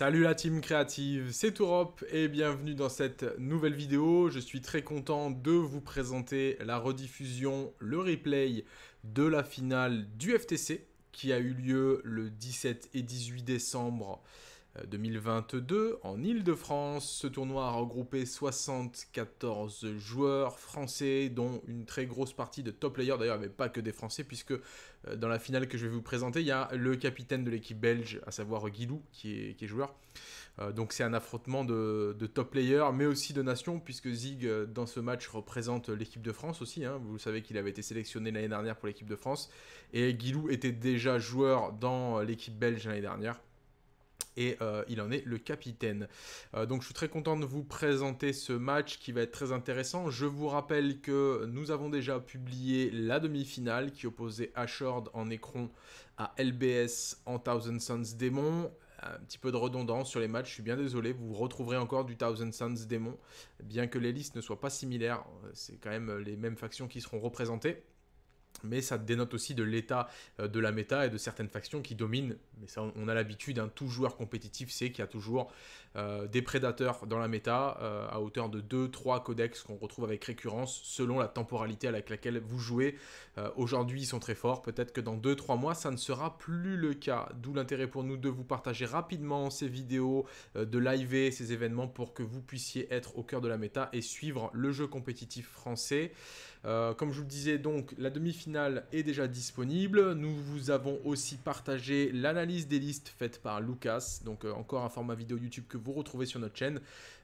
Salut la team créative, c'est Tourop et bienvenue dans cette nouvelle vidéo. Je suis très content de vous présenter la rediffusion, le replay de la finale du FTC qui a eu lieu le 17 et 18 décembre 2022 euh, en Ile-de-France. Ce tournoi a regroupé 74 joueurs français, dont une très grosse partie de top players. D'ailleurs, avait pas que des Français, puisque euh, dans la finale que je vais vous présenter, il y a le capitaine de l'équipe belge, à savoir Guilou, qui est, qui est joueur. Euh, donc c'est un affrontement de, top players, mais aussi de nations, puisque Zig, dans ce match, représente l'équipe de France aussi. Hein. Vous savez qu'il avait été sélectionné l'année dernière pour l'équipe de France. Et Guilou était déjà joueur dans l'équipe belge l'année dernière et euh, il en est le capitaine. Euh, donc je suis très content de vous présenter ce match qui va être très intéressant. Je vous rappelle que nous avons déjà publié la demi-finale qui opposait Ashord en écron à LBS en Thousand Suns Démon. Un petit peu de redondance sur les matchs, je suis bien désolé, vous retrouverez encore du Thousand Suns Démon, bien que les listes ne soient pas similaires, c'est quand même les mêmes factions qui seront représentées mais ça dénote aussi de l'état euh, de la méta et de certaines factions qui dominent. Mais ça, on a l'habitude, hein, tout joueur compétitif sait qu'il y a toujours euh, des prédateurs dans la méta euh, à hauteur de 2-3 codex qu'on retrouve avec récurrence selon la temporalité avec laquelle vous jouez. Aujourd'hui, ils sont très forts. Peut-être que dans 2-3 mois, ça ne sera plus le cas. D'où l'intérêt pour nous de vous partager rapidement ces vidéos, de live ces événements pour que vous puissiez être au cœur de la méta et suivre le jeu compétitif français. Comme je vous le disais, donc, la demi-finale est déjà disponible. Nous vous avons aussi partagé l'analyse des listes faites par Lucas, donc euh, encore un format vidéo YouTube que vous retrouvez sur notre chaîne.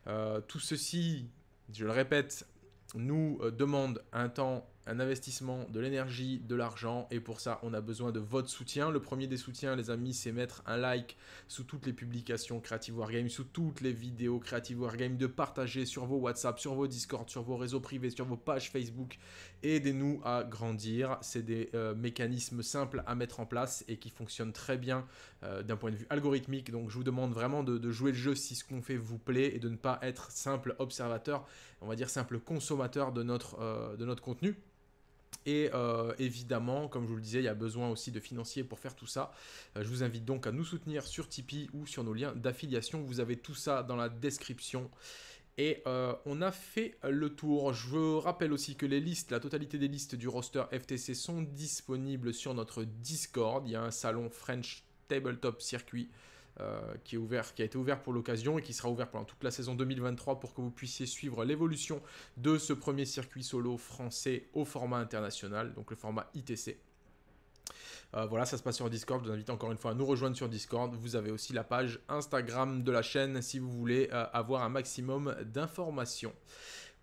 Euh, tout ceci, je le répète, nous euh, demande un temps un investissement, de l'énergie, de l'argent, et pour ça, on a besoin de votre soutien. Le premier des soutiens, les amis, c'est mettre un like sous toutes les publications Creative Wargame, sous toutes les vidéos Creative Wargame, de partager sur vos WhatsApp, sur vos Discord, sur vos réseaux privés, sur vos pages Facebook. Aidez-nous à grandir. C'est des euh, mécanismes simples à mettre en place et qui fonctionnent très bien euh, d'un point de vue algorithmique. Donc, je vous demande vraiment de, jouer le jeu si ce qu'on fait vous plaît et de ne pas être simple observateur, on va dire simple consommateur de notre, euh, de notre contenu. Et euh, évidemment, comme je vous le disais, il y a besoin aussi de financiers pour faire tout ça. Euh, je vous invite donc à nous soutenir sur Tipeee ou sur nos liens d'affiliation. Vous avez tout ça dans la description. Et euh, on a fait le tour. Je rappelle aussi que les listes, la totalité des listes du roster FTC sont disponibles sur notre Discord. Il y a un salon French Tabletop Circuit euh, qui, a été ouvert pour l'occasion et qui sera ouvert pendant toute la saison 2023 pour que vous puissiez suivre l'évolution de ce premier circuit solo français au format international, donc le format ITC. Euh, voilà, ça se passe sur Discord. Je vous invite encore une fois à nous rejoindre sur Discord. Vous avez aussi la page Instagram de la chaîne si vous voulez euh, avoir un maximum d'informations.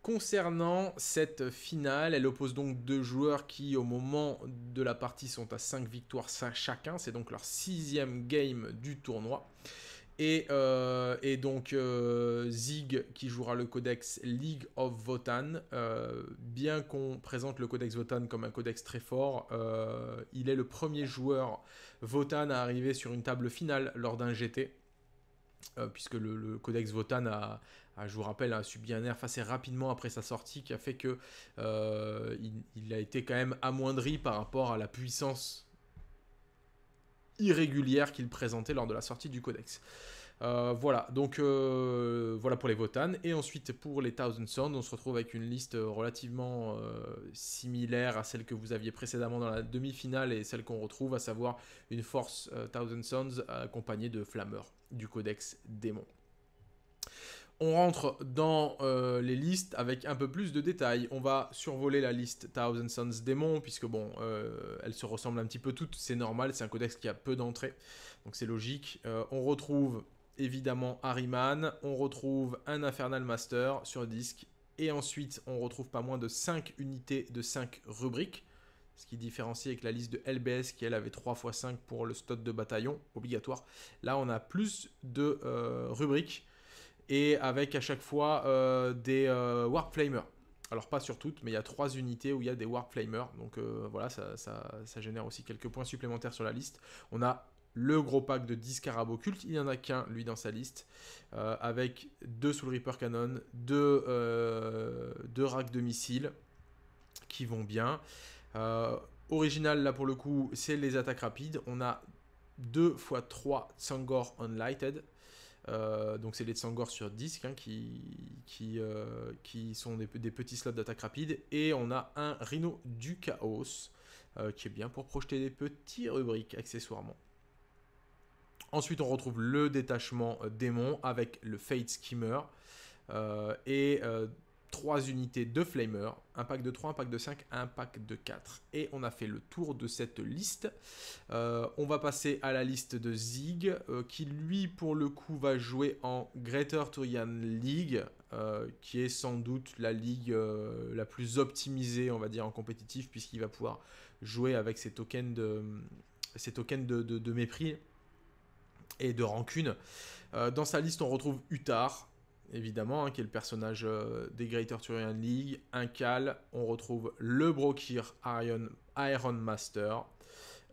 Concernant cette finale, elle oppose donc deux joueurs qui, au moment de la partie, sont à 5 victoires chacun. C'est donc leur sixième game du tournoi. Et, euh, donc euh, Zig qui jouera le codex League of Votan. Euh, bien qu'on présente le codex Votan comme un codex très fort, il est le premier joueur Votan à arriver sur une table finale lors d'un GT. Euh, puisque le, codex Votan a, je vous rappelle, a subi un nerf assez rapidement après sa sortie, qui a fait que euh, il, a été quand même amoindri par rapport à la puissance irrégulière qu'il présentait lors de la sortie du codex. Euh, voilà, donc euh, voilà pour les Votan. Et ensuite pour les Thousand Sons, on se retrouve avec une liste relativement similaire à celle que vous aviez précédemment dans la demi-finale et celle qu'on retrouve, à savoir une force Thousand Sons accompagnée de Flammeur du codex démon. On rentre dans les listes avec un peu plus de détails. On va survoler la liste Thousand Sons Démon, puisque bon, elles se ressemblent un petit peu toutes, c'est normal, c'est un codex qui a peu d'entrées, donc c'est logique. on retrouve évidemment Harryman, on retrouve un Infernal Master sur disque, et ensuite on retrouve pas moins de 5 unités de 5 rubriques, ce qui différencie avec la liste de LBS qui elle avait 3 x 5 pour le stock de bataillon obligatoire. Là on a plus de euh, rubriques, et avec à chaque fois euh, des euh, Warp Flamers. Alors pas sur toutes, mais il y a 3 unités où il y a des Warp Flamers, donc voilà, ça, ça, génère aussi quelques points supplémentaires sur la liste. On a le gros pack de 10 carabos cultes, il n'y en a qu'un lui dans sa liste, euh, avec deux Soul Reaper Cannon, deux, euh, deux racks de missiles qui vont bien. Euh, original là pour le coup, c'est les attaques rapides. On a 2 x 3 Sangor Unlighted. Donc c'est les Tsangor sur disque hein, qui, qui, sont des, petits slots d'attaque rapide. Et on a un Rhino du Chaos qui est bien pour projeter des petits rubriques accessoirement. Ensuite, on retrouve le détachement démon avec le Fate Skimmer et 3 unités de Flamer, un pack de 3, un pack de 5, un pack de 4. Et on a fait le tour de cette liste. Euh, on va passer à la liste de Zig, euh, qui lui pour le coup va jouer en Greater Turian League, euh, qui est sans doute la ligue la plus optimisée, on va dire, en compétitif, puisqu'il va pouvoir jouer avec ses tokens de, ses tokens de, mépris et de rancune. dans sa liste, on retrouve Utar, évidemment, hein, qui est le personnage euh, des Greater Turian League. Un Cal, on retrouve le Brokir Iron, Master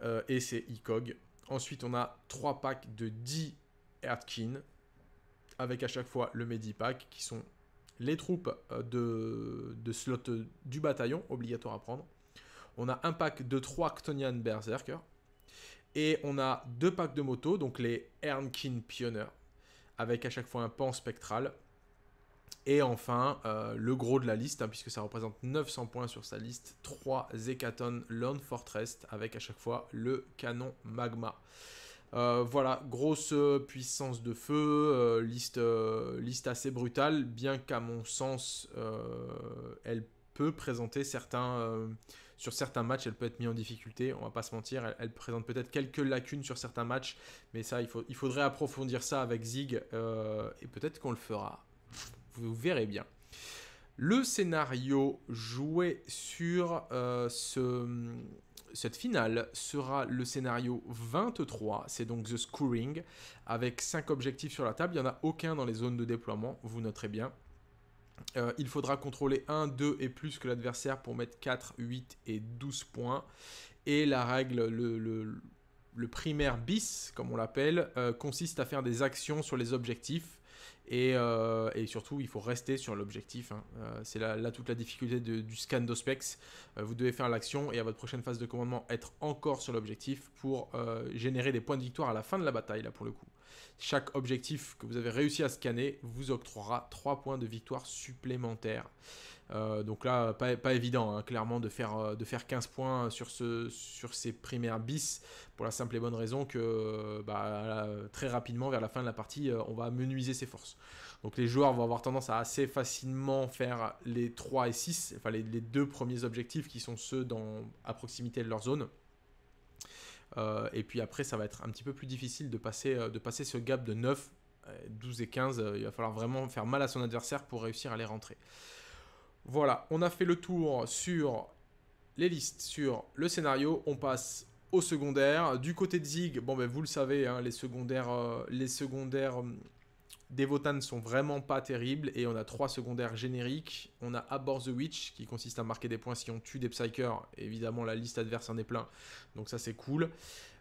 euh, et c'est Icog. Ensuite, on a trois packs de 10 Erdkin, avec à chaque fois le Medipack, qui sont les troupes euh, de, de slot du bataillon, obligatoire à prendre. On a un pack de 3 Ctonian Berserker. Et on a deux packs de motos, donc les Ernkin Pioneer, avec à chaque fois un pan spectral. Et enfin, euh, le gros de la liste, hein, puisque ça représente 900 points sur sa liste, 3 Zekaton Lone Fortress, avec à chaque fois le canon Magma. Euh, voilà, grosse puissance de feu, euh, liste, assez brutale, bien qu'à mon sens, elle peut présenter certains... sur certains matchs, elle peut être mise en difficulté, on va pas se mentir, elle, présente peut-être quelques lacunes sur certains matchs, mais ça, il faudrait approfondir ça avec Zig, et peut-être qu'on le fera vous verrez bien. Le scénario joué sur euh, ce, cette finale sera le scénario 23, c'est donc The Scoring, avec 5 objectifs sur la table, il n'y en a aucun dans les zones de déploiement, vous noterez bien. Euh, il faudra contrôler 1, 2 et plus que l'adversaire pour mettre 4, 8 et 12 points. Et la règle, le, le, primaire bis, comme on l'appelle, euh, consiste à faire des actions sur les objectifs euh, et, surtout, il faut rester sur l'objectif. Hein. Euh, c'est là, toute la difficulté du scan d'ospex. Euh, vous devez faire l'action et à votre prochaine phase de commandement être encore sur l'objectif pour générer des points de victoire à la fin de la bataille, là pour le coup. Chaque objectif que vous avez réussi à scanner vous octroiera 3 points de victoire supplémentaires. Donc là, pas, évident, hein, clairement, de faire, de faire 15 points sur, ce, sur ces primaires bis, pour la simple et bonne raison que bah, très rapidement, vers la fin de la partie, on va menuiser ses forces. Donc les joueurs vont avoir tendance à assez facilement faire les 3 et 6, enfin les, deux premiers objectifs qui sont ceux à proximité de leur zone. Euh, et puis après, ça va être un petit peu plus difficile de passer, euh, de passer ce gap de 9, 12 et 15. il va falloir vraiment faire mal à son adversaire pour réussir à les rentrer. Voilà, on a fait le tour sur les listes, sur le scénario. On passe au secondaire. Du côté de Zig, bon ben vous le savez, hein, les secondaires, euh, les secondaires des Votan sont vraiment pas terribles et on a trois secondaires génériques. On a Abort the Witch qui consiste à marquer des points si on tue des Psychers. Évidemment, la liste adverse en est plein, donc ça c'est cool.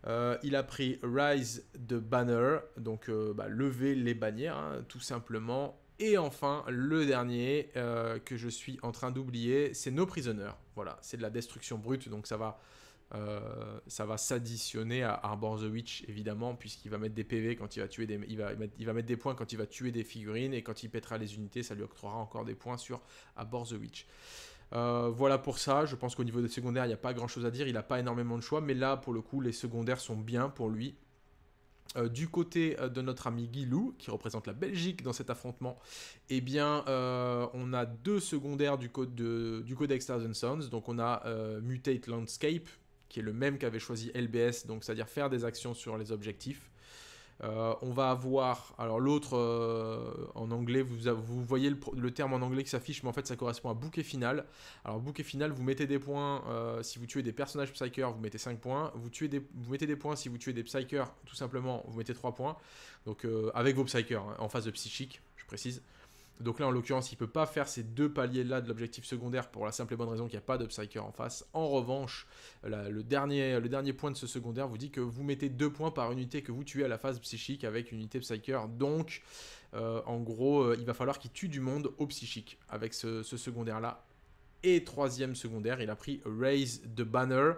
Euh, il a pris Rise the Banner, donc euh, bah, lever les bannières, hein, tout simplement. Et enfin, le dernier euh, que je suis en train d'oublier, c'est No Prisoner. Voilà, c'est de la destruction brute, donc ça va euh, s'additionner à Arbor évidemment puisqu'il va mettre des PV quand il va tuer des il va, mettre des points quand il va tuer des figurines et quand il pètera les unités ça lui octroiera encore des points sur Arbor the. Euh, voilà pour ça, je pense qu'au niveau des secondaires il n'y a pas grand chose à dire, il n'a pas énormément de choix mais là pour le coup les secondaires sont bien pour lui. Euh, du côté de notre ami Guilou, qui représente la Belgique dans cet affrontement, eh bien, on a deux secondaires du, code de, du Codex Thousand Sons. Donc, on a Mutate Landscape, qui est le même qu'avait choisi LBS, donc c'est-à-dire faire des actions sur les objectifs. Euh, on va avoir, alors l'autre euh, en anglais, vous, voyez le, terme en anglais qui s'affiche, mais en fait ça correspond à bouquet final. Alors bouquet final, vous mettez des points euh, si vous tuez des personnages psychers, vous mettez 5 points. Vous, tuez vous mettez des points si vous tuez des psychers, tout simplement, vous mettez 3 points. Donc avec vos psychers, hein, en phase de psychique, je précise. Donc là, en l'occurrence, il ne peut pas faire ces deux paliers-là de l'objectif secondaire pour la simple et bonne raison qu'il n'y a pas de Psyker en face. En revanche, le, dernier, point de ce secondaire vous dit que vous mettez deux points par unité que vous tuez à la phase psychique avec une unité Psyker. Donc, euh, en gros, euh, il va falloir qu'il tue du monde au psychique avec ce, secondaire-là. Et troisième secondaire, il a pris Raise the Banner.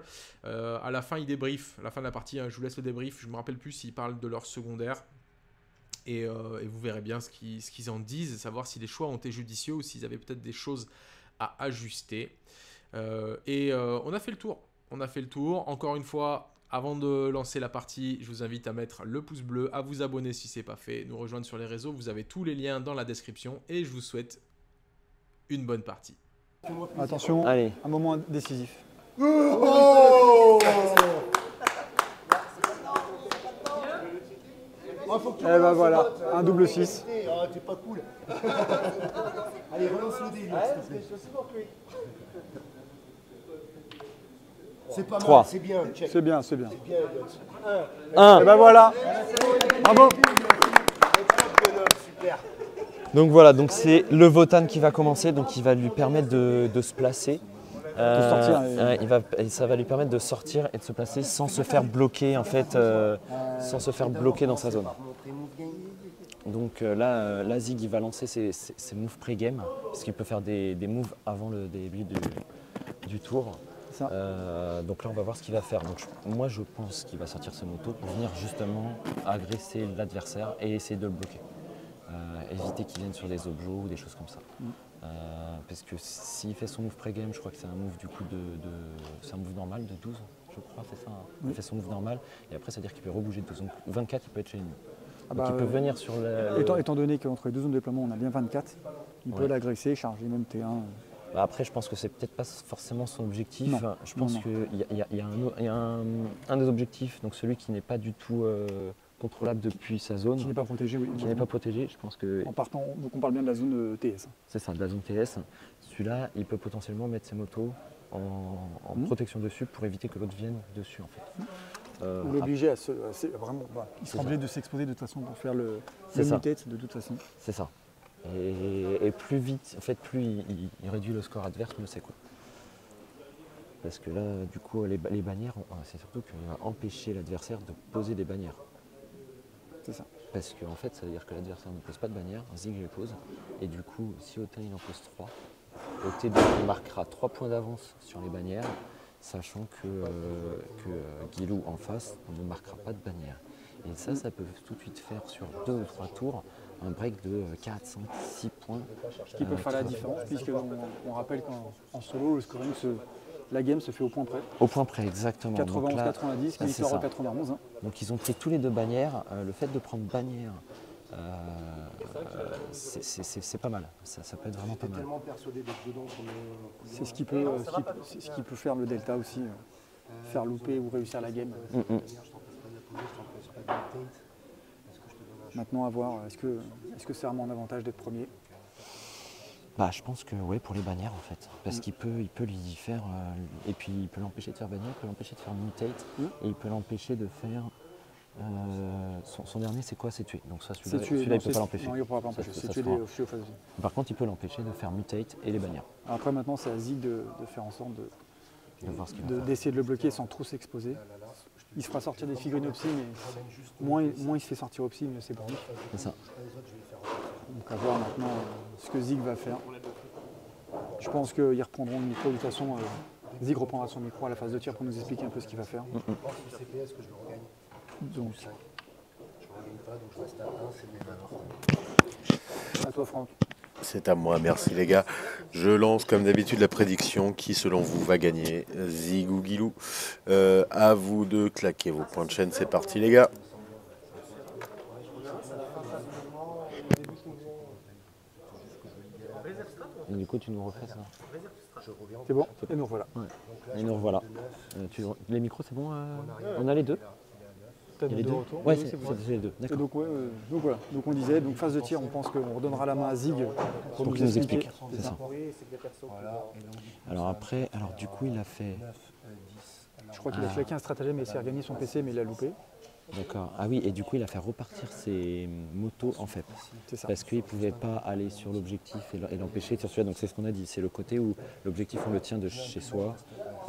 Euh, à la fin, il débrief. La fin de la partie, hein, je vous laisse le débrief. Je me rappelle plus s'il parle de leur secondaire. Et, euh, et vous verrez bien ce qu'ils en disent, savoir si les choix ont été judicieux ou s'ils avaient peut-être des choses à ajuster. Euh, et euh, on a fait le tour. On a fait le tour. Encore une fois, avant de lancer la partie, je vous invite à mettre le pouce bleu, à vous abonner si ce n'est pas fait, nous rejoindre sur les réseaux. Vous avez tous les liens dans la description et je vous souhaite une bonne partie. Attention, Allez, un moment décisif. Eh ben voilà, un double 6. Ah, t'es pas cool. Allez, relance le dé, s'il te plaît. C'est pas Trois. mal, c'est bien. Check. C'est bien, c'est bien. Bien, Elliot. Eh 1. ben voilà, bravo. Super. Donc voilà, donc c'est le Votan qui va commencer, donc il va lui permettre de, de se placer. Euh, sortir, et- ouais, il va, et ça va lui permettre de sortir et de se placer sans se faire bloquer en fait, euh, sans se faire bloquer dans sa zone. Donc euh, là, là, Zig il va lancer ses, ses- ses moves pré-game, parce qu'il peut faire des, des moves avant le début du, du tour. Ça. Donc là, on va voir ce qu'il va faire. Donc, je- moi, je pense qu'il va sortir ce moto pour venir justement agresser l'adversaire et essayer de le bloquer. Éviter qu'il vienne sur des objets ou des choses comme ça. Euh, parce que s'il fait son move pré-game, je crois que c'est un move du coup de, de- c'est un move normal de 12, je crois, c'est ça. hein. Il fait son move normal et après, c'est-à-dire qu'il peut rebouger de 12. Donc 24, il peut être chez l'ennemi. Ah Donc bah, il peut euh, venir sur le. Étant, étant donné qu'entre les deux zones de déploiement, on a bien 24, il peut l'agresser, charger même T1. Bah, après, je pense que c'est peut-être pas forcément son objectif. Non. Je pense qu'il y y a- il y a un, y a un- un des objectifs, donc celui qui n'est pas du tout euh, contrôlable depuis sa zone, Qui n'est pas protégé, oui. qui n'est pas protégé. Je pense que En partant, donc on parle bien de la zone euh, TS. c'est ça, de la zone TS. Celui-là, il peut potentiellement mettre ses motos en, en Mhm. protection dessus pour éviter que l'autre vienne dessus en fait. Euh, Ou l'obliger à se. à se- vraiment, bah, il sera obligé de s'exposer de toute façon pour faire le, C'est le ça. mutate de toute façon. C'est ça. Et, et plus vite, en fait, plus il, il- il réduit le score adverse, mieux c'est quoi. Parce que là, du coup, les, ba- les bannières, on- c'est surtout qu'il va empêcher l'adversaire de poser des bannières. C'est ça. Parce qu'en fait, ça veut dire que l'adversaire ne pose pas de bannière, Zig les pose. Et du coup, si Otin il en pose 3, Oté donc, il marquera 3 points d'avance sur les bannières, sachant que, euh, que euh, Guilou en face ne marquera pas de bannière. Et ça, ça peut tout de suite faire sur 2 ou 3 tours un break de 4, 5, 6 points. Ce qui peut Euh, faire la différence, puisque on, on rappelle qu'en en solo, le scoring, se- la game se fait au point près. Au point près, exactement. Donc 91-90, là, qui victoire ça. au 91. hein. Donc ils ont pris tous les deux bannières. Euh, le fait de prendre bannière, euh, euh, c'est- c'est c'est- c'est pas mal. Ça, ça peut être vraiment pas mal. tellement persuadé d'être dedans qu'on est. C'est ce qui peut, euh, ce qui, c'est ce qui peut faire le delta aussi, euh, faire louper ou réussir la game. Mm, Maintenant, à voir, est-ce que est-ce que c'est vraiment un avantage d'être premier? Bah, je pense que ouais, pour les bannières en fait. Parce qu'il peut, il peut lui faire. euh, et puis il peut l'empêcher de faire bannière, il peut l'empêcher de faire mutate, Mm. et il peut l'empêcher de faire. euh, son, son dernier, c'est quoi? C'est tuer. Donc ça, celui-là, celui-là, il non, peut pas l'empêcher. Non, il ne pourra pas l'empêcher. C'est tuer. Par contre, il peut l'empêcher de faire mutate et les bannières. Après, maintenant, c'est à Zig de, de faire en sorte de- d'essayer de, le bloquer sans trop s'exposer. Il se fera sortir des figurines Opsi, mais moins, il- moins il se fait sortir Opsi, mieux c'est pour lui. C'est ça. Donc à voir maintenant euh, ce que Zig va faire. Je pense qu'ils reprendront le micro de toute façon. euh, Zig reprendra son micro à la phase de tir pour nous expliquer un peu ce qu'il va faire. Je pense que CPS que je le regagne. Donc Je ne regagne pas, donc je reste à 1, c'est le même alors. à toi Franck. C'est à moi, merci les gars. Je lance comme d'habitude la prédiction qui selon vous va gagner, Zig ou Guilou. Euh, à vous de claquer vos points de chaîne, c'est parti les gars. Du coup, tu nous refais ça. C'est bon Et nous voilà. Et nous revoilà. Euh, tu- les micros, c'est bon euh, On a les deux T'as Il y a les deux deux retours Ouais, Oui, c'est c'est bon. c'est les deux. Et D'accord. donc, ouais, euh, donc voilà, donc on disait, donc phase de tir, on pense qu'on redonnera la main à Zig pour, qu'il nous explique. C'est ça. Alors après, alors du coup, il a fait. 9, 10. Alors, Je crois qu'il a claqué un stratagème et il s'est regagné son PC, mais il l'a loupé. D'accord. Ah oui, et du coup, il a fait repartir ses motos en FEP. C'est ça. Parce qu'il ne pouvait pas aller sur l'objectif et l'empêcher sur celui-là. Donc c'est ce qu'on a dit. C'est le côté où l'objectif, on le tient de chez soi.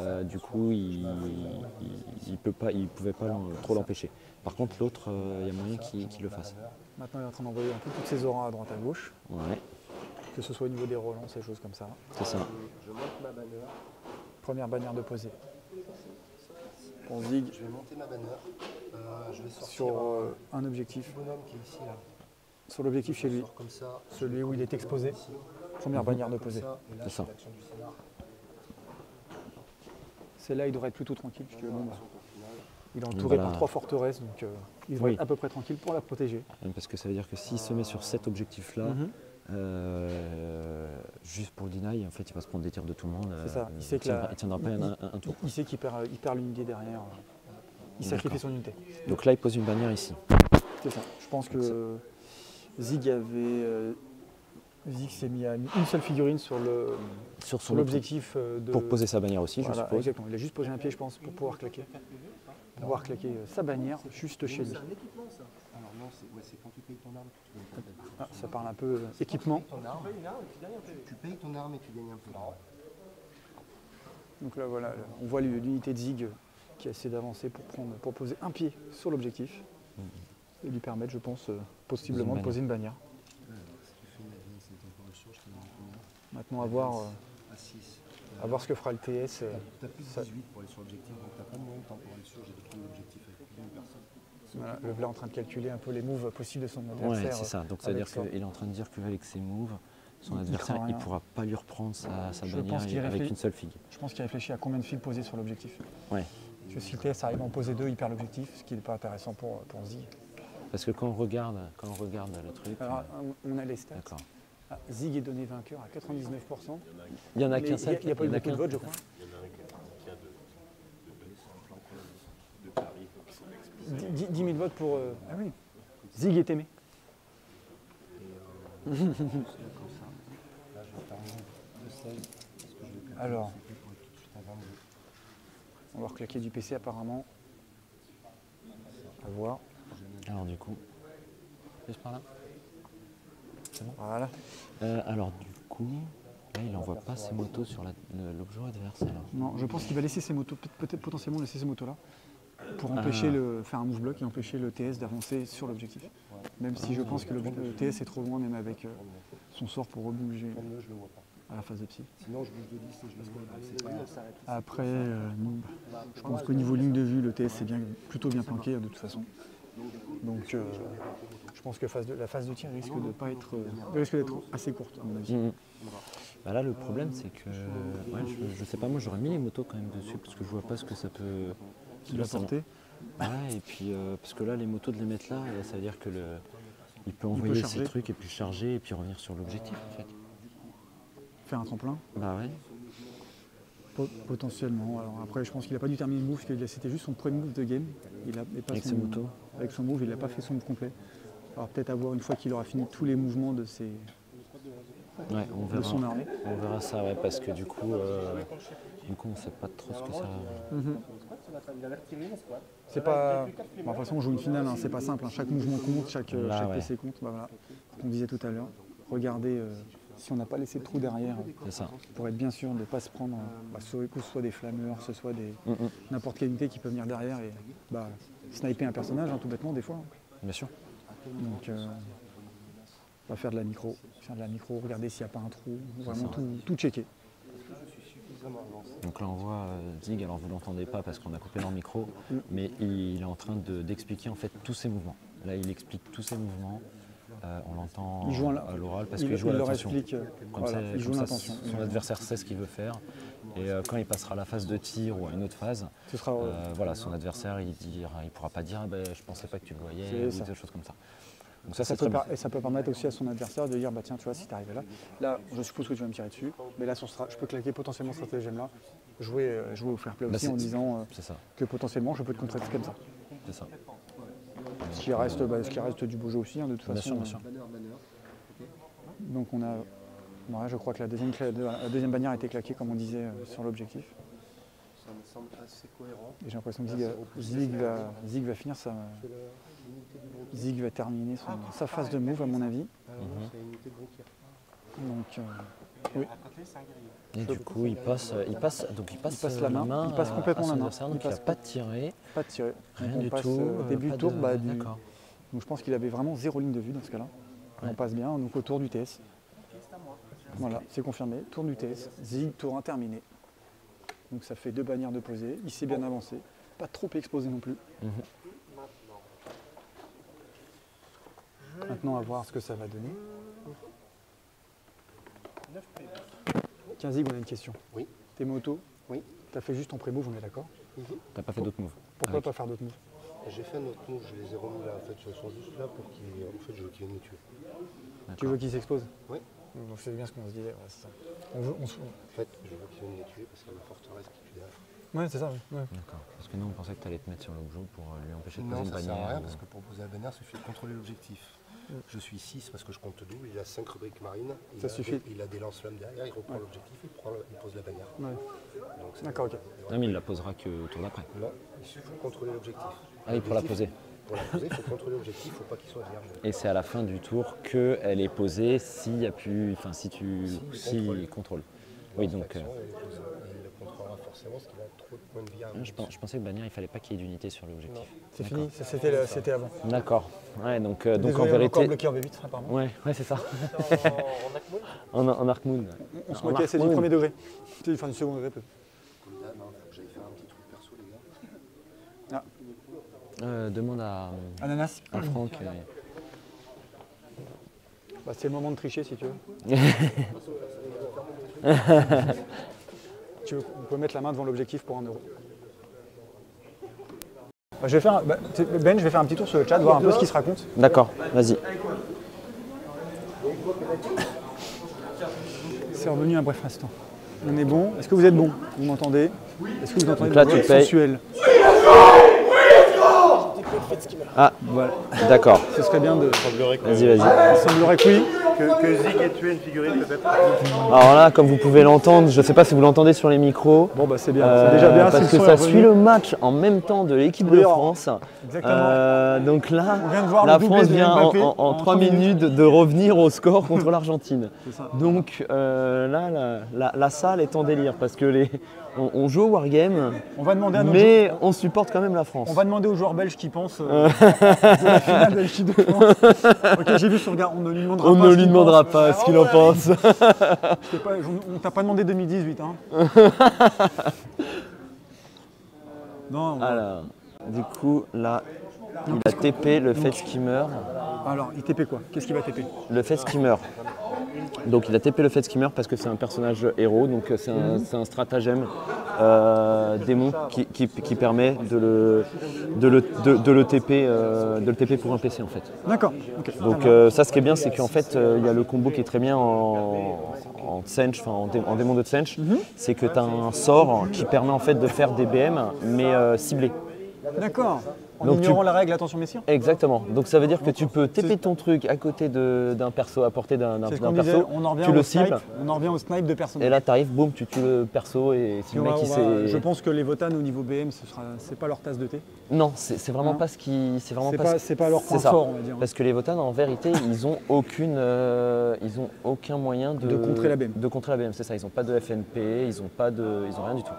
Euh, du coup, il ne peut pas, il pouvait pas trop l'empêcher. Par contre, l'autre, euh, il y a moyen qu'il le fasse. Maintenant, il est en train d'envoyer un peu toutes ses auras à droite à gauche, Ouais, que ce soit au niveau des relances et choses comme ça. c'est ça. Je monte ma bannière. Première bannière de posée. Pour Zig, Je vais monter ma bannière. Euh, je vais sortir sur euh, un objectif. le bonhomme qui est ici là. sur l'objectif chez lui, Sort comme ça. celui où il est exposé. Première bannière de là, C'est ça. C'est là il devrait être plutôt tranquille. Parce que, bon, bah, il est entouré voilà. par trois forteresses, donc euh, il devrait Oui. être à peu près tranquille pour la protéger. Parce que ça veut dire que s'il se met sur cet objectif-là, Mhm. Euh, juste pour le deny, en fait, il va se prendre des tirs de tout le monde. C'est ça. euh, Il sait que tiendra, la- il tiendra pas un, un- un tour. Il sait qu'il perd, il perd l'unité derrière. Il sacrifie son unité. Donc là, il pose une bannière ici. C'est ça. Je pense que Zig avait. euh, Zig s'est mis à une seule figurine sur le Sur son l'objectif euh, de. Pour poser sa bannière aussi, je suppose. exactement. Il a juste posé un pied, je pense, pour pouvoir claquer. Pour pouvoir claquer euh, sa bannière juste chez lui. C'est un équipement, ça. Alors non, c'est ouais, c'est quand tu payes ton arme Ah, ça parle un peu euh, équipement. Tu payes ton arme et tu gagnes un peu. Donc là, voilà, on voit l'unité de Zig qui essaie d'avancer pour, prendre, pour poser un pied sur l'objectif et lui permettre, je pense, euh, possiblement de poser une bannière. Maintenant, à voir, euh, À 6. à voir ce que fera le TS. euh, Tu as plus de ça- 18 pour aller sur l'objectif, donc tu n'as pas de moyen de temps pour aller sur. J'ai l'objectif avec une personne. Voilà, le Vla en train de calculer un peu les moves possibles de son Ouais, adversaire. c'est ça. Donc ça veut avec dire ça. qu'il est en train de dire qu'avec ses moves, son Il- il adversaire, il rien. pourra pas lui reprendre sa, sa bannière avec une seule figue. Je pense qu'il réfléchit à combien de fils poser sur l'objectif. Ouais. Parce que si le TS arrive à en poser deux, il perd l'objectif, ce qui n'est pas intéressant pour, pour Zig. Parce que quand on regarde, quand on regarde le truc, Alors, euh, on a les stats. d'accord. Ah, Zig est donné vainqueur à 99%. Il y en a qu'un il seul. n'y a, pas eu il beaucoup de votes, je crois. Dix- 10 000 votes pour. euh, Ah oui. Zig est aimé. Là, je vais terminer de 16. Parce que je vais plus Alors. anticiper pour être tout de suite à 22. On va reclaquer du PC apparemment. À voir. Alors du coup, juste par là. Voilà. Euh, alors du coup, là il envoie pas ses motos sur l'objet adverse alors. Non, je pense qu'il va laisser ses motos, peut- peut-être potentiellement laisser ces motos là, pour empêcher Ah. le, faire un move block et empêcher le TS d'avancer sur l'objectif. Même si je pense que le TS est trop loin, même avec euh, son sort pour rebouger à la phase de psy. Sinon, je bouge de 10 et je. Après, euh, je pense qu'au niveau ligne de vue, le TS est bien, plutôt bien planqué de toute façon. Donc, euh, je pense que phase de- la phase de tir risque de pas être, euh, risque d'être assez courte à mon avis. Mhm. Bah là le problème c'est que, ouais, je, je sais pas moi j'aurais mis les motos quand même dessus parce que je vois pas ce que ça peut. Il va ça- porter. Ouais et puis euh, parce que là les motos de les mettre là, ça veut dire que le, il peut envoyer ses trucs et puis charger et puis revenir sur l'objectif en fait. faire un tremplin. Bah ouais. Po- Potentiellement. Alors après, je pense qu'il n'a pas dû terminer le move, parce que c'était juste son premier move de game. Il a, pas Avec son- ses motos. Avec son move, il n'a pas fait son move complet. Alors peut-être à voir une fois qu'il aura fini tous les mouvements de, ses, Ouais, on de verra. son armée. On verra ça ouais parce que du coup, euh, du coup on sait pas trop ce que ça. C'est pas. bon, de toute façon, on joue une finale, hein, c'est pas simple. hein. Chaque mouvement compte, chaque, euh, Là, chaque ouais. PC compte. Bah, voilà. On disait tout à l'heure. Regardez euh, si on n'a pas laissé de trou derrière, C'est ça. pour être bien sûr de ne pas se prendre, euh, bah, soit, que ce soit des flammeurs, que ce soit des Mm, mm. n'importe quelle unité qui peut venir derrière et bah, sniper un personnage, hein, tout bêtement, des fois. Bien sûr. Donc, euh, on va faire de la micro, faire de la micro, regarder s'il n'y a pas un trou, vraiment tout, tout checker. Donc là on voit euh, Zig, alors vous l'entendez pas parce qu'on a coupé leur micro, mais il est en train de- d'expliquer en fait tous ses mouvements. Là il explique tous ses mouvements. Euh, on l'entend Il joue à l'oral parce il, qu'il joue à il leur l'attention. explique, euh, Comme voilà, ça, il comme joue ça, l'intention. son adversaire sait ce qu'il veut faire. Et euh, quand il passera à la phase de tir ou à une autre phase, sera, euh, voilà, son adversaire il ne pourra pas dire Ah ben, je pensais pas que tu le voyais ou des choses comme ça. Donc ça ça très et ça peut permettre aussi à son adversaire de dire bah tiens tu vois si tu arrives là, là je suppose que tu vas me tirer dessus, mais là sur stra- je peux claquer potentiellement ce stratagème là, jouer, euh, jouer au fair play Bah, aussi en disant euh, ça, que potentiellement je peux te contrer comme ça. c'est ça. Ce qui reste, bah, ce qui reste du beau jeu aussi hein, de toute Bien façon. sûr, bien euh, sûr. Donc on a, ouais, je crois que la deuxième, cla- la deuxième bannière a été claquée comme on disait euh, sur l'objectif. Ça me semble assez cohérent. Et j'ai l'impression que Zig, Zig va, Zig va finir sa, Zig va terminer son- sa phase de move à mon avis. Ah de gros tir. Donc euh, Et du coup il passe, il passe, donc il passe, passe euh, la main, il passe complètement la main. Il donc il n'a passe- pas tiré, pas de tirer. rien du passe, tout. euh, euh, début pas de tour, de- bah, du- D'accord. Donc je pense qu'il avait vraiment zéro ligne de vue dans ce cas-là. On passe bien, donc au tour du TS. Voilà, c'est confirmé. Tour du TS. Zig, tour 1 terminé. Donc ça fait deux bannières de posée. Il s'est bien avancé. Pas trop exposé non plus. Mhm. Maintenant, à voir ce que ça va donner. Tiens, Zig, on a une question. Oui. Tes motos Oui. T'as fait juste ton pré-move, on est d'accord T'as pas fait d'autres moves Pourquoi Avec. pas faire d'autres moves J'ai fait un autre move, je les ai remis là. En fait, ils sont juste là pour qu'ils en fait, je veux qu'ils viennent me tuer. Tu veux qu'ils s'explosent Oui. Donc c'est bien ce qu'on se disait, ouais, c'est ça. On veut, on se- En fait, je veux qu'ils viennent me tuer parce qu'il y a ma forteresse qui tue derrière. Ouais, c'est ça, oui. ouais. D'accord. Parce que nous, on pensait que t'allais te mettre sur l'objet pour euh, lui empêcher de Non, poser une ça sert à bannière. rien ou- parce que pour poser la bannière, il suffit de contrôler l'objectif. Je suis 6 parce que je compte double, il a 5 rubriques marines. Il Ça a suffit. Des, il a des lance-flammes derrière, il reprend l'objectif, il, il pose la bannière. Ouais. D'accord, ok. Non, mais il la posera que au tour d'après. Là, il suffit de contrôler l'objectif. Ah oui, pour la poser. Pour la poser, il faut contrôler l'objectif, il ne faut pas qu'il soit vierge. Et c'est à la fin du tour qu'elle est posée s'il y a plus. Enfin, si tu. Si il contrôle. Oui, donc. euh, il le contrôlera forcément parce qu'il je, pens- je pensais que bannière, il fallait pas qu'il y ait d'unité sur l'objectif. C'est fini, c'était avant. D'accord. Ouais, donc, euh, donc Désolé, en on vérité. bloqué en V8, apparemment. Ouais, ouais, c'est ça. en, en Arc Moon. On, on se En moquait, c'est du premier degré. C'est- Enfin, du second degré, peut-être. Comme d'hab, il faut que j'aille faire un petit truc perso, les gars. Euh, demande à, Ananas à Franck. euh, Bah, c'est le moment de tricher si tu veux. tu veux on peut mettre la main devant l'objectif pour un euro. Bah, je vais faire, bah, ben, je vais faire un petit tour sur le chat, voir un peu ce qui se raconte. D'accord, vas-y. C'est revenu un bref instant. On est bon. Est-ce que vous êtes bon? Vous m'entendez? Est-ce que vous entendez Donc là, ma Ah, Voilà. d'accord. Ce serait bien de. Vas-y, vas-y. Il semblerait que oui. Que, que Zig ait tué une figurine peut-être Alors là, comme vous pouvez l'entendre, je ne sais pas si vous l'entendez sur les micros. Bon, bah c'est bien. euh, c'est déjà bien. parce que ça suit le match en même temps de l'équipe de France. Exactement. Euh, donc là, On vient de voir la France vient en, en, en 3 trois minutes de revenir au score contre l'Argentine. Donc euh, là, la, la- la salle est en délire parce que les, on, on joue au Wargame, On va demander à nos mais on supporte quand même la France. On va demander aux joueurs belges qui pensent euh, de la finale de l'équipe de France. ok, j'ai vu sur le gars, on ne lui demandera On pas. ne ce lui qu'il demandera pense. pas ce qu'il en pense. Je t'ai pas- on t'a pas demandé 2018. Hein. non, on Alors, du coup, là, il a TP le fait skimmer. alors il TP quoi? Qu'est-ce qu'il va TP Le fait skimmer. Donc il a TP le fait skimmer parce que c'est un personnage héros, donc euh, c'est un, stratagème euh, démon qui, qui- qui permet de le, de le, de- de le TP, euh, de le TP pour un PC en fait. D'accord. Donc euh, ça ce qui est bien c'est qu'en fait il y a le combo qui est très bien en, en Tsench, enfin en, dé- en démon de Tsench, c'est que tu as un sort qui permet en fait de faire des BM mais ciblés. D'accord. En Donc tu- ignorant la règle, attention messieurs. Exactement. Donc ça veut dire que tu peux TP ton truc à côté d'un perso, à portée d'un qu'on disait. perso, On en revient tu au le snipe. cibles, On en revient au snipe de personnages. et là t'arrives, boum, tu tues le perso et si le mec il s'est... je pense que les Votan au niveau BM, ce sera, c'est pas leur tasse de thé. Non, c'est vraiment pas ce qui... C'est vraiment C'est pas, pas, ce- c'est pas leur point fort, on va dire. Parce que les Votan, en vérité, ils ont aucune, euh, ils ont aucun moyen de, De contrer la BM. De contrer la BM, c'est ça. Ils n'ont pas de FNP, ils ont pas de, ils ont rien du tout.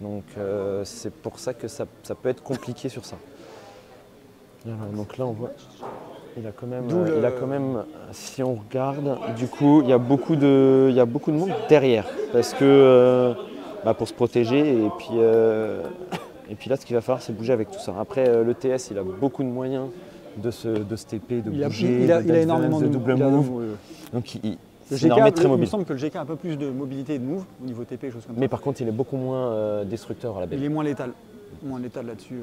Donc euh, c'est pour ça que ça, ça peut être compliqué sur ça. Voilà, donc là on voit, il a quand même, euh, le- il a quand même, si on regarde, du coup il y a beaucoup de, il y a beaucoup de monde derrière parce que euh, bah, pour se protéger et puis euh, et puis là ce qu'il va falloir c'est bouger avec tout ça. Après euh, le TS il a beaucoup de moyens de se, de se TP, de Il a, bouger, il a- de il a énormément de, de double move. Donc il- il- Le GK, une armée il très me mobile. semble que le GK a un peu plus de mobilité et de move au niveau TP, choses comme Mais ça. par contre il est beaucoup moins euh, destructeur à la BM. Il est moins létal. Moins létal là-dessus.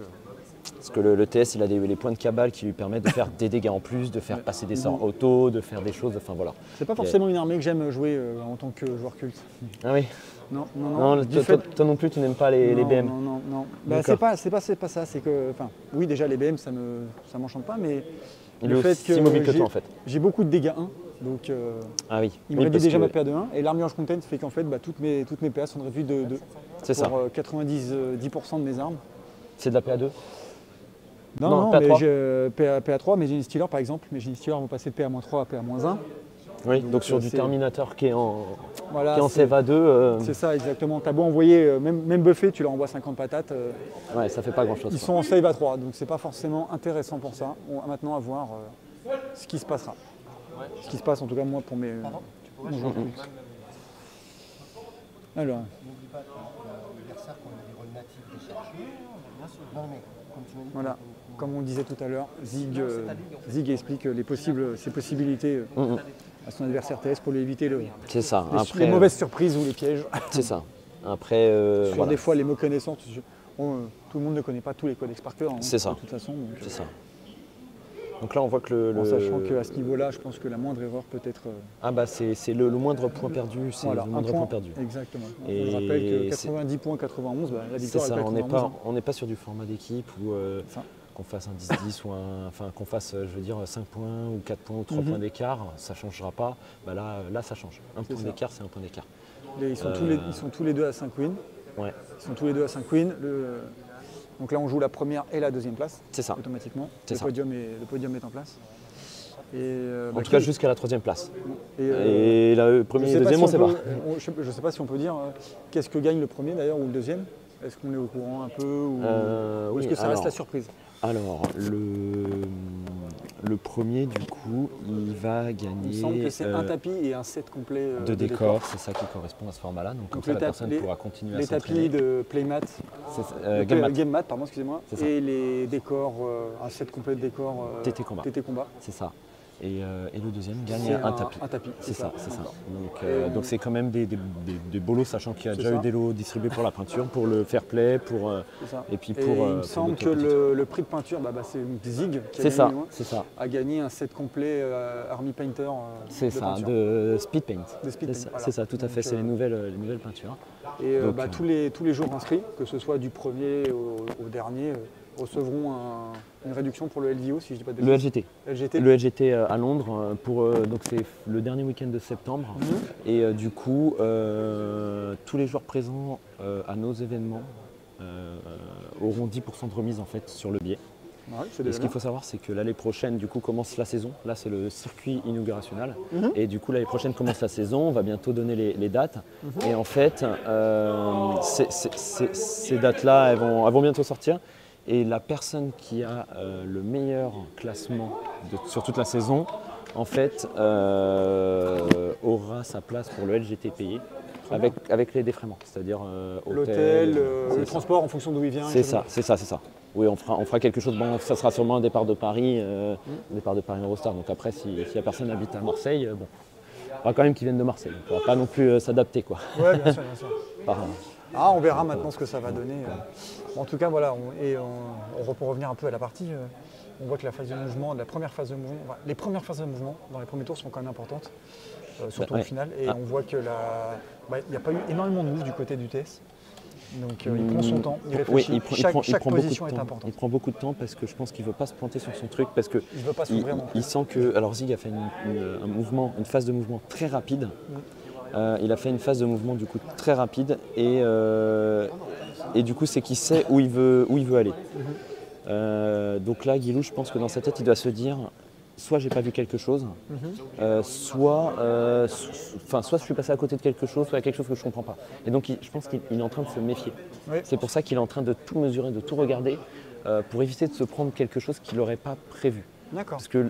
Parce que le, le TS, il a des, les points de cabale qui lui permettent de faire des dégâts en plus, de faire passer des sorts auto, de faire des choses, enfin voilà. C'est pas forcément une armée que j'aime jouer euh, en tant que joueur culte. Ah oui Non, non, non. Non, toi, fait- toi- non plus, tu n'aimes pas les, BM Non, non, non. Bah, c'est pas, c'est pas, pas ça. C'est que, enfin, oui, déjà les BM, ça me, ça m'enchante pas, mais Il le est fait aussi que mobile que j'ai- toi en fait. j'ai beaucoup de dégâts 1, donc euh, Ah oui. il me Oui, réduit déjà que ma PA de 1, et l'armure content fait qu'en fait, bah, toutes mes, toutes mes PA sont réduites de, de C'est ça. pour euh, 90, euh, 10% de mes armes. C'est de la PA2 Non, Non, non, PA3. mais j'ai euh, PA, PA3, mes Genie Stealer par exemple, mes Genie Stealer vont passer de PA-3 à PA-1. Oui, Donc, donc, sur euh, du Terminator qui est en, Voilà, qui est en c'est- CEVA 2, euh, c'est ça exactement. T'as beau envoyer, euh, même, même buffé, tu leur envoies 50 patates, euh, ouais, ça fait pas grand chose. ils sont en save à 3, donc c'est pas forcément intéressant pour ça. On va maintenant à voir euh, ce qui se passera. Ce qui se passe en tout cas moi pour mes. mon joueur culte. Alors, N'oublie pas que l'adversaire, quand on a des rôles natifs de chercher. Non, mais Voilà. Comme on disait tout à l'heure, Zig, euh, Zig explique les possibles, ses possibilités euh, Mm, mm. à son adversaire TS pour lui éviter le- C'est ça. les, Après, les euh, mauvaises surprises ou les pièges. C'est ça. Après, euh, Sur voilà. des fois les méconnaissances. je- on, euh, tout le monde ne connaît pas tous les codex par cœur. hein, C'est ça. De toute façon. donc, C'est ça. Donc là, on voit que le. En le- sachant qu'à ce niveau-là, je pense que la moindre erreur peut être. euh, Ah bah c'est le, le moindre point perdu, c'est voilà, le moindre point, perdu. Exactement. Et je rappelle que c'est- 90 points, 91, bah, la C'est victoire ça, elle peut on être n'est 91, pas, hein. on n'est pas sur du format d'équipe où euh, Ça. Qu'on fasse un 10-10 ou un. Enfin, qu'on fasse, euh, je veux dire, 5 points ou 4 points ou 3 Mhm. points d'écart, ça ne changera pas. Bah là, euh, là, ça change. Un point d'écart, c'est un point d'écart. Ils sont, tous les, ils sont tous les deux à 5 wins. Ouais, Ils sont tous les deux à 5 wins. Le- donc là, on joue la première et la deuxième place c'est ça. automatiquement. Le ça. podium, est, le podium est en place. Et, euh, En bah, tout cas, jusqu'à la troisième place. et, euh, Et premier sais et deuxième, si on sait pas. on- je ne sais pas si on peut dire qu'est-ce que gagne le premier d'ailleurs ou le deuxième. Est-ce qu'on est au courant un peu ou, Euh, ou est-ce oui, que ça reste la surprise? Alors, le, le premier, du coup, il va gagner. Il me semble que c'est un euh, tapis et un set complet euh, de décor, c'est ça qui correspond à ce format-là. Donc, comme ça, les la personne les- pourra continuer à Les s'entraîner. tapis de playmat, euh, de Game Mat, game mat, pardon, excusez-moi, et les décors, euh, un set complet de décors TT combat. TT combat. c'est ça. Et, euh, et le deuxième gagne un, tapis. Un tapis, C'est ça, c'est ça. Donc, euh, on- donc c'est quand même des, des, des- des bolos, sachant qu'il y a déjà ça. eu des lots distribués pour la peinture, pour le fair play, pour euh, ça. et puis Et pour. il me pour semble que le, le prix de peinture, bah, bah, c'est Zig qui a C'est ça, gagné, c'est ça, a gagné un set complet euh, Army Painter. c'est de ça, peinture. de speed paint. C'est ça, voilà. c'est ça, tout à fait. C'est les nouvelles, les nouvelles peintures. Et Donc, bah, tous, les, tous les jours inscrits, que ce soit du premier au, au dernier, recevront un- une réduction pour le LVO, si je dis pas de Le. LGT. LGT. Le LGT euh, à Londres, euh, pour, euh, donc c'est le dernier week-end de septembre. Mhm. Et du coup, euh, tous les joueurs présents euh, à nos événements euh, auront 10% de remise en fait sur le billet. Ouais, c'est Et ce qu'il faut savoir, c'est que l'année prochaine, du coup, commence la saison. Là, c'est le circuit inaugurationnel. Mhm. Et du coup, l'année prochaine commence la saison. On va bientôt donner les, les dates. Mhm. Et en fait, euh, c'est- ces dates-là, elles vont, elles vont bientôt sortir. Et la personne qui a euh, le meilleur classement de- sur toute la saison, en fait, euh, aura sa place pour le LGT payé avec, avec les défraiements, c'est-à-dire euh, L'hôtel, le ça. transport en fonction d'où il vient. C'est ça, c'est ça, c'est ça. Oui, on fera, on fera quelque chose. Bon, ça sera sûrement un départ de Paris, un départ de Paris Eurostar. Donc après, si, si la personne habite à Marseille, bon, il faudra quand même qu'ils viennent de Marseille. On ne pourra pas non plus s'adapter, quoi. Ouais, bien sûr, bien sûr. Par- Ah, on verra maintenant ce que ça va donner. En tout cas, voilà, on- et on, on- pour revenir un peu à la partie, euh, on voit que la phase de mouvement, la première phase de mouvement, enfin, les premières phases de mouvement dans les premiers tours sont quand même importantes, euh, surtout Bah, ouais. au final. Et Ah. on voit que la- bah, il n'y a pas eu énormément de moves du côté du TS. Donc euh, il prend son temps, il Oui, réfléchit. il, prend- il chaque prend, il chaque prend position est importante. Il prend beaucoup de temps parce que je pense qu'il ne veut pas se planter sur son truc parce que Il ne veut pas il, sent que. Alors Zig a fait une, une- un mouvement, une phase de mouvement très rapide. Euh, il a fait une phase de mouvement du coup très rapide et, euh, et du coup c'est qu'il sait où il veut, où il veut aller. Euh, donc là, Guilou, je pense que dans sa tête, il doit se dire soit j'ai pas vu quelque chose, euh, soit, euh, so- soit je suis passé à côté de quelque chose, soit il y a quelque chose que je comprends pas. Et donc il- je pense qu'il il est en train de se méfier. Oui. C'est pour ça qu'il est en train de tout mesurer, de tout regarder, pour éviter de se prendre quelque chose qu'il n'aurait pas prévu. D'accord. Parce que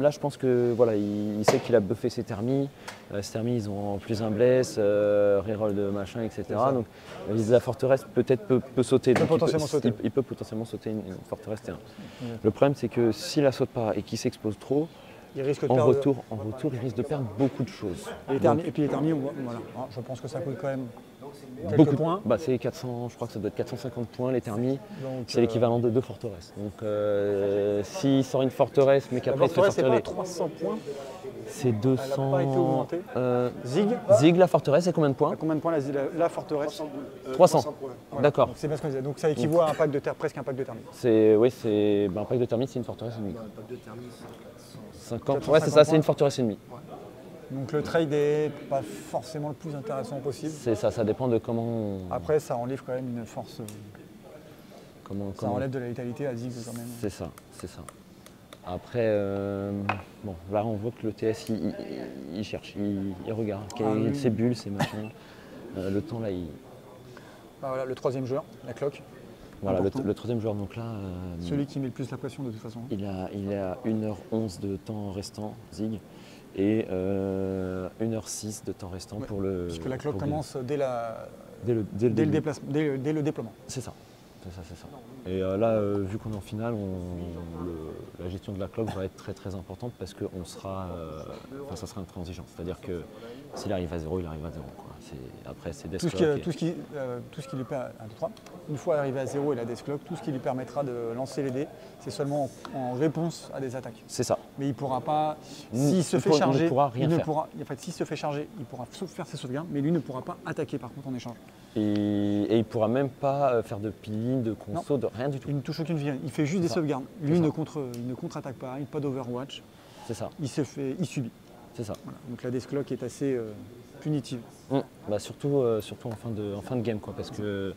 là, je pense que voilà, il, il sait qu'il a buffé ses thermis. Euh, ces thermis, ils ont plus un bless, euh, reroll de machin, etc. Donc la de la forteresse peut-être peut, peut sauter. Donc, il potentiellement sauter. Il, il peut potentiellement sauter une, une forteresse terrain. Le problème, c'est que s'il la saute pas et qu'il s'expose trop, Il risque de en retour, en retour, il risque de perdre beaucoup de choses. Et, les et puis les voit- voilà. Ah, je pense que ça coûte quand même Beaucoup de points. Bah, c'est 400, je crois que ça doit être 450 points les thermis. Donc, C'est euh, l'équivalent de deux forteresses. Donc euh, s'il sort une forteresse, mais qu'après il se fait forteresse, c'est sortir pas les... 300 points. C'est Elle 200... n'a pas été augmentée. Euh, Zig, Zig, la forteresse, c'est combien de points à combien de points la, la- la forteresse 300. D'accord. Donc c'est bien ce qu'on disait. Donc ça équivaut à un pack de terre, presque un pack de thermis. C'est oui, c'est ben, un pack de thermite, c'est une forteresse et demie. 50. 450 Ouais, c'est ça, c'est une forteresse et demie. Donc le trade est pas forcément le plus intéressant possible. C'est ça, ça dépend de comment. on- Après, ça enlève quand même une force. euh, comment, Ça comment- enlève de la vitalité à Zig quand même. C'est ça, c'est ça. Après, euh, bon, là on voit que le TS il, il- il cherche, il, il regarde, Ah oui. ses bulles, ses machins. Euh, le temps là, il, Ah, voilà, le troisième joueur, la cloque. voilà, le, troisième joueur donc là, euh, Celui qui met le plus la pression de toute façon. il a, il est à 1h11 de temps restant, Zig, et euh, 1h06 de temps restant Ouais, pour le. Puisque la Guillaume. commence dès, la, Dès le, dès le dès, le dès, le- déploiement. C'est ça. C'est ça, c'est ça. Et euh, là, euh, vu qu'on est en finale, on- le- la gestion de la cloque va être très très importante parce que on sera, euh, enfin, ça sera intransigeant. C'est-à-dire que s'il arrive à zéro, il arrive à zéro. quoi. Après, c'est des Tout ce, qui, tout, ce qui, tout ce qui lui permet, un, deux, trois. une fois arrivé à zéro, il a des clock, tout ce qui lui permettra de lancer les dés, c'est seulement en, en réponse à des attaques. C'est ça. Mais il pourra pas, Il- s'il se il fait pour- il ne charger, pourra rien il ne faire. pourra, en fait, s'il se fait charger, il pourra faire ses sauvegardes, mais lui ne pourra pas attaquer par contre en échange. Et, et il pourra même pas euh, faire de peeling, de Non. conso, de rien du tout. Il ne touche aucune vie, il fait juste des ça. sauvegardes. Lui ça. ne contre, il ne contre-attaque pas, il n'a pas d'Overwatch, C'est ça, il se fait, il subit. c'est ça. Voilà. Donc la Desclock est assez euh, punitive. Mm. Bah, surtout, euh, surtout en fin de, en fin de game, quoi, parce que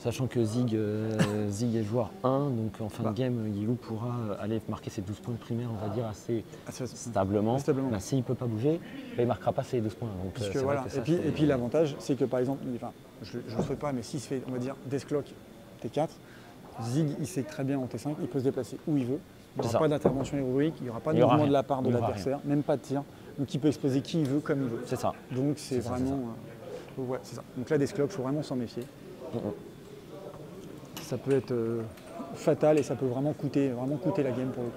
sachant que Zig, euh, Zig est joueur 1, donc en fin Bah. de game, Yilou pourra euh, aller marquer ses 12 points de primaire, on va dire, assez Assez- stablement. Stablement. Bah, S'il ne peut pas bouger, bah, il ne marquera pas ses 12 points. Donc, euh, Puisque vrai voilà. ça, et puis, c'est- et puis l'avantage, c'est que par exemple, enfin, je ne le souhaite pas, mais s'il se fait, on va dire, Desclock T4, Zig, il sait très bien en T5, il peut se déplacer où il veut. Il n'y aura pas d'intervention héroïque, il n'y aura pas de mouvement de la part de l'adversaire, même pas de tir. Donc il peut exposer qui il veut comme il veut. C'est ça. Donc c'est ça, vraiment. euh, ouais, c'est ça. Donc là, Desclock, il faut vraiment s'en méfier. Mhm. Ça peut être euh, fatal et ça peut vraiment coûter, vraiment coûter la game pour le coup.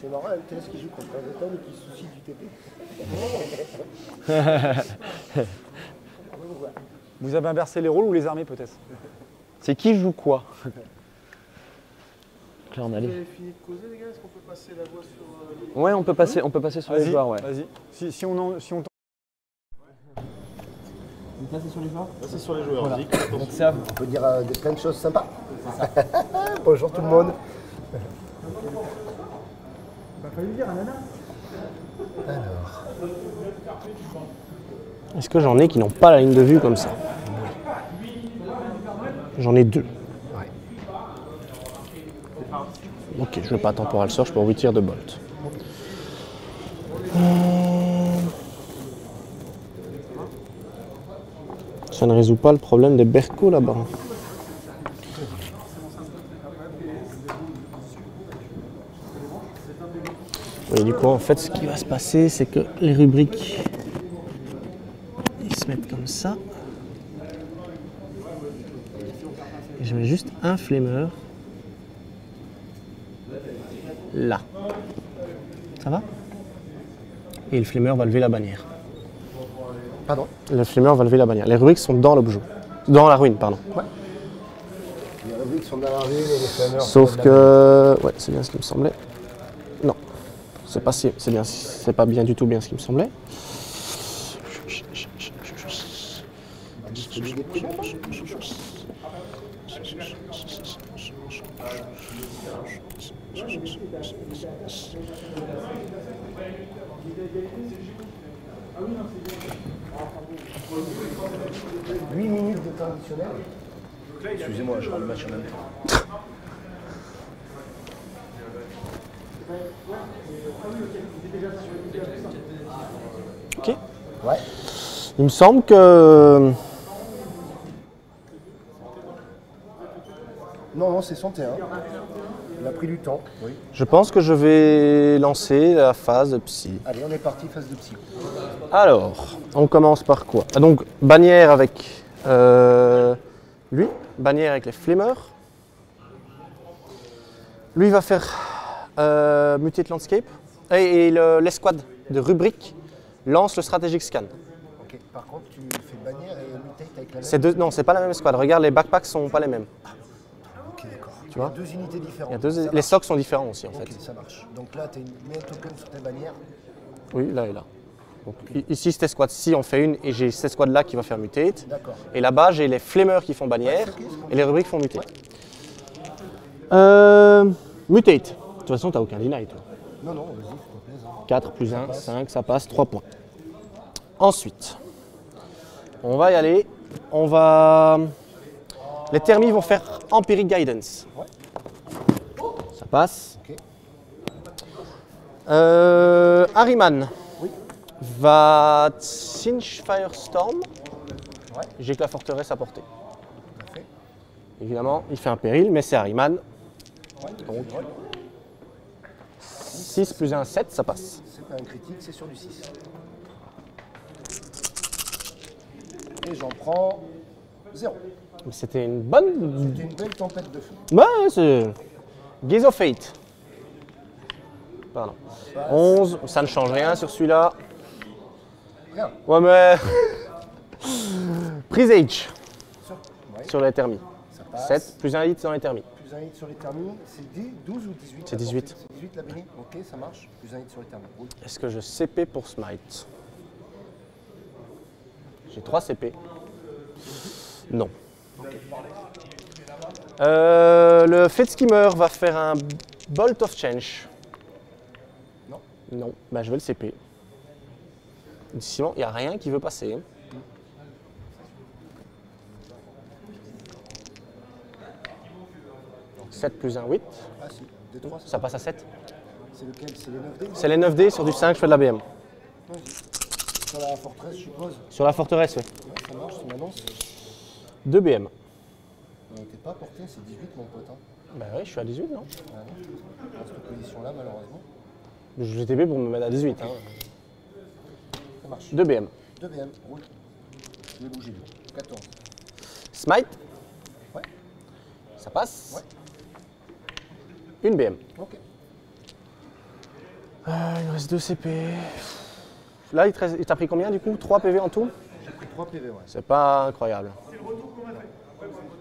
C'est marrant, un TS qui joue contre un et qui se soucie du TP. Vous avez inversé les rôles ou les armées peut-être? C'est qui joue quoi? Là, on Vous allait. avez fini de causer, les gars? Est-ce qu'on peut passer la voix sur euh, les... Ouais, on peut passer, on peut passer sur les joueurs, ouais. vas-y. Si, si on en- si on C'est sur les joueurs, Zik. Donc c'est à vous. On peut dire euh, des, plein de choses sympas. Bonjour tout le monde. Alors, Est-ce que j'en ai qui n'ont pas la ligne de vue comme ça? J'en ai deux. Ok, je ne veux pas temporal search pour 8 tirs de bolt. Euh, Ça ne résout pas le problème des Berco là-bas. Du coup, en fait, ce qui va se passer, c'est que les rubriques ils se mettent comme ça. Et je mets juste un flemmeur là. Ça va? Et le flemmeur va lever la bannière. Pardon. Le flemmeur va lever la bannière. Les rubriques sont dans l'objet. Dans la ruine, pardon. Les rubriques sont dans la ruine et les flammeurs Sauf que. Ouais, c'est bien ce qui me semblait. Non. C'est pas, si- c'est bien, c'est pas bien du tout bien ce qui me semblait. Ruine. Des petits bonbons. Huit minutes de temps additionnel. Excusez-moi, je rends le match en même temps. Ok. Ouais. Il me semble que. Non, non, c'est son terrain. Il a pris du temps. Oui. Je pense que je vais lancer la phase de psy. Allez, on est parti, phase de psy. Alors, on commence par quoi? Ah, Donc, bannière avec euh, lui, bannière avec les flemmeurs. Lui va faire euh, Mutate Landscape. Et, et le- l'escouade de rubrique lance le Strategic Scan. Ok. Par contre, tu fais bannière et mutate avec la même. Deux, non, c'est pas la même escouade. Regarde, les backpacks sont pas les mêmes. Ok, d'accord. Tu vois Il y a deux unités différentes. Il y a deux- les stocks sont différents aussi en Ok, fait. ça marche. Donc là, tu mets un token sur tes bannières. Oui, là et là. Donc, ici, cette escouade-ci, on fait une et j'ai cette escouade-là qui va faire Mutate. Et là-bas, j'ai les flemmeurs qui font bannière Ouais, et les rubriques font mutate. Euh, mutate. De toute façon, tu aucun deny, toi. Non, non, vas-y, s'il te plaît. hein. 4 plus 1, passe. 5, ça passe, 3 points. Ensuite, on va y aller. On va. Les thermis vont faire Empiric Guidance. Ça passe. Ok. Euh, Harriman Oui. Va Cinch Firestorm. Ouais. J'ai que la forteresse à portée. Tout à fait. Évidemment, il fait un péril, mais c'est Harriman. Ouais, Donc. c'est drôle. 6 plus 1, 7, ça passe. C'est pas un critique, c'est sur du 6. Et j'en prends Zéro. Mais C'était une bonne. C'était une belle tempête de feu. Ouais, c'est. Gaze of Fate. Pardon. 11, ça ne change rien sur celui-là. Rien. Ouais, mais. Prise Age Sur, ouais, sur les thermies. ça passe. 7 plus 1 hit dans les thermies. Plus un hit sur les thermies. C'est 10, 12 ou 18 C'est la 18. portée C'est 18 la bénie Ok, ça marche. Plus un hit sur les thermies. Oui. Est-ce que je CP pour Smite J'ai 3 CP. Non. Euh, le Fate Skimmer va faire un Bolt of Change. Non. Non, bah, je vais le CP. Sinon, il n'y a rien qui veut passer. 7 plus 1, 8. Ah si, D3, Ça passe à 7. c'est lequel? C'est les 9D C'est les 9D sur du 5, je fais de la BM. Sur la forteresse, je suppose. Sur la forteresse, oui. Ouais, ça marche, c'est une annonce. 2 BM. Euh, T'es pas porté, c'est 18 mon pote. Hein. Bah oui, je suis à 18, non? Ah non. Dans cette position-là, malheureusement. Je l'ai TP pour me mettre à 18. Hein. Ça marche. 2 BM. 2 BM, roule. Je vais bouger lui. 14. Smite. Ouais. Ça passe. Ouais. Une BM. Ok. Euh, il me reste 2 CP. Là, il t'a pris combien du coup? 3 PV en tout? J'ai pris 3 PV, ouais. C'est pas incroyable.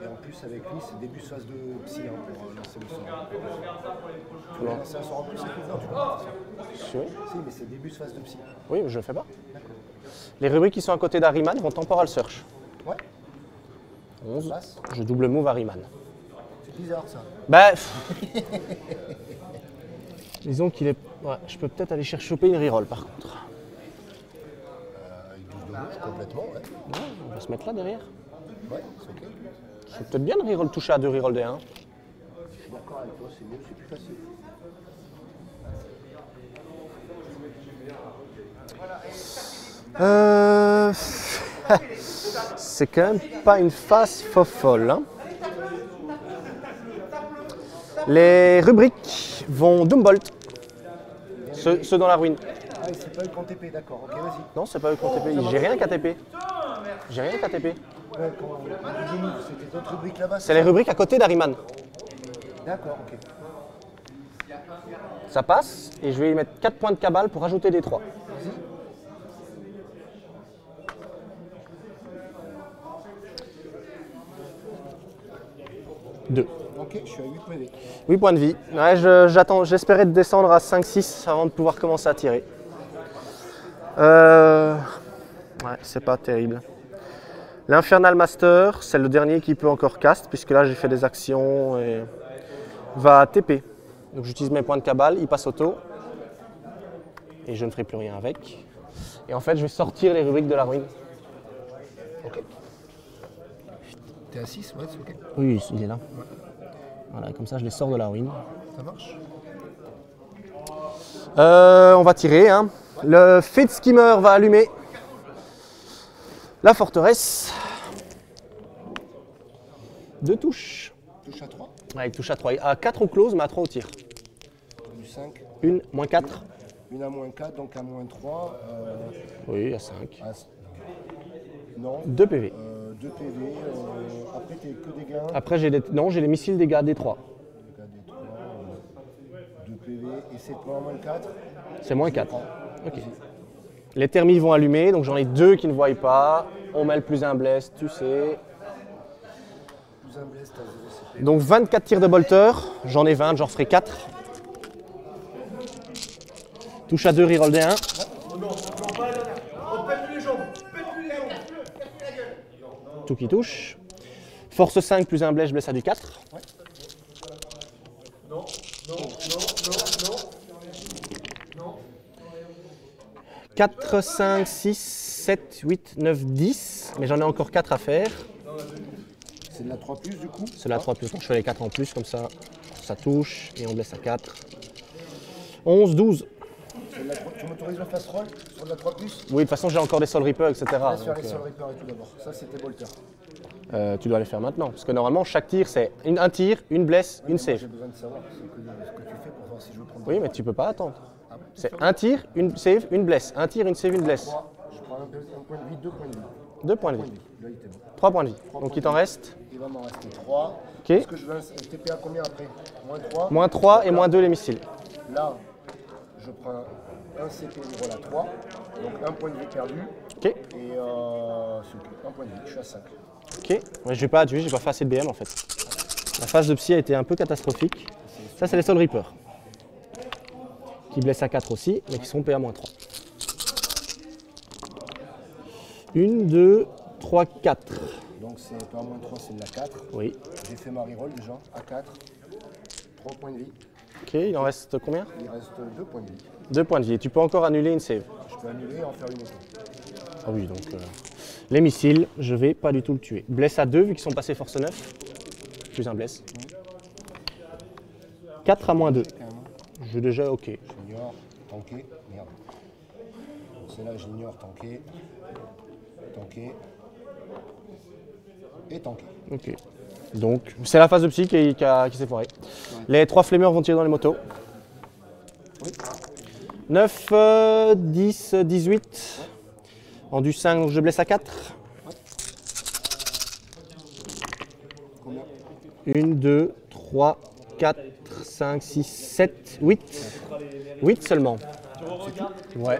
Et en plus, avec lui, c'est début de phase de psy hein, pour euh, lancer le sort. Tu Non. veux lancer un sort en plus avec le tu peux Si, mais c'est début de phase de psy. Oui, je le fais pas. Les rubriques qui sont à côté d'Ariman vont temporal search. Ouais, 11. passe. Je double move Ariman. C'est bizarre ça. Bah. Disons qu'il est. Ouais, je peux peut-être aller chercher choper une reroll par contre. Euh, il de gauche complètement, ouais. Ouais, on va se mettre là derrière. Ouais, c'est ok. C'est peut-être bien de reroll toucher à deux reroll des 1. Je suis d'accord avec toi, c'est mieux, c'est plus facile. Euh... C'est quand même pas une phase fofolle. hein. Les rubriques vont Doombolt. Ceux, ceux dans la ruine. Ah, c'est pas le camp TP, d'accord, ok, vas-y. Non, c'est pas eux qui ont TP. J'ai rien qu'à TP. J'ai rien qu'à TP. C'est les rubriques à côté d'Ariman. D'accord, ok. Ça passe et je vais y mettre 4 points de cabale pour ajouter des 3. Deux. Ok, je suis à 8 PV. 8 points de vie. Ouais, je- j'attends, j'espérais de descendre à 5-6 avant de pouvoir commencer à tirer. Euh, Ouais, c'est pas terrible. L'Infernal Master, c'est le dernier qui peut encore cast, puisque là j'ai fait des actions et va TP. Donc j'utilise mes points de cabale, il passe auto. Et je ne ferai plus rien avec. Et en fait, je vais sortir les rubriques de la ruine. T'es à 6, ouais, c'est ok. Oui, il est là. Voilà, comme ça je les sors de la ruine. Ça marche Euh, on va tirer. Hein. Le Fate Skimmer va allumer la forteresse. Deux touches. Touche à 3, Ouais, il touche à 3. À 4 au close, mais à 3 au tir. du 5, Une, moins 4. une à moins 4, donc à moins 3. Euh, Oui, à 5. à- non, 2 PV. 2 PV. euh, après, t'es que des gains. Après, j'ai des... non, j'ai les missiles dégâts des 3. Dégâts des 3, 2 PV. Et c'est moins 4. C'est moins 4. Ok. Les thermis vont allumer, donc j'en ai deux qui ne voient pas. On met le plus un bless, tu sais. Plus un bless, t'as 0 CP. Donc 24 tirs de bolter, j'en ai 20, j'en ferai 4. Touche à 2, reroll des 1. Tout qui touche. Force 5 plus un bless, je blesse à du 4. 4, 5, 6, 7, 8, 9, 10. Mais j'en ai encore 4 à faire. C'est de la 3 plus du coup. C'est la 3 plus. Je fais les 4 en plus, comme ça, ça touche et on blesse à 4. 11, 12. C'est de la 3 Tu m'autorises le fast roll sur de la 3 plus Oui, de toute façon, j'ai encore des Soul Reaper, etc. Faire donc, les euh, Soul Reaper et tout d'abord. Ça, c'était Bolter. euh, tu dois les faire maintenant. Parce que normalement, chaque tir, c'est un tir, une bless, une save. J'ai besoin de savoir ce que, ce que tu fais pour voir si je veux prendre. Oui, mais tu peux pas attendre. Ah bon C'est un tir, une save, une bless. Un tir, une save, une bless. 3. Je prends un, point de vie, 2 points de vie. Deux points de vie. 3 points de vie. Donc il t'en reste Il va m'en rester 3. Ok. Est-ce que je vais un TPA combien après? Moins 3 moins 3 et moins 2 les missiles. Là, je prends un CP rôle à 3. Donc un point de vie perdu. Ok. Et euh. Un point de vie. Je suis à 5. Ok. Ouais, j'ai pas tuer, j'ai pas fait assez de BM en fait. La phase de psy a été un peu catastrophique. Ça, c'est les Soul Reapers. Qui blessent à 4 aussi, mais qui sont PA-3. 1, 2, 3, 4. Donc c'est toi à moins 3, c'est de la 4. Oui. J'ai fait ma reroll déjà à 4. 3 points de vie. Ok, il en reste combien? Il reste 2 points de vie. 2 points de vie. Et tu peux encore annuler une save. Je peux annuler et en faire une autre. Ah oui, donc euh, les missiles, je vais pas du tout le tuer. Blesse à 2 vu qu'ils sont passés force 9. Plus un blesse. 4 à moins 2. Je déjà ok. J'ignore, tanké, merde. C'est là, j'ignore, tanké, tanké et tanké. Ok. Donc c'est la phase de psy qui, qui s'est foirée. Les 3 flemmeurs vont tirer dans les motos. 9, euh, 10, 18. En du 5, donc je blesse à 4. Combien? 1, 2, 3, 4, 5, 6, 7, 8. 8 seulement. Ouais.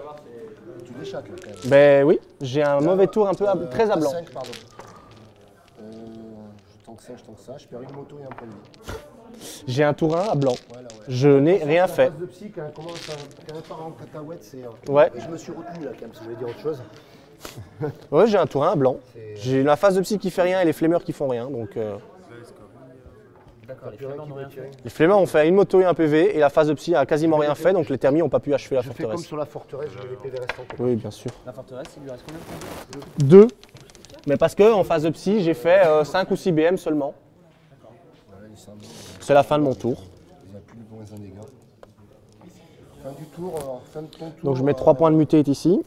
Tu déchattes là quand même. Ben oui, j'ai un mauvais tour un peu à- très à blanc. 5, pardon. Euh, je tank ça, je tank ça. Je perds une moto et un point de vie. J'ai un tour 1 à blanc. Voilà, ouais. Je n'ai rien La fait. phase de psy, quand elle commence à, quand elle part en cacahuète, c'est. euh, Ouais. Et je me suis retenu là quand même, si je voulais dire autre chose. Ouais, j'ai un tour 1 à blanc. J'ai la phase de psy qui fait rien et les flemmeurs qui font rien. Donc euh, D'accord, les n'ont rien fait. flemmeurs ont fait une moto et un PV et la phase de psy a quasiment rien fait. Donc les thermis n'ont pas pu achever la Je fais comme forteresse. sur la forteresse, je mets les PV restants. Oui, bien sûr. La forteresse, il lui reste combien de points 2. Mais parce que en phase de psy, j'ai fait 5 ou 6 BM seulement. C'est la fin de mon tour. Il n'y a plus de moins un dégât. Fin du tour, alors, fin de ton tour. Donc je mets euh, 3 points de mutate ici.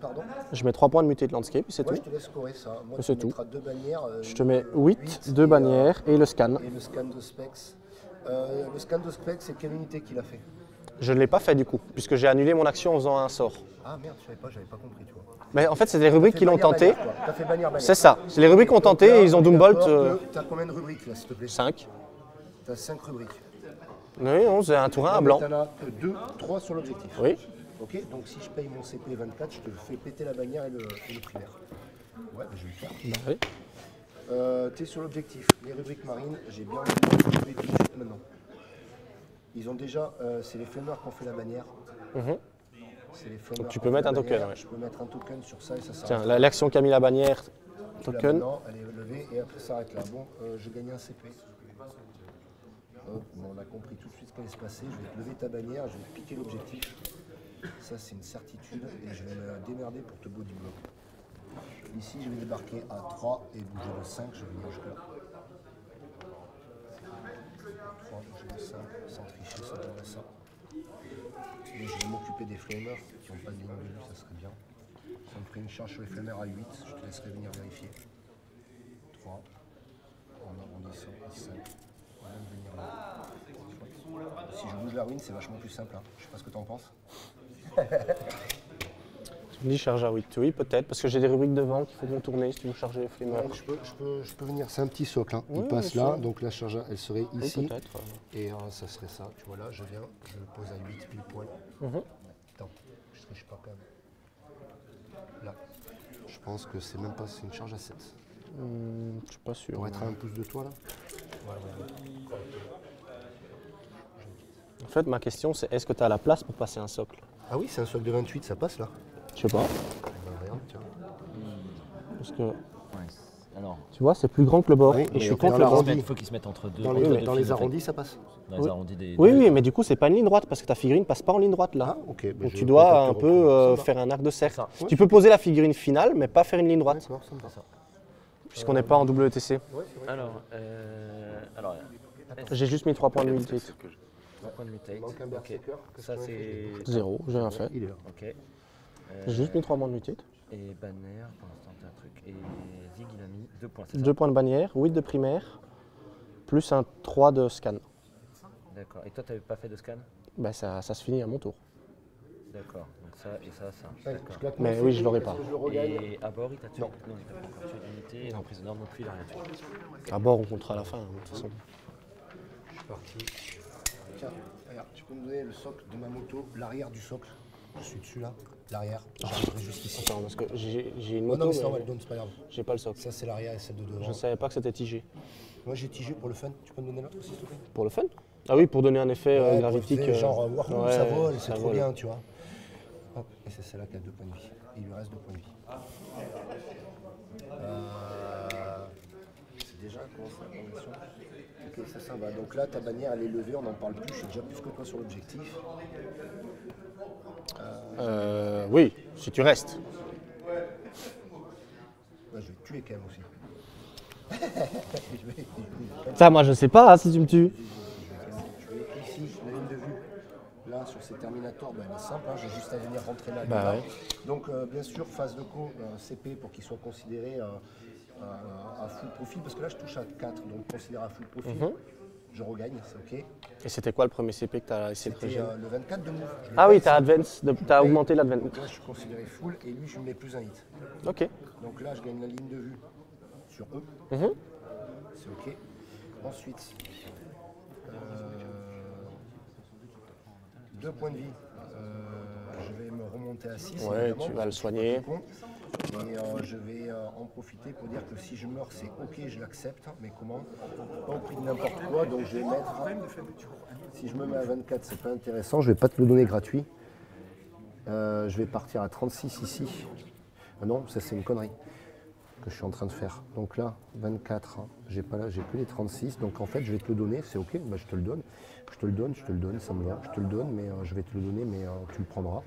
Pardon Je mets 3 points de mutate landscape et c'est tout. je te laisse scorer ça. Moi, C'est tout. mettras deux bannières. euh, Je te mets huit 8, et, 2 euh, bannières et le scan. Et le scan de specs. Euh, le scan de specs, c'est quelle unité qu'il a fait Je ne l'ai pas fait du coup, puisque j'ai annulé mon action en faisant un sort. Ah merde, je savais pas, j'avais pas compris, tu vois. Mais en fait, c'est les rubriques qui l'ont tenté. C'est ça. C'est les rubriques qui ont tenté et ils ont Doombolt euh, T'as combien de rubriques là, s'il te plaît 5. T'as 5 rubriques. Oui, non, c'est un tour 1 à blanc. T'en as 2, 3 sur l'objectif. Oui. Ok, donc si je paye mon CP 24, je te fais péter la bannière et le, et le primaire. Ouais, je vais le faire. Bah oui. Euh, T'es sur l'objectif. Les rubriques marines, j'ai bien envie de je vais tout de suite maintenant. Ils ont déjà, euh, c'est les flemmeurs qui ont fait la bannière. Mhm. C'est les flemmeurs tu qui peux ont fait mettre la un token, bannière. ouais. Je peux mettre un token sur ça et ça s'arrête. Tiens, la- l'action qu'a mis la bannière, Là, token. maintenant, elle est levée et après ça s'arrête là. Bon, euh, je gagne un CP. Hop, bon, on a compris tout de suite ce qui allait se passer. Je vais te lever ta bannière, je vais te piquer l'objectif. Ça, c'est une certitude et je vais me démerder pour te block. Ici, je vais débarquer à 3 et bouger de 5, je vais venir jusque là. 3, bouger de 5, sans tricher, ça donnerait ça. Et je vais m'occuper des flamers qui n'ont pas de ligne ça serait bien. Ça me ferait une charge sur les flamers à 8, je te laisserai venir vérifier. 3, en arrondissant, et 5. On va même venir là. Si je bouge la ruine, c'est vachement plus simple. hein. Je sais pas ce que tu en penses. Tu me dis charge à 8. Oui, peut-être, parce que j'ai des rubriques devant qu'il faut contourner si tu veux charger les flemmeurs. je, peux, je, peux, je peux venir, c'est un petit socle. hein. Il passe là, donc la charge, elle serait ici. peut-être. Et euh, ça serait ça, tu vois là, je viens, je le pose à 8 pile poil. Mhm. Attends, je triche pas quand même. Là. Je pense que c'est même pas, c'est une charge à 7. Hum, je suis pas sûr. Pour être à un pouce de toi là En fait, ma question, c'est est-ce que tu as la place pour passer un socle? Ah oui, c'est un socle de 28, ça passe là Je sais pas. Eh ben, regarde, tiens. Parce que. Alors, tu vois, c'est plus grand que le bord. Oui, et je suis dans contre le bord. il faut qu'ils se mettent entre deux. Dans entre les, deux dans fils les de arrondis, ça passe Dans les Oui. arrondis des. Oui, des- oui, mais du coup, c'est pas une ligne droite parce que ta figurine passe pas en ligne droite là. Ah, ok. Donc je tu dois un peu euh, Ça va. faire un arc de cercle. Ça. Tu peux poser la figurine finale, mais pas faire une ligne droite, ça me va. puisqu'on n'est pas en WTC. Alors, euh, alors, J'ai juste mis 3 points de. 3 points de mutate. Il manque un berserker. Ça, c'est. Zéro, j'ai rien fait. Il est là. Ok. Euh, J'ai juste mis 3 points de mutate. Et banner, pour l'instant, t'as un truc. Et Zig, il a mis 2 points, c'est ça 2 points de bannière, 8 de primaire, plus un 3 de scan. D'accord. Et toi, t'avais pas fait de scan? Bah ça, ça se finit à mon tour. D'accord, donc ça et ça, ça. Ouais, Mais oui, je l'aurais pas. Et à bord, il t'a tué? Non. Non, il t'a pas encore tué d'unité. Et l'emprisonneur non plus, il a rien tué. À bord, on comptera à la fin, hein, de toute façon. Je suis parti. Tiens, regarde, tu peux me donner le socle de ma moto, l'arrière du socle. Je suis dessus là, l'arrière. J'arriverai jusqu'ici. Attends, parce que j'ai une Oh moto, non, mais c'est normal, donne, c'est pas grave. j'ai pas le socle. Ça, c'est l'arrière et celle de devant. Je savais pas que c'était tigé. Moi, j'ai tigé pour le fun. Tu peux me donner l'autre aussi, s'il te plaît? Pour le fun? Ah oui, pour donner un effet euh, Ouais, gravitique. euh, Genre, euh, Warhol, ouais, ça vole, c'est trop vole. bien, tu vois. Hop, et c'est celle-là qui a deux points de vie. Il lui reste deux points de vie. Euh, c'est déjà commencé la. Ça, ça va. Donc là, ta bannière, elle est levée, on n'en parle plus. Je suis déjà plus que toi sur l'objectif. Euh, oui, si tu restes. Là, je vais te tuer quand même aussi. Ça, moi, je sais pas hein, si tu me tues. ici, la ligne de vue. Là, sur ces Terminators, ben, elle est simple. hein, J'ai juste à venir rentrer là. Bah là. ouais. Donc, euh, bien sûr, phase de co, euh, CP pour qu'il soit considéré euh, à full profil. Parce que là, je touche à 4, donc considéré à full profil. Mhm. Je regagne, c'est OK. Et c'était quoi le premier CP que tu as essayé de C'était euh, le 24 de move. Ah oui, advance, de- t'as Oui. augmenté l'advance. Là, je suis considéré full et lui, je mets plus un hit. Ok. Donc là, je gagne la ligne de vue sur eux. Mhm. C'est OK. Ensuite, euh, deux points de vie. Euh, je vais me remonter à 6. Ouais, tu vas le soigner. Et euh, je vais euh, en profiter pour dire que si je meurs, c'est OK, je l'accepte. Mais comment? Pas au prix de n'importe quoi. Donc je vais mettre. Si je me mets à 24, c'est pas intéressant. Je vais pas te le donner gratuit. Euh, je vais partir à 36 ici. Ah non, ça c'est une connerie que je suis en train de faire. Donc là, 24, hein, j'ai pas là, j'ai plus les 36. Donc en fait, je vais te le donner, c'est ok, bah, je te le donne. Je te le donne, je te le donne, ça me va. Je te le donne, mais je vais te le donner, mais tu le prendras.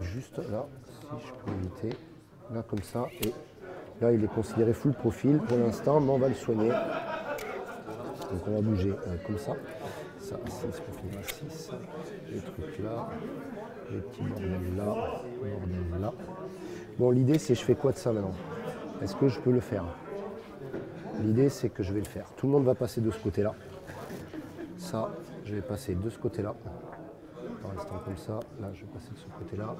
Juste là, si je peux éviter, là comme ça. Et là, il est considéré full profil pour l'instant, mais on va le soigner. Donc on va bouger euh, comme ça. Ça, 6 pour finir à 6. Les trucs là, les petits bordels là, bordel là. Bon, l'idée, c'est je fais quoi de ça maintenant? Est-ce que je peux le faire? L'idée, c'est que je vais le faire. Tout le monde va passer de ce côté-là. Ça, je vais passer de ce côté-là. En restant comme ça. Là, je vais passer de ce côté-là.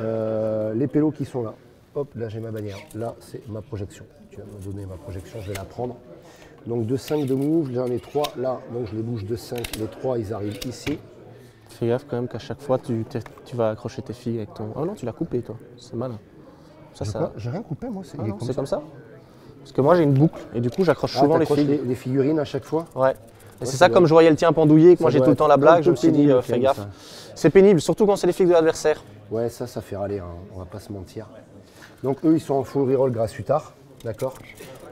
Euh, les pélos qui sont là. Hop, là, j'ai ma bannière. Là, c'est ma projection. Tu vas me donner ma projection, je vais la prendre. Donc, de 5 de move, j'en ai 3 là. Donc, je les bouge de 5. Les 3, ils arrivent ici. Fais gaffe quand même qu'à chaque fois, tu, tu vas accrocher tes filles avec ton. Oh non, tu l'as coupé toi. C'est malin. Ça, J'ai ça. J'ai rien coupé, moi. C'est Ah comme comme ça Parce que moi, j'ai une boucle et du coup, j'accroche Ah, souvent les filles. les, les figurines à chaque fois Ouais. Et c'est ça comme je voyais le tien pendouillé, et que moi j'ai tout le temps la blague, je me suis dit, euh, fais gaffe. C'est pénible, surtout quand c'est les filles de l'adversaire. Ouais, ça, ça fait râler, hein, on va pas se mentir. Donc eux, ils sont en full reroll grâce Utah, d'accord?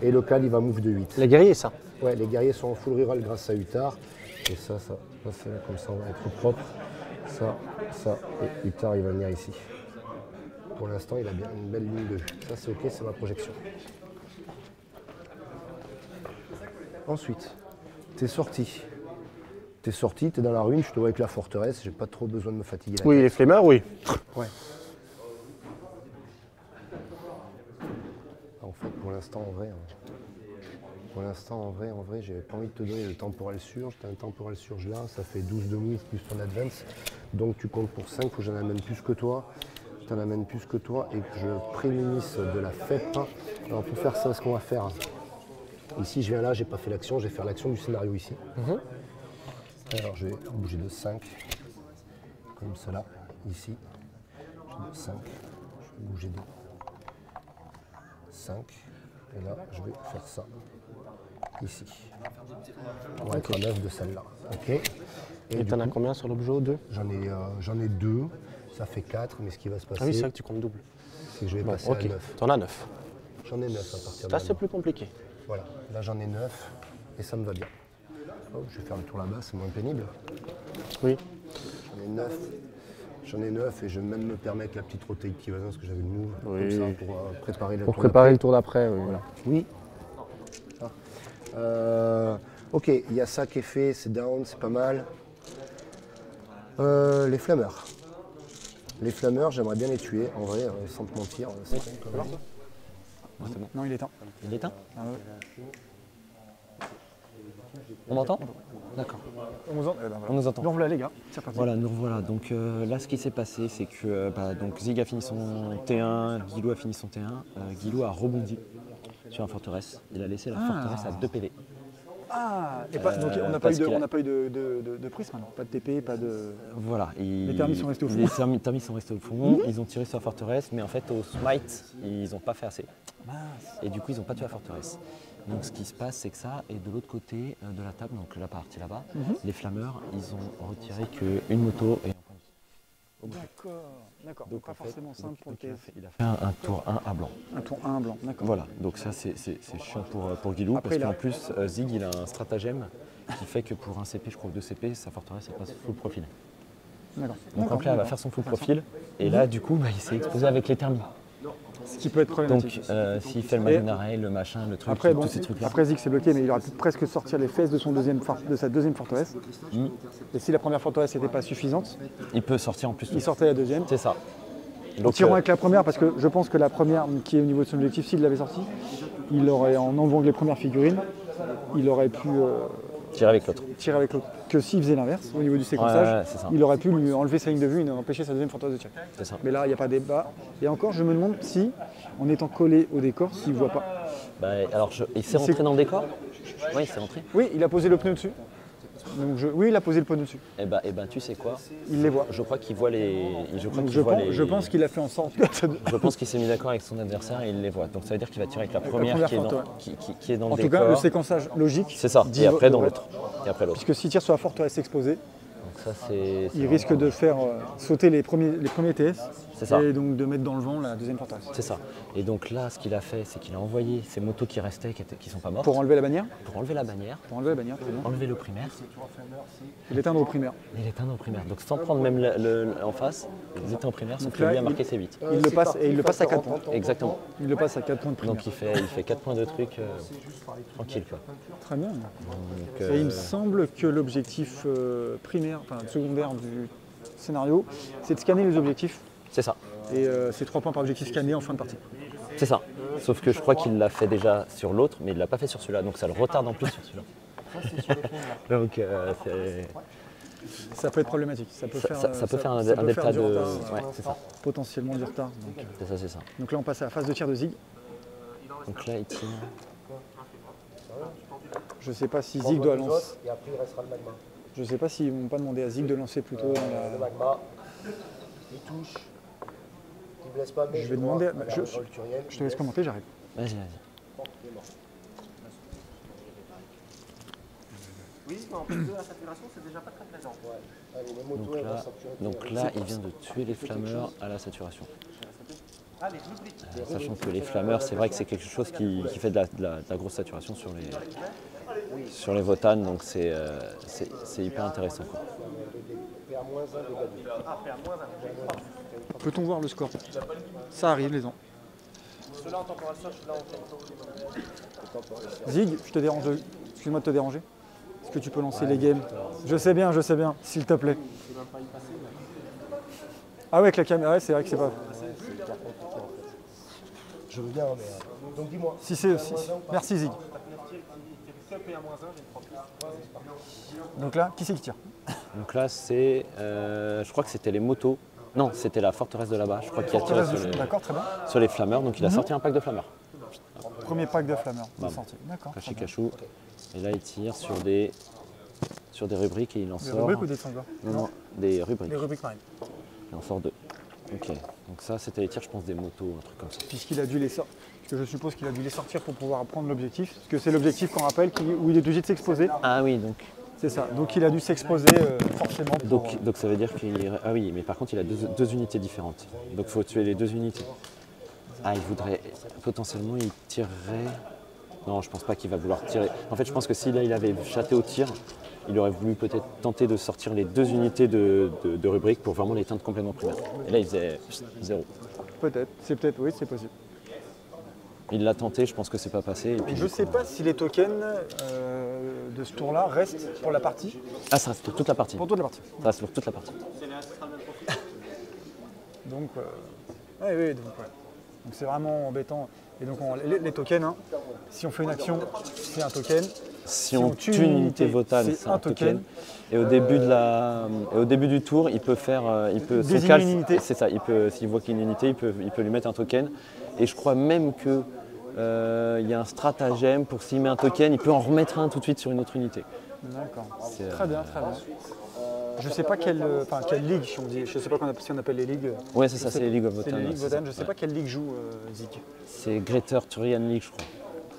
Et local, il va move de 8. Les guerriers, ça. Ouais, les guerriers sont en full reroll grâce à Utah. Et ça, ça, ça c'est comme ça, on va être propre. Ça, ça, et Utah, il va venir ici. Pour l'instant, il a bien une belle ligne de vue. Ça, c'est ok, c'est ma projection. Ensuite, t'es sorti. T'es sorti, t'es dans la ruine, je te vois avec la forteresse, j'ai pas trop besoin de me fatiguer la Oui, les flemmeurs, oui. Ouais. En fait, pour l'instant, en vrai, hein, pour l'instant, en vrai, en vrai, j'avais pas envie de te donner le temporel surge. T'as un temporel surge là, ça fait 12 de move plus ton advance. Donc tu comptes pour 5, faut que j'en amène plus que toi. T'en amènes plus que toi et que je prémunisse de la fête. Alors pour faire ça, ce qu'on va faire, ici je viens là, j'ai pas fait l'action, je vais faire l'action du scénario ici. Alors je vais bouger de 5, comme cela, ici. Je vais de 5, je vais bouger de 5, et là je vais faire ça, ici. On va être à 9 de celle-là, ok Et, Et du t'en as combien sur l'objet Deux? J'en ai, euh, j'en ai deux, ça fait 4, mais ce qui va se passer, Ah oui, c'est vrai que tu comptes double. c'est que je vais Bon, passer ok, à 9. t'en as neuf. J'en ai 9 à partir de Ça, c'est maintenant. plus compliqué. Voilà, là j'en ai 9, et ça me va bien. Oh, je vais faire le tour là-bas, c'est moins pénible. Oui. J'en ai 9. J'en ai 9 et je vais même me permettre la petite rotate qui va parce que j'avais le move Oui. comme ça pour euh, préparer le Pour tour préparer le tour d'après, oui. d'après. Oui. Ça. Euh, ok, il y a ça qui est fait, c'est down, c'est pas mal. Euh, les flammeurs. Les flammeurs, j'aimerais bien les tuer, en vrai, euh, sans te mentir. une connerie. Non, il est temps. Il est éteint Ah ouais. On m'entend D'accord. On nous, en- euh, ben, voilà. On nous entend. Donc voilà les gars, c'est. Voilà, nous revoilà. Donc euh, là, ce qui s'est passé, c'est que euh, bah, donc Zig a fini son T1, Guilou a fini son T1. Euh, Guilou a rebondi sur une forteresse. Il a laissé la Ah. forteresse à 2 PV. Ah, et pas, donc Euh, on n'a pas, parce eu de, a- on pas eu de, de, de, de prise maintenant, pas de TP, pas de. Voilà. il- Les thermis sont restés au fond. Les thermis sont restés au fond. Ils ont tiré sur la forteresse, mais en fait, au smite, ils n'ont pas fait assez. Et du coup, ils n'ont pas tué la forteresse. Donc, ce qui se passe, c'est que ça, et de l'autre côté euh, de la table, donc la partie là-bas, Mhm. les flammeurs, ils ont retiré qu'une moto et un. D'accord, d'accord. Donc, pas en fait, forcément simple donc- pour le donc, il a TS. fait- Il a fait un, un tour 1 à blanc. Un tour 1 blanc, d'accord. Voilà, donc ça c'est chiant pour, euh, pour Guilou, Après, parce a- qu'en plus euh, Zig il a un stratagème qui fait que pour un CP, je crois 2 CP, sa forteresse elle passe full profil. D'accord. Donc après elle va faire son full profil, et là du coup bah, il s'est exposé avec les thermis. Ce qui peut être problématique. Donc euh, s'il fait le Madonna le machin, le truc, Après, bon, tous ces trucs là. après Zig c'est bloqué, mais il aurait pu presque sortir les fesses de, son deuxième de sa deuxième forteresse. Mm. Et si la première forteresse n'était pas suffisante, Il peut sortir en plus. il sortait la deuxième. C'est ça. Donc, tirant euh, avec la première, parce que je pense que la première, qui est au niveau de son objectif, s'il l'avait sorti, il aurait, en enlevant les premières figurines, il aurait pu euh, tirer avec l'autre. tirer avec l'autre. Que s'il faisait l'inverse, au niveau du séquençage, Ouais, il aurait pu lui enlever sa ligne de vue et empêcher sa deuxième forteresse de tir. Ça. Mais là, il n'y a pas de débat. Et encore, je me demande si, en étant collé au décor, s'il ne voit pas. Bah, alors je- il s'est rentré dans le décor? Oui, il s'est rentré. Oui, il a posé le pneu dessus. Donc je- Oui, il a posé le pneu dessus. Et bah, et ben tu sais quoi? Il les voit. Je crois qu'il voit les. Je crois Donc qu'il je, voit pense, les- je pense qu'il a fait en sorte que Je pense qu'il s'est mis d'accord avec son adversaire et il les voit. Donc ça veut dire qu'il va tirer avec la première, première qui, est dans, forte, ouais. qui, qui- qui est dans En le tout décor. cas, le séquençage logique. C'est ça. dit- Et après dans l'autre. Et après l'autre. Puisque s'il tire sur la Donc ça c'est. c'est il risque de faire euh, sauter les premiers, les premiers TS ça. et donc de mettre dans le vent la deuxième forteresse. C'est ça. Et donc là, ce qu'il a fait, c'est qu'il a envoyé ces motos qui restaient, qui, étaient, qui sont pas mortes, Pour enlever la bannière pour enlever la bannière, Pour enlever la bannière, très bien. enlever le primaire Et l'éteindre au primaire. et l'éteindre au primaire. Donc sans prendre même le, le- en face, ils étaient en primaire, sauf que lui a marqué ses 8. Il le passe et il le passe à 4 points. Exactement. Il le passe à 4 points de primaire. Donc il fait, il fait 4 points de truc euh, tranquille quoi. Très bien. Donc, Et il me euh, semble que l'objectif euh, primaire, enfin secondaire du scénario, c'est de scanner les objectifs. C'est ça. Et euh, c'est 3 points par objectif scanné en fin de partie. C'est ça. Sauf que je crois qu'il l'a fait déjà sur l'autre, mais il l'a pas fait sur celui-là, donc ça le retarde en plus sur celui-là. donc euh, c'est- Ça peut être problématique. Ça peut ça, faire, ça- euh, ça peut faire un, un peut delta faire de. retard, Ouais, c'est ça. potentiellement du retard. Donc, C'est ça, c'est ça. donc là, on passe à la phase de tir de Zig. Donc là, il tire. Je ne sais pas si Zig doit lancer. Et après, il restera le magma. Je sais pas s'ils vont pas demander à Zig de lancer plutôt dans Le magma, il touche. Il ne blesse pas, mais Je vais demander à- je- te laisse commenter, j'arrive. Vas-y, vas-y. Oui, mais en plus de la saturation, c'est déjà pas très présent. Allez, les motos, Donc là, s'actualiser. donc là, il vient de tuer les flammeurs à la saturation. Ah. Euh, Sachant que les flammeurs, c'est vrai que c'est quelque chose qui, qui fait de la, de la- de la grosse saturation sur les, sur les votanes, donc c'est euh, hyper intéressant. quoi. PA-1 de gagner. Peut-on voir le score? Ça arrive, les ans. Ceux-là en temporation, là en Zig, je te dérange. Excuse-moi de te déranger. Est-ce que tu peux lancer les games? Je sais bien, je sais bien, s'il te plaît. Ah ouais, avec la caméra, ouais, c'est vrai que c'est pas. Je veux bien, mais. euh, Donc dis-moi. Si c'est. si- si- Merci Zig. Donc là, qui c'est qui tire? Donc là, c'est, euh, je crois que c'était les motos. Non, c'était la forteresse de là-bas. Je crois qu'il a tiré sur les, très bien. sur les flammeurs, donc il a sorti un pack de flammeurs. Premier pack de flammeurs, c'est Bam. sorti. D'accord. cachou. Et là, il tire sur des, sur des rubriques et il en Des sort. rubriques ou des sangles Non, non, des rubriques. Des rubriques marines. Il en sort deux. Ok. Donc ça, c'était les tirs, je pense, des motos, un truc comme ça. Puisqu'il a dû les sortir. Que je suppose qu'il a dû les sortir pour pouvoir prendre l'objectif. Parce que c'est l'objectif qu'on rappelle, où il est obligé de s'exposer. Ah oui, donc. C'est ça. Donc il a dû s'exposer euh, forcément pour. Donc, donc ça veut dire qu'il irait- Ah oui, mais par contre, il a deux, deux unités différentes. Donc il faut tuer les deux unités. Ah, il voudrait. Potentiellement, il tirerait. Non, je pense pas qu'il va vouloir tirer. En fait, je pense que si là, il avait chaté au tir, il aurait voulu peut-être tenter de sortir les deux unités de, de, de rubrique pour vraiment les complètement primaires. Et là, il faisait zéro. Peut-être. C'est peut-être. Oui, c'est possible. Il l'a tenté, je pense que c'est pas passé. Et puis, Je du sais pas si les tokens euh, de ce tour-là restent pour la partie. Ah, ça reste pour toute la partie. Pour toute la partie. Ça reste pour toute la partie. Donc. euh, ouais, donc ouais. C'est vraiment embêtant. Et donc on- les, les tokens, hein, si on fait une action, c'est un token. Si on tue une unité votale, c'est un un token. token. Et au début de la, et au début du tour, il peut faire, euh, il peut. C'est ça. Il peut, s'il voit qu'il y a une unité, il peut, il peut lui mettre un token. Et je crois même que euh, il y a un stratagème pour s'il met un token, il peut en remettre un tout de suite sur une autre unité. D'accord. C'est, Très bien, très bien. Je sais pas quelle, euh, enfin, quelle ligue, si on dit, je sais pas qu'on appelle- si on appelle les ligues. Ouais, c'est ça, sais c'est les. League of Votan. ligues. Je sais Ouais. pas quelle ligue joue euh, Zik. C'est Greater Turian League, je crois.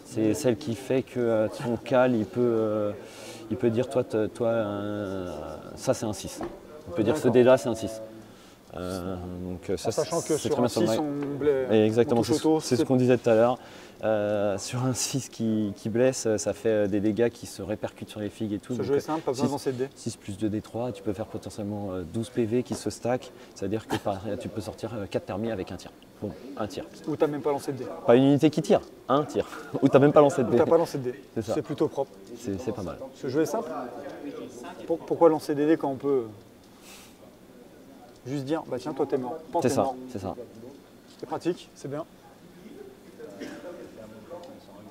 C'est celle qui fait que euh, son cal, il peut, euh, il peut dire toi, toi ça c'est un 6. Il peut dire ce dé-là c'est un 6. Euh, donc euh, ça, En sachant que c'est sur un bien 6, sur- on blesse. Et exactement, c'est ce qu'on disait tout à l'heure. Euh, sur un 6 qui, qui blesse, euh, ça fait euh, des dégâts qui se répercutent sur les figues et tout. Ce Donc, jeu est euh, simple, pas besoin six- de dés. 6 plus 2 D3, tu peux faire potentiellement euh, 12 PV qui se stack, c'est-à-dire que par- tu peux sortir 4 permis avec un tir. Bon, un tir. Ou t'as même pas lancé de dés. Pas une unité qui tire, un tir. Ou t'as même pas lancé de Ou dés. t'as pas lancé de dés. C'est plutôt propre. C'est pas mal. Ce jeu est simple. Pour- pourquoi lancer des dés quand on peut juste dire bah tiens toi t'es mort. C'est ça, mort. c'est ça. C'est pratique, c'est bien.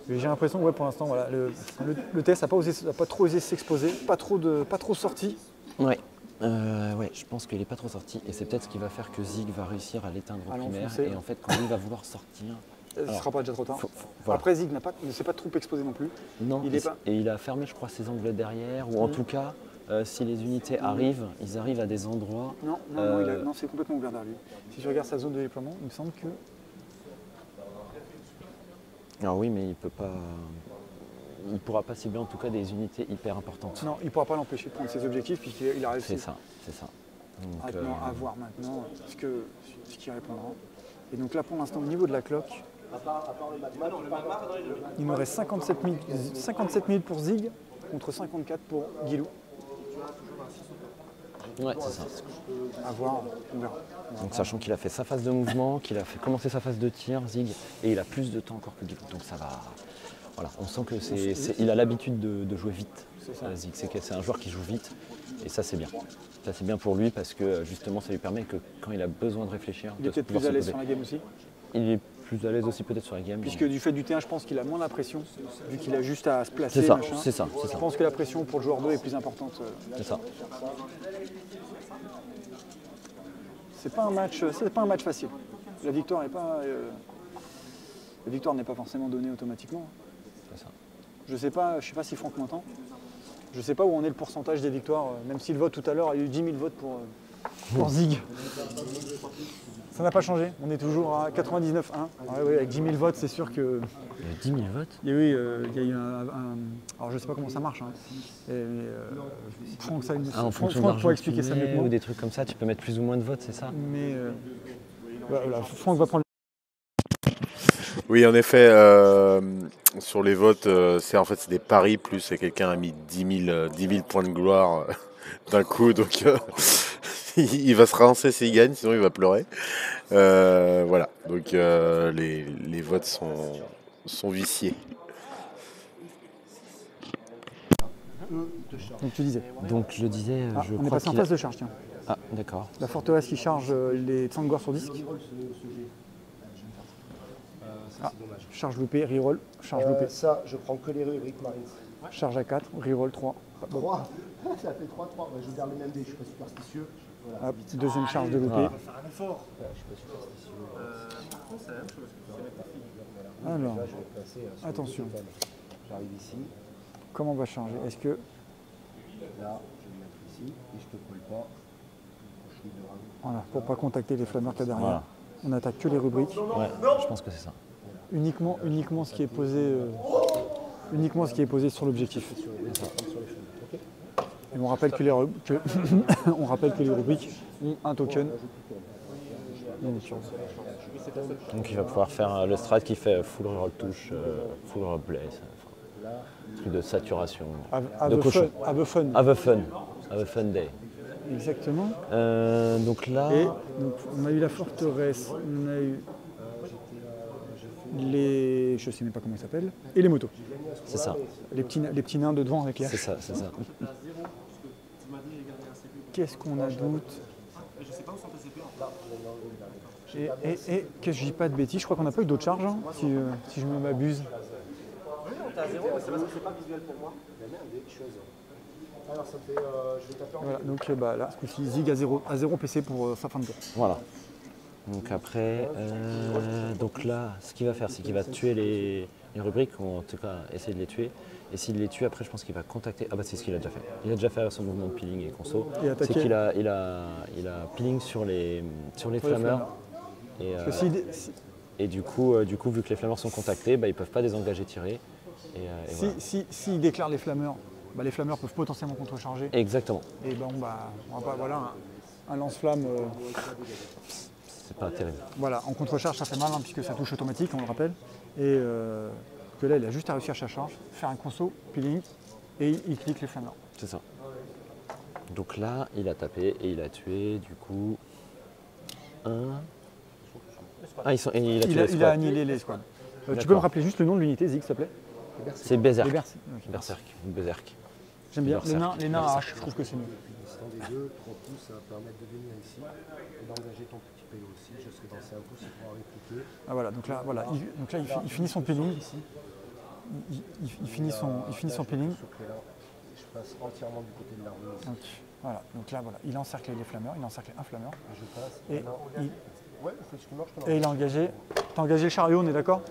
J'ai l'impression que ouais, pour l'instant voilà, le, le, le test n'a pas, osé- a pas trop osé s'exposer, pas trop de pas trop sorti. Ouais. Euh, ouais, je pense qu'il n'est pas trop sorti et c'est peut-être ce qui va faire que Zig va réussir à l'éteindre au primaire et en fait quand lui va vouloir sortir, Ce ne sera pas déjà trop tard. faut- faut- voilà. Après Zig n'a pas, ne s'est pas trop exposé non plus. non, il et, est pas- et il a fermé je crois ses angles derrière ou en Mhm. tout cas euh, si les unités arrivent, ils arrivent à des endroits. Non, non, non, Euh, non, c'est complètement ouvert derrière lui. Si tu regardes sa zone de déploiement, il me semble que Ah oui, mais il peut pas. Il pourra pas cibler en tout cas des unités hyper importantes. non, il ne pourra pas l'empêcher de prendre ses objectifs puisqu'il il a réussi. C'est ça, c'est ça. Donc, Maintenant, euh, à voir maintenant ce qu'il répondra. Et donc là, pour l'instant, au niveau de la cloque, il nous reste 57 minutes, 57 minutes pour Zig contre 54 pour Guilou. Ouais, c'est ça. À voir, on verra. Donc sachant qu'il a fait sa phase de mouvement, qu'il a fait commencer sa phase de tir, Zig, et il a plus de temps encore que Guilou. Donc ça va. Voilà, on sent que c'est, il a l'habitude de, de jouer vite. Euh, Zig, c'est, un joueur qui joue vite, et ça c'est bien. Ça c'est bien pour lui parce que justement ça lui permet que quand il a besoin de réfléchir, Il est peut-être plus à se l'aise sur la game aussi, Il est plus à l'aise aussi peut-être sur la game. puisque du fait du T1, je pense qu'il a moins la pression, vu qu'il a juste à se placer. C'est ça, c'est ça, Je ça. pense que la pression pour le joueur 2 est plus importante. euh, C'est ça. C'est pas un match, c'est pas un match facile. La victoire n'est pas, euh, la victoire n'est pas forcément donnée automatiquement. ça. Je sais pas, je sais pas si Franck m'entend. Je sais pas où en est le pourcentage des victoires, euh, même si le vote tout à l'heure, a eu 10 000 votes pour, euh, pour Zig. Ça n'a pas changé, on est toujours à 99-1. Ah ouais, ouais, avec 10 000 votes, c'est sûr que. Il y a 10 000 votes? Il y a eu, euh, il y a eu un, un- Alors je sais pas comment ça marche. hein. Et, mais, euh, Franck, ça, Ah, en Franck, fonction Franck expliquer ça mieux que mets moi. ou des trucs comme ça, tu peux mettre plus ou moins de votes, c'est ça? Mais euh, voilà, Franck va prendre. Oui, en effet, euh, sur les votes, euh, c'est en fait c'est des paris plus et quelqu'un a mis 10 000, euh, 10 000 points de gloire euh, d'un coup, donc euh, il va se relancer s'il gagne, sinon il va pleurer. Euh, voilà, donc euh, les, les votes sont, sont viciés. Donc tu disais. Donc je disais, euh, Ah, je on est crois passé en a- phase de charge, tiens. Ah, d'accord. La forteresse qui charge les Tsangor sur disque. Ça, c'est dommage. Charge loupée, reroll, charge Euh, loupée. ça, je prends que les rubriques Marines. Charge à 4, reroll 3. 3. ça fait 3, 3. je garde les mêmes dés, je suis pas superstitieux. Voilà. Hop, deuxième charge de loupé. Voilà. Alors, euh, le Attention. J'arrive ici. comment on va charger Est-ce que. Là, je vais me mettre ici. Et je te colle pas. Voilà, pour pas contacter les flammeurs qu'il y a derrière. Voilà. On attaque que les rubriques. Ouais, je pense que c'est ça. Uniquement, uniquement ce qui est posé. euh, uniquement ce qui est posé sur l'objectif. Et on rappelle que les, que- on rappelle que les rubriques ont un token. Donc, il va pouvoir faire euh, le strat qui fait full roll touche, euh, full roll enfin, truc de saturation. have, have De a cochon. fun, have a fun. Have a fun, have a fun day. Exactement. Euh, donc là, Et donc, on a eu la forteresse, on a eu les. Je sais même pas comment ils s'appellent. Et les motos. c'est ça, Les petits, les petits nains de devant avec les c'est ça, c'est ça. Qu'est-ce qu'on a d'autre Et, et, et que je dis pas de bêtises, je crois qu'on n'a pas eu d'autres charges, hein, si, euh, si je ne m'abuse. Oui, on est à zéro, mais c'est parce que c'est pas visuel pour moi. La merde, je suis à zéro. Alors ça fait. euh, je vais taper en Voilà, donc euh, bah, là, ce coup-ci, Zig à 0, à 0 PC pour euh, sa fin de tour. Voilà. Donc après, euh, donc là, ce qu'il va faire, c'est qu'il va tuer les, les rubriques, ou en tout cas essayer de les tuer. Et s'il les tue, après, je pense qu'il va contacter. Ah bah c'est ce qu'il a déjà fait. Il a déjà fait son mouvement de peeling et conso. C'est qu'il a, il a, il a peeling sur les, sur les flammeurs. Et, euh, si, et du coup, euh, du coup, vu que les flammeurs sont contactés, bah, ils peuvent pas désengager tirer. Et, euh, et si, voilà. si- s'il déclare les flammeurs, bah, les flammeurs peuvent potentiellement contrecharger. Exactement. Et bon, bah, on va pas, voilà, un, un lance-flamme, euh, C'est pas terrible. voilà, en contre-charge, ça fait mal, hein, puisque ça touche automatique, on le rappelle. Et que là, il a juste à réussir sa charge, faire un conso, peeling, et il, il clique les flammeurs. C'est ça. Donc là, il a tapé et il a tué, du coup, un. Ah, ils sont, et il a tué Il a, les il a squads. annihilé les squads. Euh, tu peux me rappeler juste le nom de l'unité, Zig, s'il te plaît? C'est Berserk. Berserk. Ok. Berserk. Berserk. J'aime bien. Berserk. Les nains, les nains à Berserk. hache, je trouve que c'est mieux. Listant des deux, trois coups, ça va permettre de venir ici et d'engager ton petit PO aussi. Je serai dans 5 coups, il pourra répliquer. Ah, voilà, donc là, voilà, il, donc là, il, fi- il finit son peeling. Il, il- il finit son, il finit son peeling. Je passe entièrement du côté de la. Donc, voilà, donc là, voilà, il a encerclé les flammeurs, il a encerclé un flammeur. Et je passe. Et non, il, Ouais, je et il a engagé. T'as engagé le chariot, on est d'accord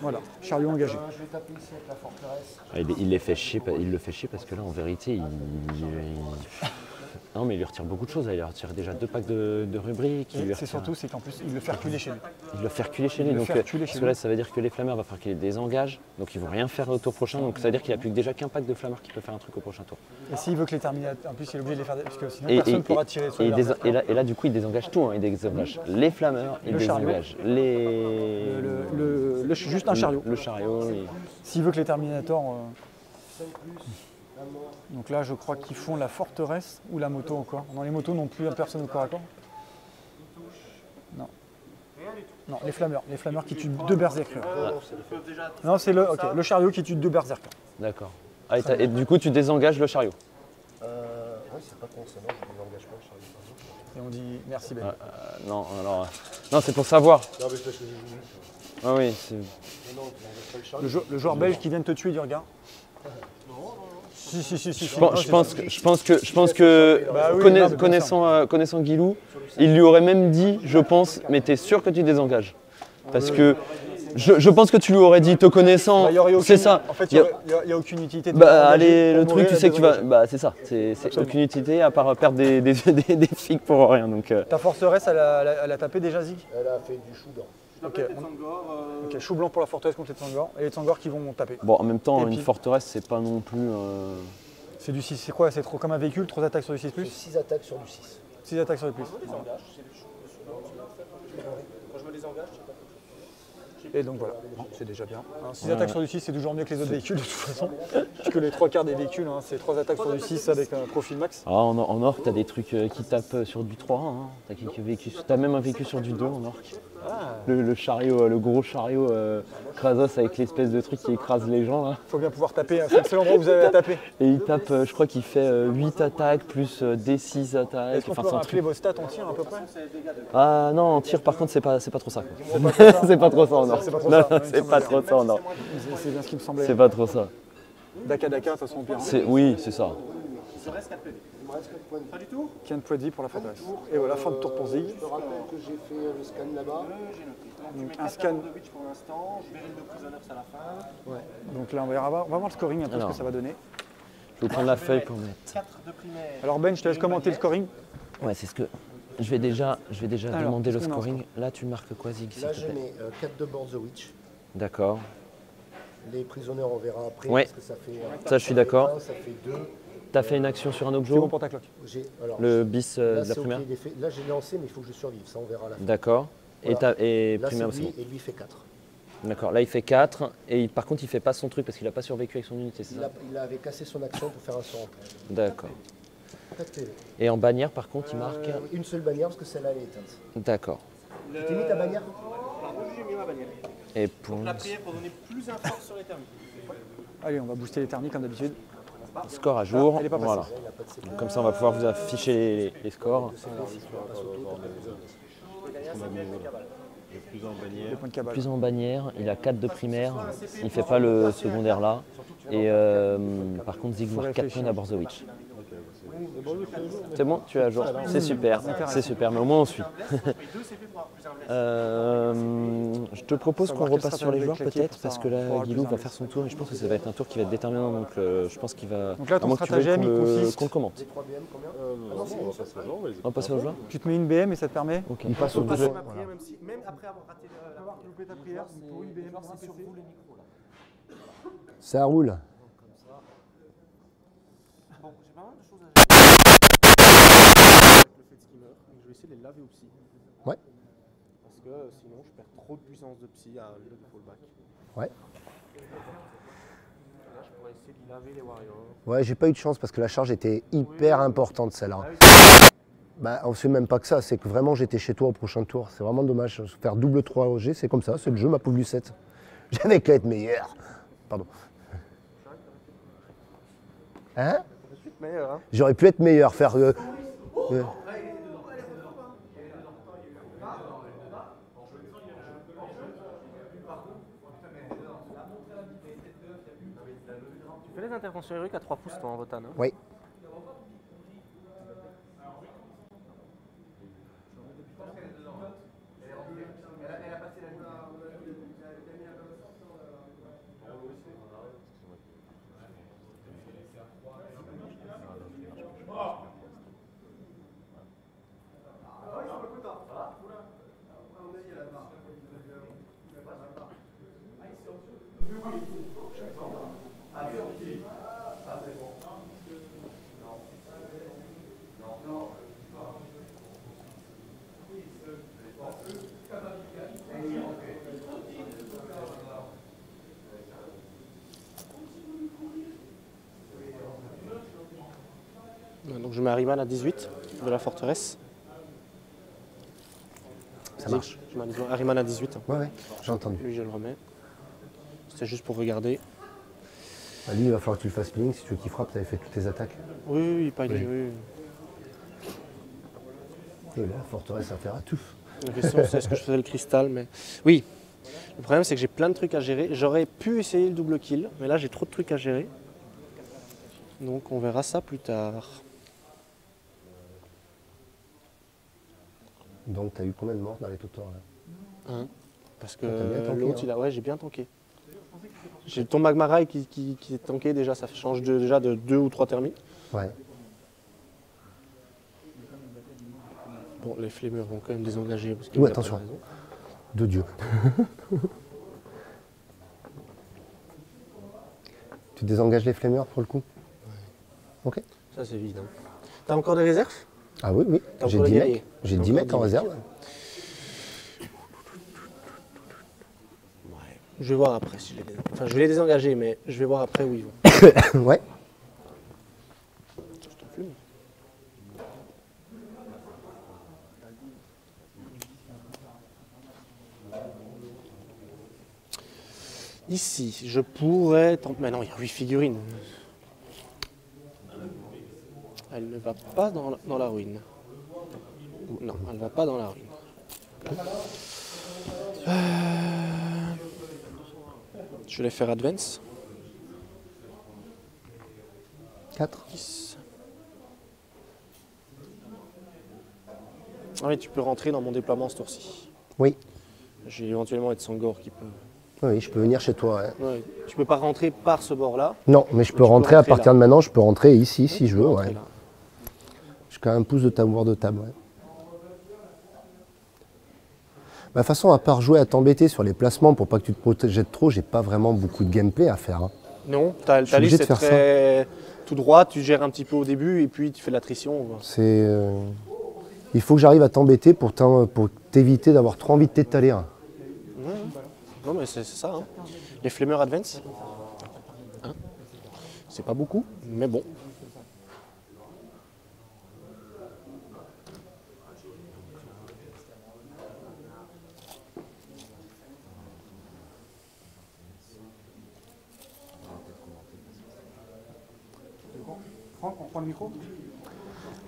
Voilà, chariot engagé. Euh, Je vais taper ici avec la forteresse. Ah, il, il les fait chier, il le fait chier parce que là, en vérité, il- Non, mais il lui retire beaucoup de choses. Il lui retire déjà deux packs de, de rubriques. Et lui c'est retire- surtout, c'est qu'en plus, il le fait reculer chez lui. il le fait reculer chez lui. Donc, euh, chez que là, lui. ça veut dire que les flammeurs, va falloir qu'il les désengage. Donc, ils vont rien faire au tour prochain. Donc, ça veut dire qu'il a plus que déjà qu'un pack de flammeurs qui peut faire un truc au prochain tour. Et s'il veut que les terminateurs. En plus, il est obligé de les faire. Parce que sinon, Et, personne ne pourra tirer sur et les berserkers. et là, et là, du coup, il désengage tout. hein. Il désengage les flammeurs, il Le chariot. désengage les. Le, juste un chariot. Le chariot. il- S'il veut que les Terminators. euh, Donc là, je crois qu'ils font la forteresse ou la moto encore. Dans les motos non plus, personne au corps à corps. Non. Non, les flammeurs. Les flammeurs qui tuent deux berserkers. Non, c'est le, ok, le chariot qui tue deux berserkers. D'accord. Ah, et, t'as- et du coup, tu désengages le chariot. Euh, ouais, c'est pas con. Et on dit merci Ben. Euh, non, alors. euh, Non, c'est pour savoir. Non, mais c'est parce que j'ai voulu. Ah oui, c'est. Non, non, tu n'engages pas le chariot. Le, jou- le joueur belge qui vient de te tuer du regard. Si, si, si, si. Je pense, je pense que, je pense que, je pense que Bah oui, non, connaissant, euh, connaissant Guilou, il lui aurait même dit, je pense, mais t'es sûr que tu désengages? Parce que je, je pense que tu lui aurais dit, te connaissant, Bah, c'est ça. En fait, Il y a- il n'y a, aucune utilité. de Bah allez, le truc, tu sais que tu vas, bah c'est ça, c'est aucune utilité à part perdre des, des, des, des figues pour rien. Donc euh, Ta forteresse, elle a, elle a- elle a tapé déjà Zig? Elle a fait du chou blanc. Ok, on- ok, chou blanc pour la forteresse contre les Tsangor. Et les Tsangor qui vont taper. bon, en même temps, Et une puis- forteresse, c'est pas non plus. euh, C'est du 6, c'est quoi C'est trop comme un véhicule, 3 attaques sur du 6 C'est plus 6 attaques sur du 6. 6 attaques sur du plus. Quand je me désengage, pas. Et donc voilà, Bon, c'est déjà bien. 6 Ouais, attaques ouais. sur du 6, c'est toujours mieux que les autres véhicules de toute façon. Puisque les trois quarts des véhicules, hein, c'est 3 attaques sur du 6 avec un profil max. Ah, en, en orc, t'as des trucs euh, qui tapent euh, sur du 3, hein. t'as quelques véhicules, t'as même un véhicule sur du 2 en orc. Ah. Le, le chariot, euh, le gros chariot euh, Krasos avec l'espèce de truc qui écrase les gens là. Faut bien pouvoir taper, hein, c'est le seul endroit où vous avez à taper. Et il tape, euh, je crois qu'il fait euh, 8 attaques plus euh, D6 attaques. Est-ce qu'on Enfin, peut rappeler truc. vos stats en tir à peu près? Ah non, en tir par contre, c'est pas, c'est pas trop ça. quoi. pas trop ça. c'est pas trop ça en orc. C'est pas trop Non, ça, me c'est pas bien. trop ça orc. C'est- bien ce qui me semblait. C'est pas trop ça. Daka Daka, de toute façon. C'est, oui, c'est ça. Il reste 4 PV. Il me reste 4 points de Pas du tout Kian Poedi pour la forteresse. Et voilà, fin de tour pour Zig. Je te rappelle que j'ai fait le scan là-bas. J'ai noté. Donc, un scan. 4 de Witch pour l'instant. Je vérifie le prisoners à la fin. Donc là, on va, voir, on va voir le scoring un peu ce que ça va donner. Je vais vous prendre la feuille pour mettre. 4 de primaire. Alors Ben, je te laisse commenter le scoring. Ouais, c'est ce que. Je vais déjà, je vais déjà Alors, demander le scoring. Là, tu marques quoi, Zig, Là, je mets 4 de Board the Witch. D'accord. Les prisonniers, on verra après. Ouais. Parce que ça fait, euh, Ça, je suis d'accord. Ça fait 2. T'as fait une action sur un objet C'est bon pour ta cloque. Alors, Le bis euh, là, de la première il. Là, j'ai lancé, mais il faut que je survive. Ça, on verra à la fin. D'accord. Et, Voilà. et Là, primaire, bon. et lui fait 4. D'accord. Là, il fait 4. Et il- par contre, il fait pas son truc parce qu'il a pas survécu avec son unité, c'est Il, ça a- il avait cassé son action pour faire un sort en plus. D'accord. 4 PV. Et en bannière, par contre, il marque. Euh, une seule bannière parce que celle-là, elle est éteinte. D'accord. Tu t'es mis ta bannière? J'ai mis ma bannière. Et pour La prière pour donner plus un force sur les termites. Allez, on va booster les thermiques comme d'habitude. score à jour, Ah, elle est pas passée. voilà. Donc, comme ça, on va pouvoir vous afficher les, les scores. Points de cabale. Plus en bannière, il a 4 de primaire, il fait pas le secondaire là. Et euh, par contre, Zigmar 4 réfléchir. points à Borzovic. C'est bon, tu es à jour. C'est super, c'est super, mais au moins on suit. Euh, je te propose qu'on repasse sur les joueurs peut-être, parce que on là, Guilou va faire son tour et je pense que ça va être un tour qui va être déterminant. Donc euh, je pense qu'il va. Donc là, ton stratagème, qu'on il le- consiste- qu'on le commente. On va passer aux joueurs Tu te mets une BM et ça te permet Ok. Il passe au Passer double. ma prière, même, après avoir raté le- la partie. louper ta prière, pour une BM C'est sur vous les micros là. Ça roule. Bon, j'ai pas mal de choses à gérer. Avec le fait qu'il meurt, psy. Ouais. Parce que euh, sinon je perds trop de puissance de psy à le fallback. Ouais. Là je pourrais essayer de laver les warriors. Ouais, j'ai pas eu de chance parce que la charge était hyper importante celle-là. Ah oui, Bah, on sait même pas que ça, c'est que vraiment j'étais chez toi au prochain tour. C'est vraiment dommage. Faire double 3 OG, c'est comme ça, c'est le jeu, ma pauvre Lucette. J'avais qu'à être meilleur. Pardon. Hein? hein. J'aurais pu être meilleur, faire. euh, euh, Interventions héroïques à 3 pouces toi en Votan. Hein Oui. Donc je mets Harriman à 18 de la forteresse. Ça marche. Je mets à 18. hein. Ouais, ouais, j'ai entendu. Lui je le remets. C'était juste pour regarder. Bah, lui, il va falloir que tu le fasses ping. Si tu veux qu'il frappe, tu avais fait toutes tes attaques. Oui, oui, oui, pas Oui. oui. Et là, forteresse faire à tout. La question c'est est-ce que je faisais le cristal, mais oui. Le problème c'est que j'ai plein de trucs à gérer. J'aurais pu essayer le double kill, mais là j'ai trop de trucs à gérer. Donc on verra ça plus tard. Donc, tu as eu combien de morts dans les tours là? Parce que T'as bien tanké, l'autre, hein. il a, ouais, j'ai bien tanké. J'ai ton Magmarai qui, qui, qui est tanké déjà, ça change de- déjà de deux ou trois thermiques. Ouais. Bon, les flemeurs vont quand même désengager. Parce pas attention. De Dieu. tu désengages les flammeurs pour le coup? Ok. Ça c'est évident. T'as encore des réserves? Ah oui, oui. J'ai encore 10 les mecs. J'ai T'as 10 encore mecs en 10 réserve. Je vais voir après si je les Enfin, je vais les désengager, mais je vais voir après où ils vont. ouais. Je t'en plume. Ici, je pourrais... Mais non, il y a 8 figurines. Elle ne va pas dans la, dans la ruine. Non, elle ne va pas dans la ruine. Euh, Je vais faire advance. 4. 10. Ah oui, tu peux rentrer dans mon déploiement ce tour-ci. Oui. J'ai éventuellement être Sangor qui peut. Oui, je peux venir chez toi. ouais. Ouais, tu peux pas rentrer par ce bord-là. Non, mais je peux peux rentrer à partir là. de maintenant. Je peux rentrer ici si je veux. Ouais. là. Jusqu'à un pouce de taboueur de table. ouais. De toute façon, à part jouer à t'embêter sur les placements pour pas que tu te projettes trop, j'ai pas vraiment beaucoup de gameplay à faire. hein. Non, ta, ta liste est très tout droit, tu gères un petit peu au début et puis tu fais de l'attrition. C'est, euh, Il faut que j'arrive à t'embêter pour t'éviter d'avoir trop envie de t'étaler. hein. Non mais c'est ça. hein. Les Flammer Advance. Hein c'est pas beaucoup, mais bon. Franck, on prend le micro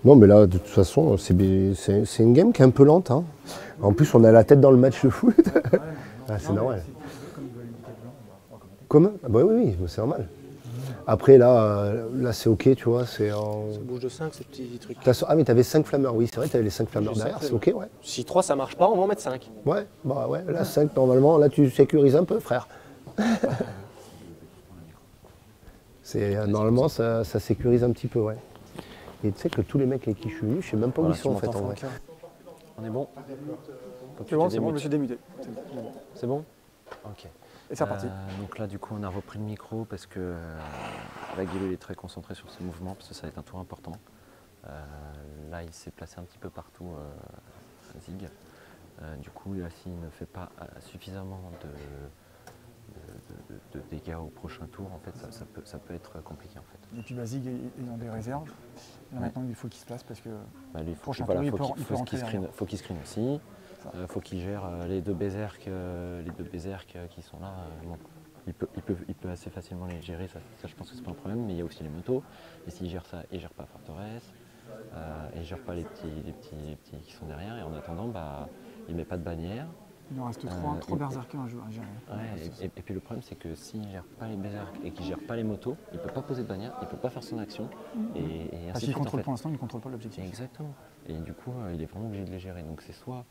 Non, mais là, de toute façon, c'est une game qui est un peu lente. hein. En plus, on a la tête dans le match de foot. Ah, c'est normal. Comment ah bah Oui, oui, c'est normal. Après, là, là c'est OK, tu vois. c'est en... Ça bouge de 5, ces petits trucs. Ah, mais t'avais 5 flammeurs, oui, c'est vrai, t'avais les 5 flammeurs derrière, c'est OK, ouais. Si 3 ça marche pas, on va en mettre 5. Ouais, bah ouais, là, 5, normalement, là, tu sécurises un peu, frère. c'est, euh, normalement, ça, ça sécurise un petit peu, ouais. Et tu sais que tous les mecs avec qui je suis venu, je sais même pas où Voilà, ils sont, en fait, en vrai. On est bon que C'est bon, tu c'est bon, je me suis démuté. C'est bon, Ok. Et c'est reparti. Euh, donc là, du coup, on a repris le micro parce que euh, Guillaume il est très concentré sur ses mouvements parce que ça va être un tour important. Euh, là, il s'est placé un petit peu partout, euh, Zig. Euh, du coup, là, s'il ne fait pas euh, suffisamment de, de- dégâts au prochain tour, en fait, ça, ça peut, ça peut être compliqué. En fait. Et puis Basig ayant des réserves, Ouais. maintenant il faut qu'il se place parce que Bah, lui, il faut, Prochain voilà, tour, il faut peut- qu'il il faut peut qu'il rentrer screen, derrière. faut qu'il screen aussi. Euh, faut qu'il gère euh, les deux berserk, euh, les deux berserk euh, qui sont là. euh, bon, il, peut, il, peut, il peut assez facilement les gérer, ça, ça, je pense que c'est pas un problème, mais il y a aussi les motos. Et s'il gère ça, il gère pas Forteresse, et il gère pas les petits, les, petits, les petits qui sont derrière. Et en attendant, bah, il met pas de bannière. Il en reste Euh, 3, 3 il- berserkers à jouer. Ouais, et, et- puis le problème, c'est que s'il gère pas les berserk et qu'il gère pas les motos, il peut pas poser de bannière, il peut pas faire son action. Et, et Parce ainsi de qu'il en contrôle fait. pour l'instant, il ne contrôle pas l'objectif. Exactement. Et du coup, euh, il est vraiment obligé de les gérer. Donc c'est soit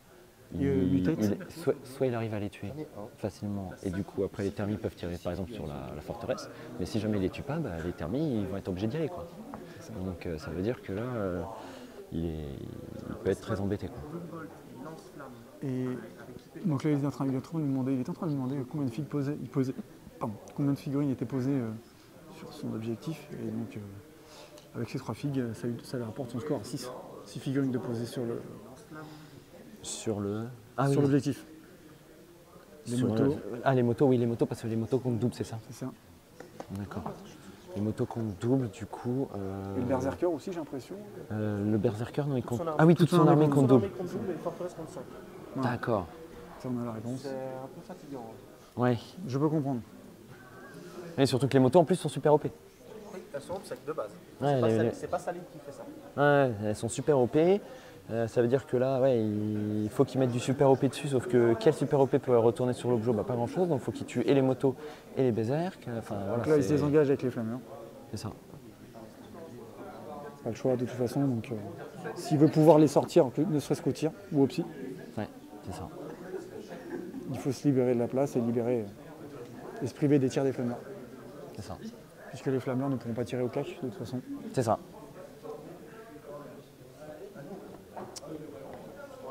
euh, mutate il- soit, soit il arrive à les tuer facilement, et du coup après les thermis peuvent tirer par exemple sur la, la forteresse, mais si jamais il les tue pas, bah, les thermis ils vont être obligés d'y aller. Quoi. Donc euh, ça veut dire que là, euh, il, est- il peut être très embêté. Quoi. Et donc là, il est en train, il est en train de lui demander, il est en train de lui demander combien de figues il posait, pardon, combien de figurines étaient posées euh, sur son objectif. Et donc, euh, avec ces trois figues, ça, lui- ça lui rapporte son score à 6. 6 figurines de posées sur le Sur le. Ah, sur oui. l'objectif. Les Sur motos, le- Ah les motos, oui les motos parce que les motos comptent double, c'est ça c'est ça. D'accord. Les motos comptent double, du coup. euh, Et le berserker aussi, j'ai l'impression. euh, le berserker, non, il compte. Ah oui, toute, son armée compte double. compte double et Forteresse compte 5. Voilà. D'accord. Ça, on a la réponse. C'est un peu fatigant. Ouais. Je peux comprendre. Et surtout que les motos en plus sont super OP. Oui, elles sont c'est de base. Ouais, c'est, pas les- Salim- les- c'est pas Salim qui fait ça. Ouais, elles sont super OP. Euh, ça veut dire que là, ouais, il faut qu'ils mettent du super OP dessus, sauf que quel super OP peut retourner sur l'objet? Bah, Pas grand chose, donc il faut qu'ils tuent et les motos et les berserk. Enfin, voilà, Donc là, il se c'est- désengage avec les flammeurs. C'est ça. Pas le choix de toute façon. Donc, euh, s'il veut pouvoir les sortir, ne serait-ce qu'au tir ou au psy, Ouais, c'est ça. Il faut se libérer de la place et libérer et se priver des tirs des flammeurs. C'est ça. Puisque les flammeurs ne pourront pas tirer au cache de toute façon. C'est ça.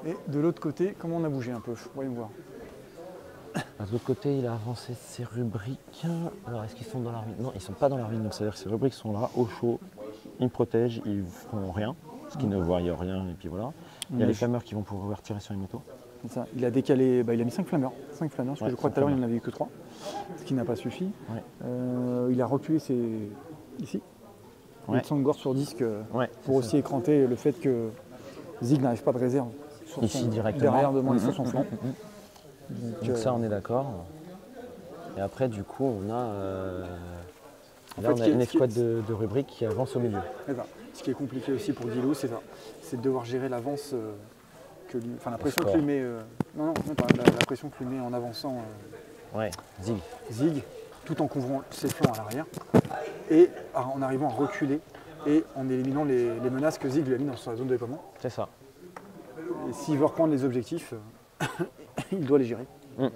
Et de l'autre côté, comment on a bougé un peu? Voyons voir. De l'autre côté, il a avancé ses rubriques. Alors, est-ce qu'ils sont dans la ruine Non, ils sont pas dans la ruine, donc c'est-à-dire que ces rubriques sont là, au chaud. Ils protègent, ils font rien, parce qu'ils ne voient rien, et puis voilà. Il y a les flammeurs qui vont pouvoir tirer sur les motos. Ça. Il a décalé, bah, il a mis 5 flammeurs. 5 flammeurs, parce que je crois que tout à l'heure il n'en avait eu que 3, ce qui n'a pas suffi. Ouais. Euh, il a reculé ses... ici. Ouais. De gore sur disque euh, pour aussi écranter le fait que Zig n'arrive pas de réserve sur Ici, son- directement. derrière devant et Mhm, sur son mhm, flanc. mhm. Donc, Donc euh, ça, on est d'accord. Et après, du coup, on a, euh, En là, fait, on a une est- escouade de, de rubriques qui avance au milieu. Ce qui est compliqué aussi pour Dilo, c'est de devoir gérer l'avance, euh, que lui- enfin la pression que lui met. euh, non, non, la, la pression que lui met en avançant euh, Ouais, Zig. Zig, tout en couvrant ses flancs à l'arrière, et en arrivant à reculer et en éliminant les, les menaces que Zig lui a mis dans sa zone de déploiement. C'est ça. Et s'il veut reprendre les objectifs, euh, il doit les gérer. Mm.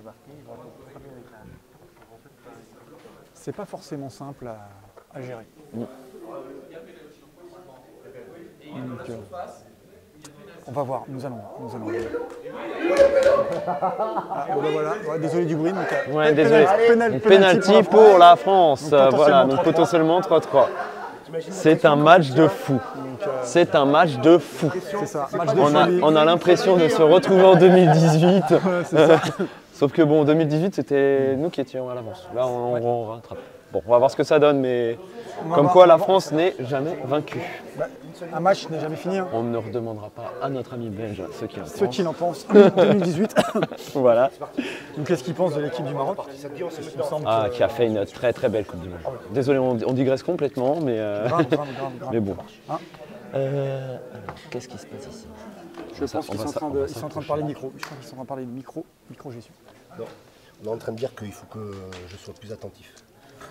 C'est pas forcément simple à, à gérer. Mm. Donc, euh, on va voir, nous allons. Nous. Ah, bon, bah voilà, Ouais, désolé du bruit. Donc, euh, Ouais, désolé. penalty penalty pour la pour la France. Donc, potentiellement voilà, donc 3-3. potentiellement 3-3. C'est un match de fou. C'est un match de fou. C'est ça, match de On a, folie. on a l'impression de se retrouver en 2018. Ouais, c'est ça. Sauf que bon, en 2018, c'était nous qui étions à l'avance. Là, on, on rattrape. Bon, on va voir ce que ça donne, mais comme quoi la France n'est jamais vaincue. Un match n'est jamais fini. hein. On ne redemandera pas à notre ami belge ce qu'il en Ceux pense. qui en pensent 2018. Voilà. Donc qu'est-ce qu'ils pensent de l'équipe du Maroc? Ah, qui a fait une très très belle Coupe du Monde. Désolé, on, on digresse complètement, mais, euh, Grave, grave, grave, grave. mais bon. Euh, alors, qu'est-ce qui se passe ici? Je pense on qu'ils va sont, en train de, ils sont en train de parler micro. Je crois qu'ils sont en train de parler micro, micro gestion. Non. On est en train de dire qu'il faut que je sois plus attentif.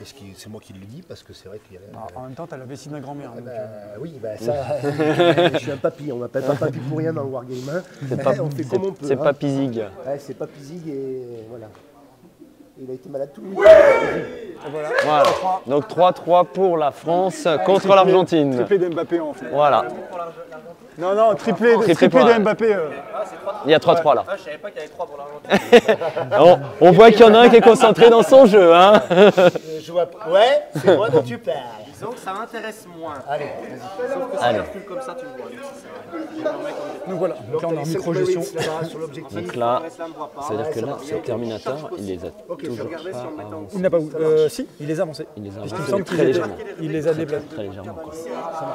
Et c'est moi qui le dis parce que c'est vrai qu'il y a. Alors, en même temps, tu as la vessie de ma grand-mère. donc, Bah, euh, oui, bah ça, je suis un papy, on m'appelle pas papy pour rien dans le wargame. hein. pas- on fait c'est- comme on peut. C'est hein. pas Pizig. Ouais, c'est papy Zig et voilà. Il a été malade tout le week voilà. Voilà. Donc 3-3 pour la France contre l'Argentine. Triplé de Mbappé en fait. Voilà. Non, non, triplé, Triplé triplé de Mbappé. euh. Il y a 3-3 là. Ah, je savais pas qu'il y avait 3 pour l'Argentine. On, on voit qu'il y en a un qui est concentré dans son jeu. Hein. Je vois pas. Ouais, c'est moi dont tu parles. Disons que ça m'intéresse moins. Allez, Sauf que si Allez. comme ça, tu me vois. Donc, c'est ça. Donc voilà, donc là on est en micro-gestion. là-bas sur l'objectif. Donc là, Reste là, me vois pas. ça veut dire que là, ce Terminator, il les a toujours pas avancés. Il n'a pas. Euh, si, il les a avancés. Il les a avancés qu'il très légèrement. il les a déplacés. très légèrement. quoi.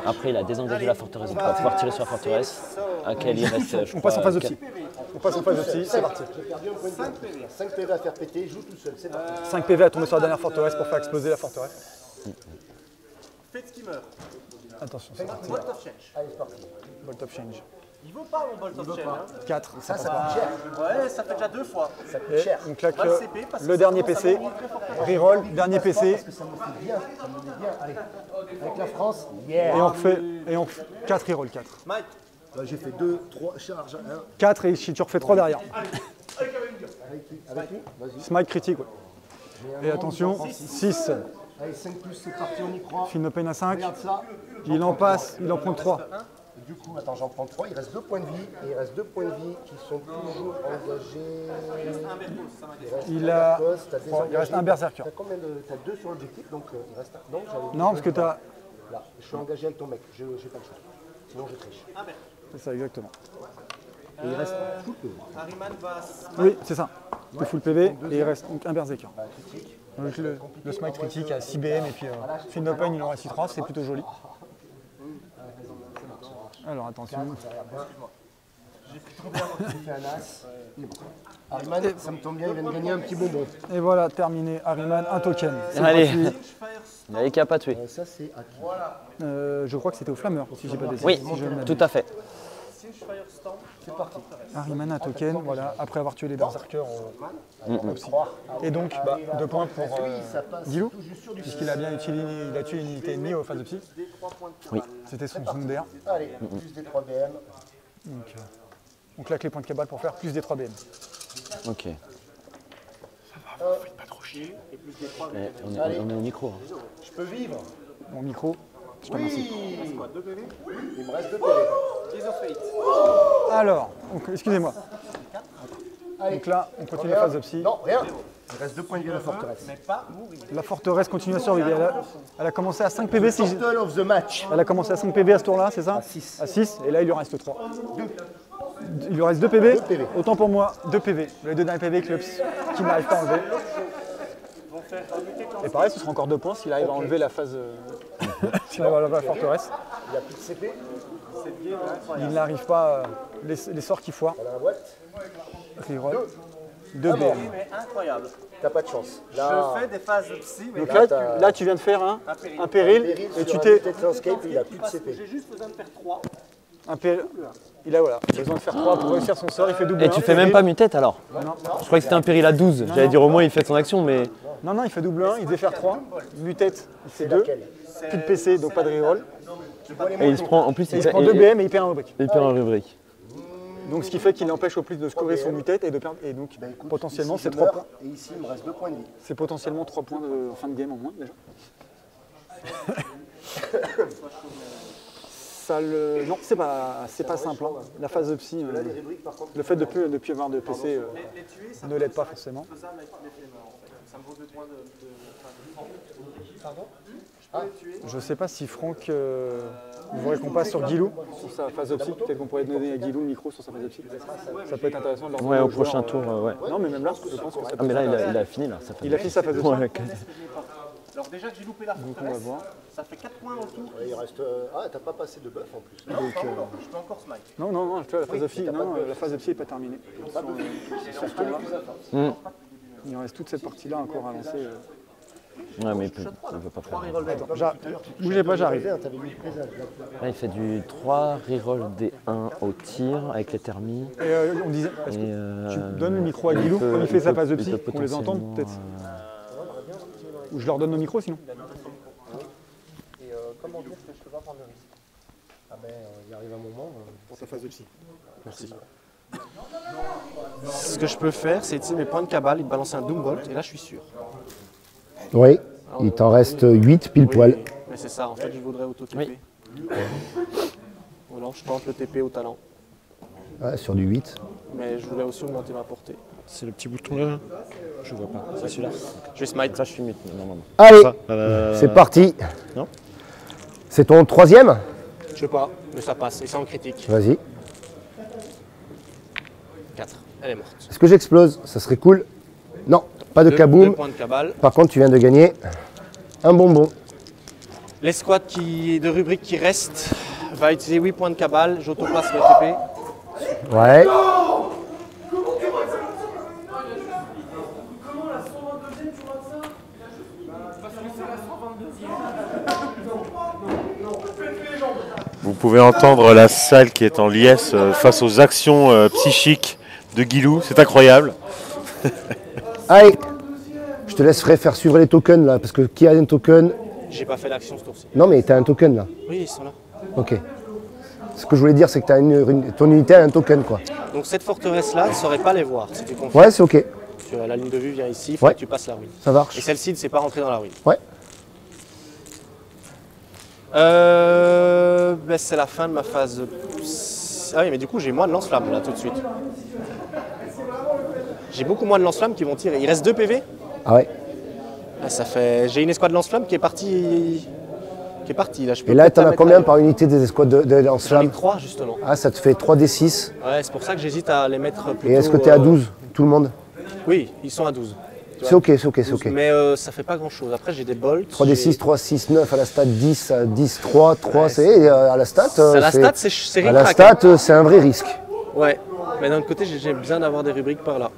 Après, il a désengagé la forteresse. Donc, on va pouvoir tirer sur la forteresse. À laquelle il reste, je On passe en phase de psy. On passe en phase de psy, c'est parti. J'ai perdu un point de vie. 5 PV à faire péter, joue tout seul, c'est parti. 5 PV à tomber sur la dernière forteresse pour faire exploser la forteresse. Faites ce qui meurt. Attention, c'est parti. Bolt of change. Allez, c'est parti. Bolt of change. Il vaut pas mon bolt of change. Hein. 4. Ça, ça coûte cher. Ouais, ça fait déjà deux fois. Ça coûte cher. on claque le euh, CP, parce que le ça dernier PC. Reroll, dernier PC. Parce que ça me fait bien, ça me met bien. Allez, avec la France, yeah. Et on refait. Et on refait 4 reroll 4. Mike, Là, J'ai fait 2, 3 charges. hein. 4 et tu refais 3 derrière. Avec qui? Avec qui? Vas-y. Smite critique, ouais. Et attention, 6. Allez, 5 plus, c'est parti, on y croit. Fin open à 5. Regarde ça. Il en passe, il en prend 3. Et du coup, attends, j'en prends 3. Il reste 2 points de vie. Et il reste 2 points de vie qui sont toujours engagés. Il a. Il reste un berserker. T'as combien de. T'as 2 sur l'objectif, donc euh, il reste un. Non, parce que t'as. Là, je suis engagé avec ton mec. Je j'ai pas le choix. Sinon, je triche. C'est ça, exactement. Et il reste tout peu. Harryman va. Oui, c'est ça. T'es full PV et il reste donc un berserker. Donc le, le smite critique à 6 BM et puis euh, fin open il en reste 3, c'est plutôt joli. Alors attention. Harryman, ça me tombe bien, il vient de gagner un petit bonbon. Et voilà, terminé. Harryman, un token. Allez. Il y a les caps à tuer. Ça, c'est Euh, je crois que c'était au flammeur, si j'ai pas de Oui, tout à fait. C'est parti. Harryman, un token, voilà, après avoir tué les berserkers au. Et donc, bah, deux points pour euh, Ça Dilou, puisqu'il a bien utilisé, il a tué une unité ennemie au phase de psy. Oui. C'était son Zunder. Allez, plus des 3 BM. Donc, euh, on claque les points de cabale pour faire plus des 3 BM. Ok. Eh, on, est, on est au micro. hein. Je peux vivre Mon micro, je te remercie. Oui Il me reste 2 PV. Alors, excusez-moi. Donc là, on continue la phase de psy. Non, rien. Il reste 2 points de vie à la forteresse. La forteresse continue à survivre. Elle a, elle a commencé à 5 PV. Si of the match. elle a commencé à 5 PV à ce tour-là, c'est ça À six. À 6. Et là, il lui reste 3. Il lui reste 2 PV. Deux PV. Autant pour moi, 2 PV. Les deux derniers PV que le psy qui n'arrive pas à enlever. Et pareil, ce sera encore 2 points s'il arrive à enlever la phase. Euh, enlever la forteresse. Il a plus de CP. Il n'arrive pas. euh, les, les sorts qui foirent. La. Reroll. 2 BM. Mais incroyable. T'as pas de chance. Je Là, fais des phases de psy, mais Donc là, là, tu- là, tu viens de faire un, péril. un péril péril et tu un t'es. Il a plus de CP. j'ai juste besoin de faire 3. Un péril. Il a voilà, besoin de faire 3 pour réussir son sort. Il fait double. Et un, tu fais même pas mutate alors Non. Je croyais que c'était un péril à 12. J'allais dire au moins il fait son action, mais. Non, non, il fait double 1, il devait faire 3. Mutette, il fait 2. Plus de PC, donc pas de reroll. Et il se prend en plus Et il se prend 2 BM et il perd un rubrique. Il perd un rubrique. Donc ce qui fait qu'il empêche au plus de scorer son mutette et de perdre. Et donc Bah, écoute, potentiellement c'est je 3 meurs, points. Et ici, il me reste 2 points de vie. C'est potentiellement 3 points de fin de game en moins déjà. Ça le... Non, c'est pas, c'est pas simple. hein. La phase de psy, euh, Les rubriques, par contre, le fait de ne plus, de plus avoir de PC euh, Les tuer, ça ne l'aide pas forcément. faisable avec les flemmards, en fait. Ça me vaut 2 points de. de... pardon? Tuer. Je sais pas si Franck euh, voudrait qu'on passe sur Guilou, sur sa phase de psy. Peut-être qu'on pourrait donner à Guilou le micro sur sa phase de psy. Ça peut être intéressant de leur Ouais, au prochain euh, tour, euh, ouais. Non, mais même là, je pense que ça Ah, peut mais être là, il a, intéressant. il a fini là. Ça fait Il a fait sa phase de psy. Ouais, Alors, déjà que j'ai loupé la Donc on va forteresse, voir. ça fait 4 points en tout. Il reste. euh, Ah, t'as pas passé de buff en plus. Non. Je peux encore smite. Non, non, non, tu vois, la phase de psy, non, la phase de psy n'est pas terminée. Sur, sur ce tour-là. Mm. Il reste toute cette partie-là encore à lancer. euh. Ouais, mais il peut, il veut pas faire. Attends, bougez pas, j'arrive. Là, il fait du 3 reroll D1 au tir avec les thermies. Et, euh, on disait, est-ce que euh, tu donnes le micro à Guilou comme il fait sa peut- phase de il psy, peut qu'on les entende peut-être potentiellement, Ou je leur donne nos micros sinon Et comment dire que je peux pas prendre le risque Ah ben, il arrive un moment. Pour sa phase de psy. Merci. Ce que je peux faire, c'est utiliser mes points de cabale et de balancer un Doombolt, et là je suis sûr. Oui, il t'en reste 8 pile Oui, poil. Mais c'est ça, en fait, je voudrais auto-TP. Ou alors je tente le TP au talent. Ouais, sur du 8. Mais je voulais aussi augmenter ma portée. C'est le petit bouton là Je vois pas. C'est celui-là Je vais smite. Ça, je suis mute normalement. Allez, Euh, c'est parti. non. C'est ton troisième Je sais pas, mais ça passe, et c'est en critique. Vas-y. 4. Elle est morte. Est-ce que j'explose? Ça serait cool? Non, pas de Deux- deux points de cabale. Par contre, tu viens de gagner un bonbon. L'escouade qui, de rubrique qui reste va utiliser 8 points de cabale. J'autoplace le TP. Ouais. Vous pouvez entendre la salle qui est en liesse euh, face aux actions euh, psychiques de Guilou. C'est incroyable. Allez. Je te laisserai faire suivre les tokens là, parce que qui a un token? J'ai pas fait l'action ce tour-ci. Non, mais t'as un token là. Oui, ils sont là. Ok. Ce que je voulais dire, c'est que t'as une, une- ton unité a un token quoi. Donc cette forteresse-là, ne saurait pas les voir. Si tu confies. Ouais, c'est ok. Tu as la ligne de vue vient ici, faut Ouais. que tu passes la ruine. Ça Et marche. celle-ci ne s'est pas rentrée dans la ruine. Ouais. Euh, ben, c'est la fin de ma phase. Ah oui, mais du coup, j'ai moins de lance-flammes là tout de suite. J'ai beaucoup moins de lance-flammes qui vont tirer. Il reste 2 PV. Ah ouais. Ah, ça fait. J'ai une escouade de lance-flammes qui est partie. Qui est partie là. Je peux Et là, t'en as combien par unité des escouades de, lance-flammes 3 justement. Ah, ça te fait 3d6. Ouais, c'est pour ça que j'hésite à les mettre plutôt. Et est-ce que t'es à euh, 12 Tout le monde? Oui, ils sont à 12. Tu C'est ok, c'est ok, c'est ok. Mais euh, ça fait pas grand chose. Après, j'ai des bolts. 3d6, j'ai- 3, 6, 9 à la stat 10, à 10, 3, 3, Ouais, c'est euh, à la stat. euh, À la c'est- stat, c'est À la stat, euh, c'est un vrai risque. Ouais, mais d'un autre côté, j'ai besoin d'avoir des rubriques par là.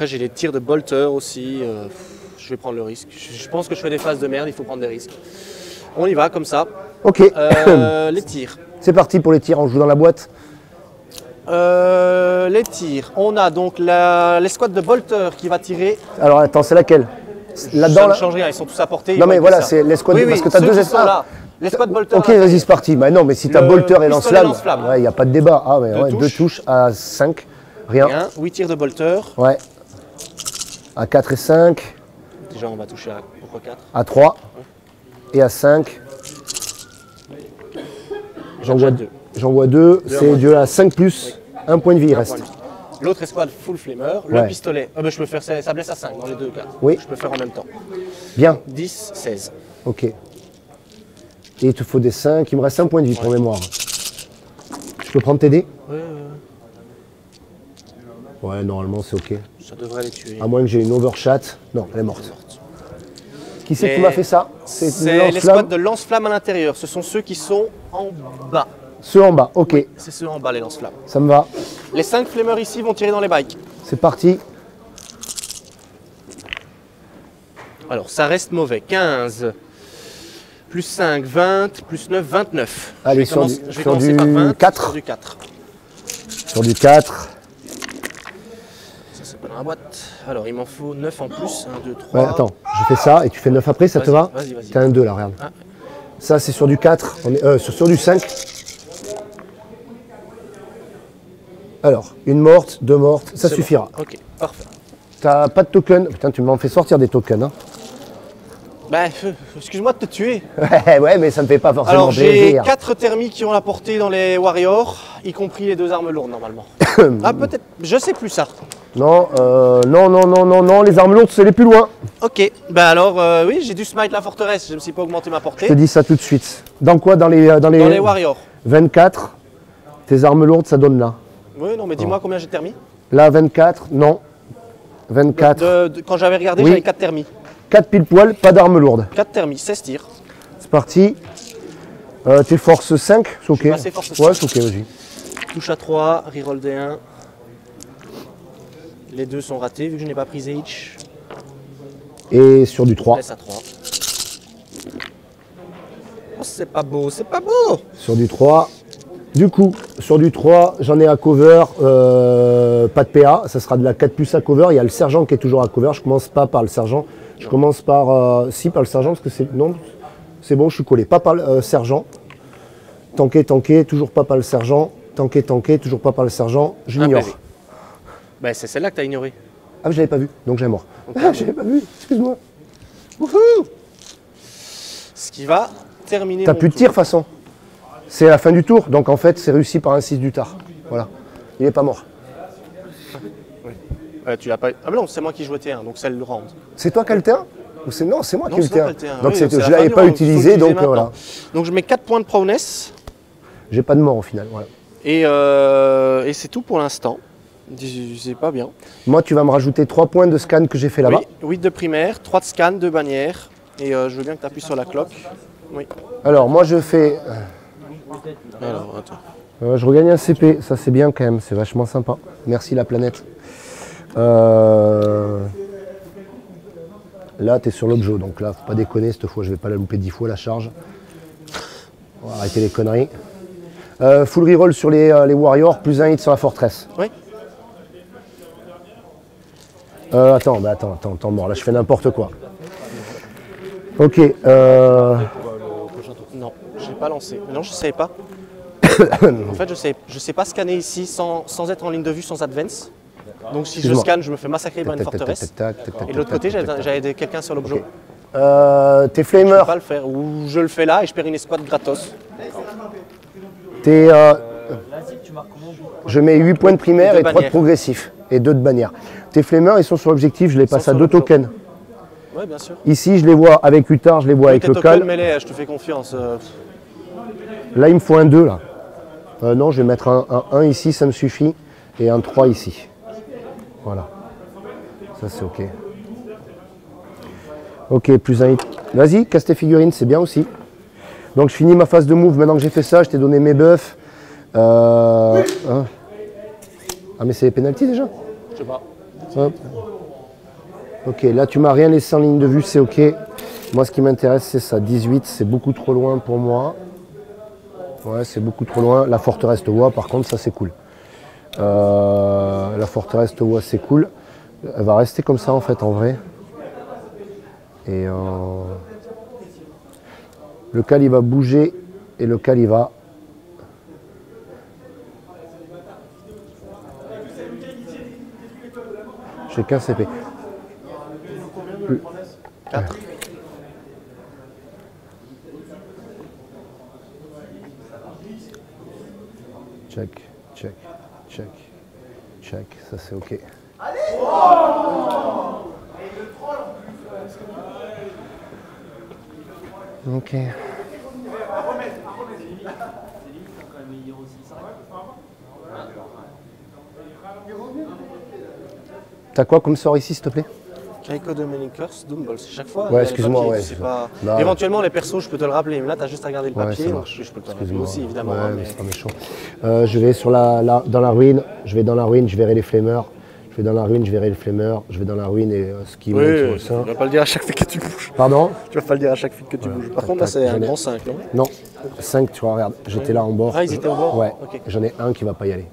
Après, j'ai les tirs de bolter aussi. euh, je vais prendre le risque. Je, je pense que je fais des phases de merde, il faut prendre des risques. On y va comme ça. Ok, Euh, les tirs. c'est parti pour les tirs, on joue dans la boîte. Euh, les tirs. On a donc l'escouade de bolter qui va tirer. Alors attends, c'est laquelle? Ça Là-dedans ne là change rien, ils sont tous apportés. Non ils mais voilà, c'est l'escouade Oui, de- oui, parce que t'as ceux deux escouades. là. L'escouade bolter. Ok, à vas-y, c'est parti. Bah non, mais si t'as Le bolter et lance-flamme, il n'y a pas de débat. Ah ouais, Deux ouais, deux touches. touches à 5, rien. Rien, 8 tirs de bolter. Ouais. À 4 et 5, Déjà, on va toucher à pourquoi 4 à 3 et à 5. J'en vois deux. J'en vois deux, Deux à c'est moins. du à 5 plus, un point de vie il reste. L'autre escouade full flammer, le pistolet. Ah ben, je peux faire ça, ça blesse à 5 dans les deux cas. Oui. Je peux faire en même temps. Bien, 10, 16. ok. Et il te faut des 5, il me reste un point de vie pour mémoire. Je peux prendre tes dés? Ouais, ouais, Ouais, normalement c'est ok. Ça devrait les tuer. À moins que j'ai une overshot. Non, elle est morte. Qui c'est qui m'a fait ça? C'est lance-flamme l'escouade de lance-flamme à l'intérieur. Ce sont ceux qui sont en bas. Ceux en bas, ok, C'est ceux en bas, les lance-flammes. ça me va. Les 5 flammeurs ici vont tirer dans les bikes. C'est parti. Alors, ça reste mauvais. 15, plus 5, 20, plus 9, 29. Allez, je vais, sur commencer- du- je vais sur commencer du par 20, 4. Sur du 4. Sur du 4. Alors, il m'en faut 9 en plus. 1, 2, 3. Ouais, attends, je fais ça et tu fais 9 après, ça te va vas-y, vas-y. T'as un 2 là, regarde. Ah. Ça c'est sur du 4, on est, euh, sur, sur du 5. Alors, une morte, deux mortes, ça suffira. bon. Ok, parfait. T'as pas de token? Putain, tu m'en fais sortir des tokens. Hein. Bah, euh, excuse-moi de te tuer. Ouais, ouais, mais ça me fait pas forcément Alors, j'ai plaisir. 4 thermis qui ont la portée dans les Warriors, y compris les deux armes lourdes normalement. ah, peut-être, je sais plus ça. Non, euh, non, non, non, non, non, les armes lourdes, c'est les plus loin. Ok, bah alors, euh, oui, j'ai dû smite la forteresse, je ne me suis pas augmenté ma Je te portée. dis ça tout de suite. Dans quoi Dans les, euh, dans les, Dans les Warriors. 24, tes armes lourdes, ça donne là. Oui, non, mais dis-moi combien j'ai de thermis. Là, 24, non. 24. De- de- quand j'avais regardé, Oui. j'avais 4 thermis. 4 pile poil, pas d'armes lourdes. 4 thermis, 16 tirs. C'est parti. Euh, tes forces 5, c'est ok. suis passé force Ouais, 5. c'est ok, vas-y. Touche à 3, reroll D1. Les deux sont ratés vu que je n'ai pas pris H. Et sur du 3. Laisse à 3. Oh, c'est pas beau, c'est pas beau Sur du 3. Du coup, sur du 3, j'en ai à cover, euh, pas de PA, ça sera de la 4 plus à cover. Il y a le sergent qui est toujours à cover. Je commence pas par le sergent. Je commence par. euh, si, par le sergent, parce que c'est. Non, c'est bon, je suis collé. Pas par le euh, sergent. Tanké, tanké, toujours pas par le sergent. Tanké, tanké, toujours pas par le sergent. PV. Bah, c'est celle-là que t'as ignoré. Ah, je l'avais pas vu, donc j'ai mort. Ah, je l'avais pas vu, excuse-moi. Ce qui va terminer. T'as plus de tir, de façon. C'est la fin du tour, donc en fait, c'est réussi par un 6 du tard. Voilà. Il est pas mort. Tu l'as pas. Ah, mais non, c'est moi qui jouais T1, donc c'est le round. C'est toi qui as le T1 Ou c'est non, c'est moi Non, qui ai le toi T1. qui as le T1. Donc Oui, la je l'avais pas round, utilisé, donc euh, voilà. Donc je mets 4 points de prowness J'ai pas de mort au final. Voilà. et, euh, et c'est tout pour l'instant. Je sais pas bien. Moi, tu vas me rajouter 3 points de scan que j'ai fait là-bas. Oui, 8 de primaire, 3 de scan, 2 bannières. Et euh, je veux bien que tu appuies sur la cloque. Oui. Alors, moi, je fais. Alors, attends. euh, je regagne un CP, ça c'est bien quand même, c'est vachement sympa. Merci la planète. Euh, Là, tu es sur l'objet, donc là, faut pas déconner, cette fois, je vais pas la louper 10 fois la charge. On va arrêter les conneries. Euh, full reroll sur les, euh, les Warriors, plus un hit sur la Fortress. Oui. Euh, attends, bah attends, attends, attends, mort, là je fais n'importe quoi. Ok, euh, Non, j'ai pas lancé. Non, je savais pas. en fait, je sais, je sais pas scanner ici sans, sans être en ligne de vue, sans advance. Donc si je scanne, je me fais massacrer par une forteresse. Et de l'autre côté, j'avais quelqu'un sur l'objet. Euh, t'es Je peux flamer, pas le faire. Ou je le fais là et je perds une escouade gratos. t'es. euh, je mets 8 points de primaire Et et deux 3 de bannières. progressif. Et 2 de bannière. Tes flameurs, ils sont sur l'objectif, je les passe à sur 2 le bloc. tokens. Ouais, bien sûr. Ici, je les vois avec Utah, je les vois avec le cal. mêlés, je te fais confiance. euh, Là, il me faut un 2 là. Euh, non, je vais mettre un, un 1 ici, ça me suffit. Et un 3 ici. Voilà. Ça, c'est OK. OK, plus un hit. Vas-y, casse tes figurines, c'est bien aussi. Donc, je finis ma phase de move. Maintenant que j'ai fait ça, je t'ai donné mes buffs. Euh, hein. Ah, mais c'est les pénalties déjà? Je sais pas. Ok, là tu m'as rien laissé en ligne de vue, c'est ok. Moi ce qui m'intéresse c'est ça, 18, c'est beaucoup trop loin pour moi. Ouais, c'est beaucoup trop loin. La forteresse te voit, par contre ça c'est cool. Euh, la forteresse te voit, c'est cool. Elle va rester comme ça en fait en vrai. Et euh, le cal il va bouger et le cal il va J'ai qu'un CP. 4. Check, check, check, check. Ça c'est ok. Ok. T'as quoi comme sort ici, s'il te plaît? Kaiko Dominicus, Doomballs. Chaque fois. Ouais, excuse-moi, ouais, c'est- pas-. Éventuellement, les persos, je peux te le rappeler. Mais là, tu as juste à regarder le papier. donc je peux te le rappeler aussi, évidemment. Ouais, hein, mais c'est pas méchant. Euh, je vais sur la, la- dans la ruine. Je vais dans la ruine, je verrai les flemmeurs. Je vais dans la ruine, je verrai le flemmeur. Je vais dans la ruine et euh, ce qui monte Oui, sein. tu vas pas le dire à chaque fois que tu bouges. Pardon? Tu vas pas le dire à chaque fois que tu bouges. Par contre, là, c'est un grand 5, non? Non, 5, tu vois, regarde, j'étais là en bord. Ah, ils étaient au bord? Ouais, Ok. j'en ai un qui va pas y aller.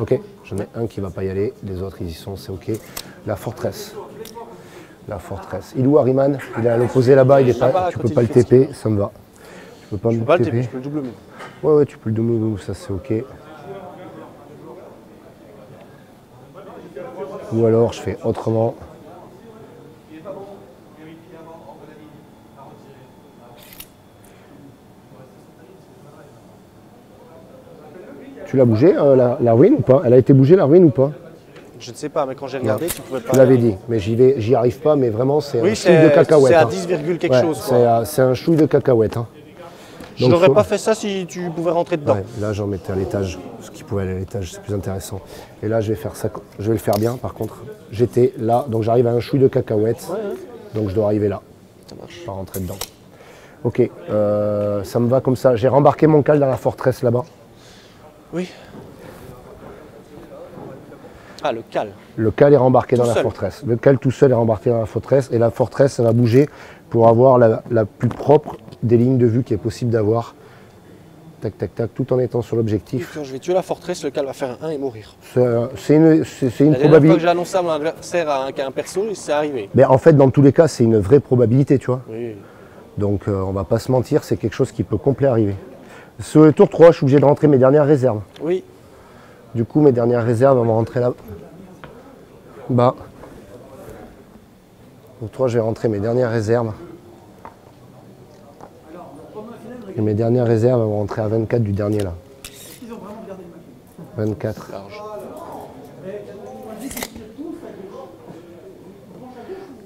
Ok J'en ai un qui va pas y aller, les autres ils y sont, c'est ok. La forteresse. La forteresse. Il est où Il est à l'opposé là-bas, il est pas, tu peux pas le TP, ça me va. Tu peux pas Je me peux pas le TP. TP, je peux le double move. Ouais, ouais, tu peux le double move, ça c'est ok. Ou alors je fais autrement. Tu l'as bougé euh, la, la ruine ou pas? Elle a été bougée la ruine ou pas? Je ne sais pas, mais quand j'ai regardé, tu pouvais pas. Tu l'avais dit, mais j'y vais, j'y arrive pas, mais vraiment c'est un Oui, chouille de cacahuète. c'est à hein. 10, quelque Ouais, chose. c'est, un chouille de cacahuète. hein. Je n'aurais faut- pas fait ça si tu pouvais rentrer dedans. Ouais, là j'en mettais à l'étage, ce qui pouvait aller à l'étage, c'est plus intéressant. Et là je vais faire ça, je vais le faire bien par contre. J'étais là, donc j'arrive à un chouille de cacahuète, donc je dois arriver là. Ça marche. Pas rentrer dedans. Ok, euh, ça me va comme ça. J'ai rembarqué mon cal dans la forteresse là-bas. Oui. Ah, le cal. Le cal est rembarqué Tout dans la forteresse. Le cal tout seul est rembarqué dans la forteresse et la forteresse, ça va bouger pour avoir la, la plus propre des lignes de vue qui est possible d'avoir. Tac, tac, tac, tout en étant sur l'objectif. Quand je vais tuer la forteresse, le cal va faire un 1 et mourir. C'est une, c'est- une La fois que probabilité. j'ai annoncé à mon adversaire à un, perso, c'est arrivé. Mais en fait, dans tous les cas, c'est une vraie probabilité, tu vois. Oui. Donc euh, on va pas se mentir, c'est quelque chose qui peut complet arriver. Ce tour 3, je suis obligé de rentrer mes dernières réserves. Oui. Du coup, mes dernières réserves vont rentrer là. Bas. Tour 3, je vais rentrer mes dernières réserves. Et mes dernières réserves vont rentrer à 24 du dernier là. 24. Large.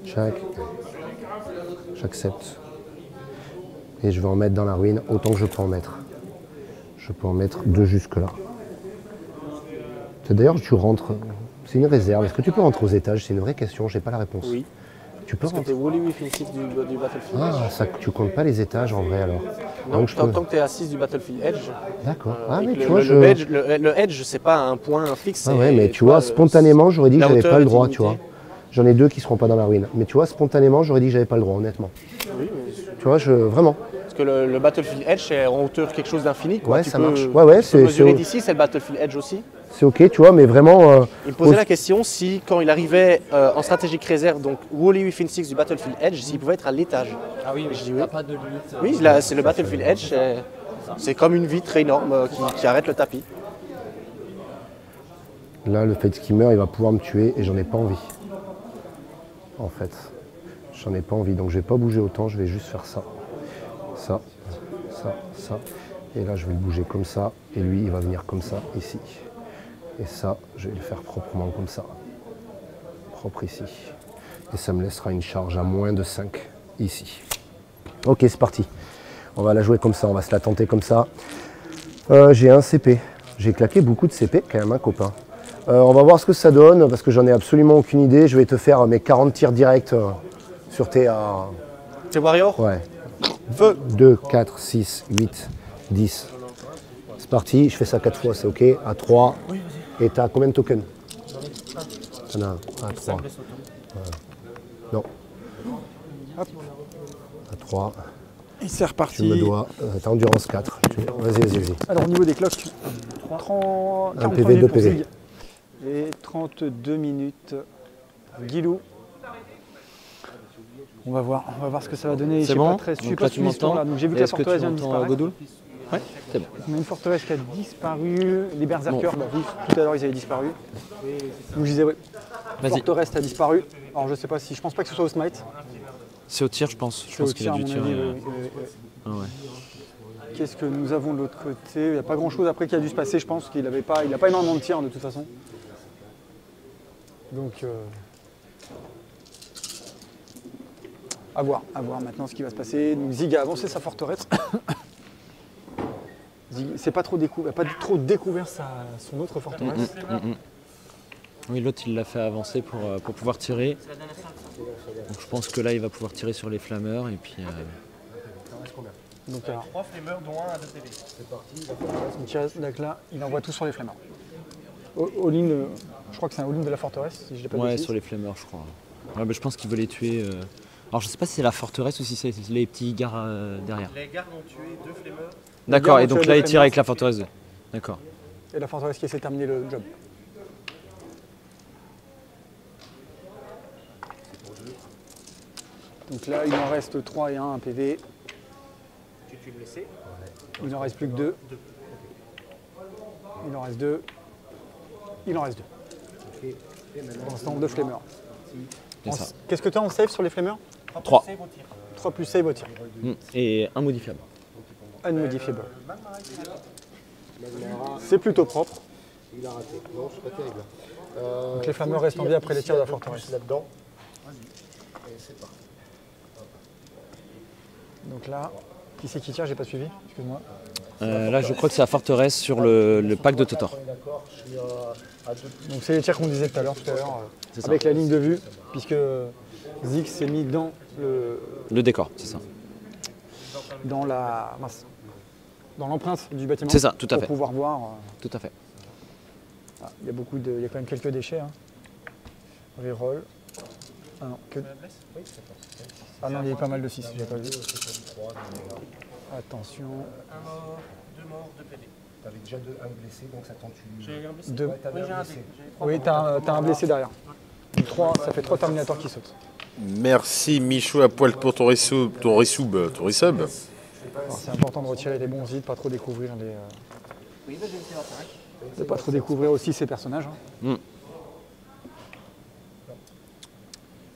Chaque. J'accepte. Et je vais en mettre dans la ruine autant que je peux en mettre. Je peux en mettre deux jusque là. D'ailleurs, tu rentres. C'est une réserve. Est-ce que tu peux rentrer aux étages? C'est une vraie question, j'ai pas la réponse. Oui. Tu peux que rentrer. Phoenix du, du Battlefield Ah, Edge. ça, tu comptes pas les étages en vrai alors. Non, Donc je tant, peux- tant que t'es à 6 du Battlefield Edge. D'accord. euh, Ah, mais que tu le, vois, le, je. le Edge, le, le Edge, c'est pas un point fixe. Ah ouais, mais tu vois, le- spontanément, j'aurais dit que j'avais pas le droit, tu vois. J'en ai deux qui seront pas dans la ruine. Mais tu vois, spontanément, j'aurais dit que j'avais pas le droit, honnêtement. Oui, mais- Tu vois, je. Vraiment. Parce que le, le Battlefield Edge, c'est en hauteur quelque chose d'infini. quoi. Ouais, Tu ça peux- marche. Ouais, ouais, tu peux c'est- mesurer c'est- d'ici, c'est le Battlefield Edge aussi. C'est ok, tu vois, mais vraiment. euh, Il me posait Au- la question si, quand il arrivait euh, en stratégique réserve, donc Wally Within 6 du Battlefield Edge, s'il pouvait être à l'étage. Ah oui, Je dis oui. pas de limite. Oui, là, c'est le Battlefield Edge, c'est- c'est comme une vitre énorme euh, qui, qui arrête le tapis. Là, le fait skimmer, il va pouvoir me tuer et j'en ai pas envie. En fait, j'en ai pas envie. Donc, je vais pas bouger autant, je vais juste faire ça. Ça, ça, ça. Et là, je vais le bouger comme ça. Et lui, il va venir comme ça, ici. Et ça, je vais le faire proprement comme ça. Propre ici. Et ça me laissera une charge à moins de 5 ici. Ok, c'est parti. On va la jouer comme ça, on va se la tenter comme ça. Euh, j'ai un CP. J'ai claqué beaucoup de CP quand même, un copain. Euh, on va voir ce que ça donne parce que j'en ai absolument aucune idée. Je vais te faire mes 40 tirs directs euh, sur tes. euh, C'est Warrior ouais. Feu 2, 4, 6, 8, 10. C'est parti, je fais ça 4 fois, c'est ok. À 3. Et t'as combien de tokens? T'en as un. À 3. Non. Hop. À 3. Et c'est Tu reparti. me dois. euh, T'as endurance 4. Tu- Vas-y, vas-y, vas-y. Alors au niveau des cloques, 30, Un 43 PV, minutes deux pour PV. Zig. Et 32 minutes. Guilou. On va voir, on va voir ce que ça va donner. C'est bon pas très, je suis pas là, ce m'entends tour-là. Donc j'ai vu que la forteresse vient de disparaître. Godoul Ouais, c'est bon. On a une forteresse qui a disparu. Les berserkers, bah oui, tout à l'heure ils avaient disparu. Donc je disais, oui. Forteresse a disparu. Alors je sais pas si, je pense pas que ce soit au smite. C'est au tir, je pense. Je pense qu'il a dû tirer. euh, ouais. Qu'est-ce que nous avons de l'autre côté? Il n'y a pas grand chose après qui a dû se passer, je pense qu'il n'avait pas, il n'a pas énormément de tirs de toute façon. Donc, euh, à voir, à voir maintenant ce qui va se passer. Donc Zig a avancé sa forteresse. Zig, c'est pas trop découvert, pas trop découvert sa- son autre forteresse. Mm, mm. Oui, l'autre il l'a fait avancer pour, euh, pour pouvoir tirer. Donc je pense que là il va pouvoir tirer sur les flammeurs et puis. euh, Donc, alors, Donc, il reste- donc là, il envoie tout sur les flammeurs. All- all-in, je crois que c'est un all-in de la forteresse, si je l'ai pas de ouais, sur les flammeurs, je crois. Ouais, bah, je pense qu'il veut les tuer. euh. Alors je sais pas si c'est la forteresse ou si c'est les petits gars euh, derrière. Les gardes ont tué deux flammeurs. D'accord, et donc là il tire avec la forteresse 2. D'accord. Et la forteresse qui essaie de terminer le job. Donc là, il en reste 3 et 1, un PV. Tu tues le blessé. Il n'en reste plus que 2. Il en reste 2. Il en reste 2. Pour l'instant, 2 flemmeurs. C'est ça. Qu'est-ce que tu as en save sur les flemmeurs 3. 3 plus save au tir. Et un modifiable. Unmodifiable. C'est plutôt propre. Il a raté. Non, c'est pas terrible. Donc les flammeurs restent en vie après les tirs de la forteresse. Là-dedans. Et c'est parti. Donc là, qui c'est qui tire J'ai pas suivi, excuse-moi. Euh, là je crois que c'est la forteresse sur le, le pack de Totor. Euh. Donc c'est les tirs qu'on disait tout à l'heure, tout à l'heure, euh, C'est ça. avec la ligne de vue, puisque Zig s'est mis dans le Le décor, c'est ça. dans la mince, dans l'empreinte du bâtiment. C'est ça, tout à pour fait. pouvoir voir. euh, Tout à fait. Ah, Il y a beaucoup de. Il y a quand même quelques déchets. Hein. Reroll. Ah non, que. Ah non, il y a pas mal de 6, j'ai pas vu. Attention. Un mort, deux morts, deux PD. T'avais déjà deux, un blessé, donc ça t'en tue. J'ai un blessé. Deux. Ouais, t'avais Oui, t'as un, t'as un blessé derrière. Trois, ça fait trois Terminators qui sautent. Merci Michou à poil pour ton resub, ton resub, ton resub. C'est important de retirer les bons zids, pas trop découvrir les. euh, bah, de pas trop découvrir aussi ces personnages. hein.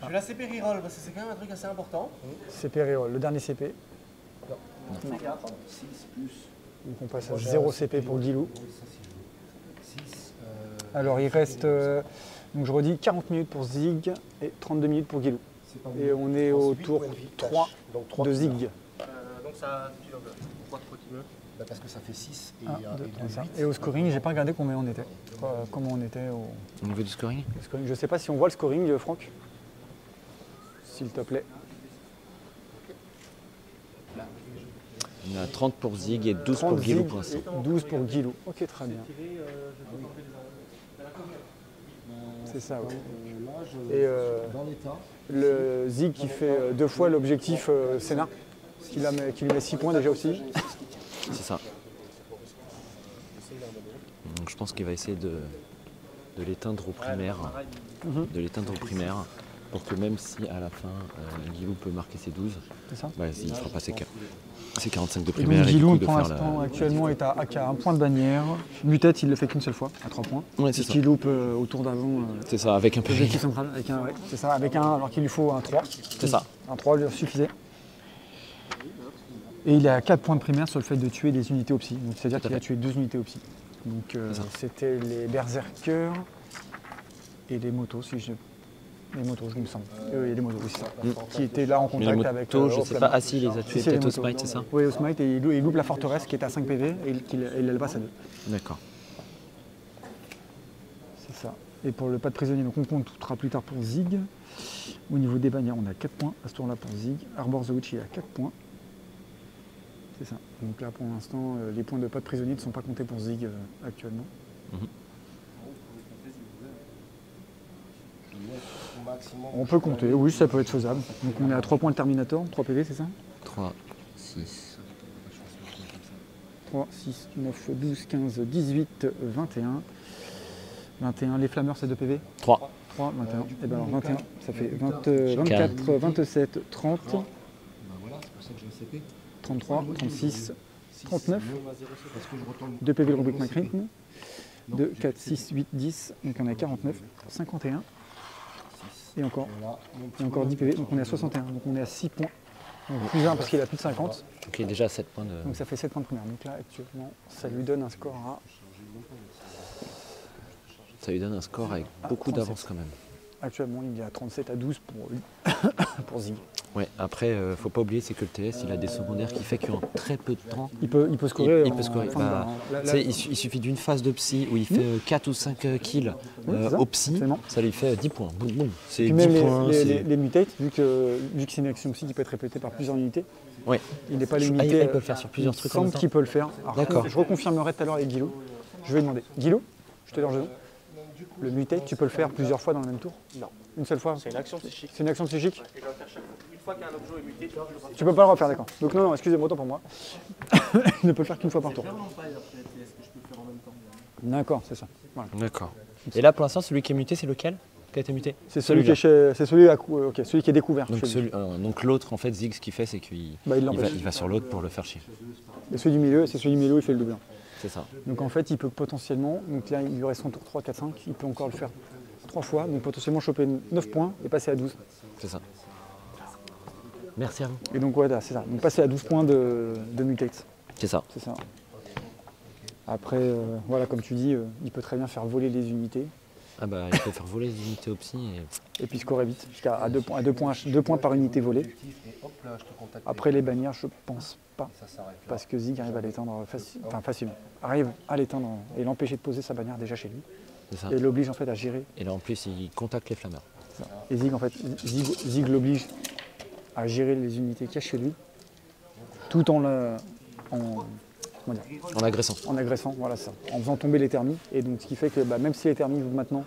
Je vais la CP reroll parce que c'est quand même un truc assez important. CP reroll, le dernier CP. 6 plus Donc on passe à 0 CP pour Guilou. 6. Alors il reste, euh, donc je redis, 40 minutes pour Zig et 32 minutes pour Guilou. Et on est au tour 3 donc 3 de Zig. Euh, donc ça, meurt. Bah, parce que ça fait 6 et, 1, euh, 2, et 3, deux, 4. huit. Et au scoring, j'ai pas regardé combien on était. Euh, comment on était au, Au niveau du scoring. Je sais pas si on voit le scoring, Franck. S'il te plaît. On a 30 pour Zig et 12 pour 30 Guilou Zig pour l'instant. et 12 pour Guilou. Ok, très bien. C'est ça, oui. Et euh, Dans l'état, le Zig qui fait euh, deux fois l'objectif euh, Sénat, qui, qui lui met 6 points déjà aussi. C'est ça. Donc je pense qu'il va essayer de, de l'éteindre au primaire. Mhm. De l'éteindre au primaire. Pour que même si à la fin euh, Guilou peut marquer ses 12, C'est ça bah, il ne fera pas ses, qua- ses 45 de primaire et Guilou pour l'instant la... actuellement est à, à un point de bannière. Mutet il le fait qu'une seule fois, à 3 points. Ouais, c'est qui loupe euh, au tour d'avant. euh, C'est ça, avec un peu central, avec un, ouais, c'est ça, avec un, alors qu'il lui faut un 3. C'est ça. Un 3 lui suffisait. Et il est à 4 points de primaire sur le fait de tuer des unités au psy. Donc c'est-à-dire qu'il a tué deux unités au psy. Donc euh, c'était les berserkers et les motos, si je. Les motos, je me semble. Euh, et les motos, oui, c'est ça. Qui étaient là en les contact motos, avec. euh, je sais Oakland. pas. Ah si, il les a tués peut-être au smite, c'est ça Oui, au smite, et il, lou- il loupe la forteresse qui est à 5 PV et il, il la passe à 2. D'accord. C'est ça. Et pour le pas de prisonnier, donc on comptera plus tard pour Zig. Au niveau des bannières, on a 4 points à ce tour-là pour Zig. Arbor the Witch, il a 4 points. C'est ça. Donc là, pour l'instant, euh, les points de pas de prisonnier ne sont pas comptés pour Zig euh, actuellement. au maximum. On peut compter, oui, ça peut être faisable. Donc on est à 3 points le Terminator, 3 PV, c'est ça 3, 6. 3, 6, 9, 12, 15, 18, 21. 21, les flammeurs, c'est 2 PV 3. 3, 21. Et bien alors 21, ça fait 20, euh, 24, 27, 30, Bah voilà, c'est pour ça que j'ai un CP. 33, 36, 39. Parce que je retombe 2 PV le Rubik Macrin. 2, 4, 6, 8, 10. Donc on est à 49, 51. Et encore, là, mon petit et encore 10 PV. Donc on est à 61. Donc on est à 6 points. Donc plus 1 parce qu'il a plus de 50. Donc il est déjà à 7 points de... Donc ça fait 7 points de première. Donc là actuellement, ça lui donne un score à. Ça lui donne un score avec beaucoup 37. d'avance quand même. Actuellement, il est à 37 à 12 pour, pour Zig. Ouais, après, euh, faut pas oublier, c'est que le TS, il a des secondaires qui fait qu'en très peu de temps, Il peut, il peut il, scorer. il en peut scorer. Bah, hein. Il, su- il suffit d'une phase de psy où il fait 4 ou 5 kills Oui, euh, c'est ça, au psy, absolument. ça lui fait 10 points. Boum, boum. C'est Puis 10 même les, points. les, c'est- les- les mutates, vu que, vu que c'est une action aussi qui peut être répétée par plusieurs unités, Ouais. il n'est pas Ah, il- limité. il peut le faire sur plusieurs il trucs en semble qu'il peut le faire. Alors, D'accord. Je reconfirmerai tout à l'heure avec Guilou. Je vais demander. Guilou, je te le Le mutate, tu peux le faire plusieurs fois dans le même tour? Non. Une seule fois? C'est une action psychique. C'est une action psychique? Qu'un objet est muté, tu le. Tu peux pas le refaire, d'accord. Donc non, non, excusez-moi, autant pour moi. il ne peut le faire qu'une fois par tour. D'accord, c'est ça. Voilà. D'accord. Et là, pour l'instant, celui qui est muté, c'est lequel qui a été muté? C'est celui, qui est chez- c'est celui, à cou- ok, celui qui est découvert. Donc, celui- euh, donc l'autre, en fait, Zig, ce qu'il fait, c'est qu'il Bah, il il va, l'empêche. il va sur l'autre pour le faire chier. Et celui du milieu, c'est celui du milieu, il fait le double. C'est ça. Donc en fait, il peut potentiellement, donc là il lui reste son tour 3, 4, 5, il peut encore le faire trois fois, donc potentiellement choper 9 points et passer à 12. C'est ça. Merci à vous. Et donc voilà, c'est ça. Donc passer à 12 points de, de mutate, C'est ça. c'est ça. Après, euh, voilà, comme tu dis, euh, il peut très bien faire voler les unités Ah bah, il peut faire voler les unités au psy. Et... et puis scorer vite, jusqu'à 2 points, à deux points, deux points par unité volée. Après les bannières, je pense pas, parce que Zig arrive à l'éteindre faci- enfin, facilement. Arrive à l'éteindre et l'empêcher de poser sa bannière déjà chez lui. C'est ça. Et l'oblige en fait à gérer Et là, en plus, il contacte les flammeurs. Et Zig, en fait, Zig, Zig l'oblige à gérer les unités qu'il y a chez lui, tout en, en comment dire, En agressant. en agressant, voilà ça, en faisant tomber les thermis. Et donc ce qui fait que bah, même si les thermis maintenant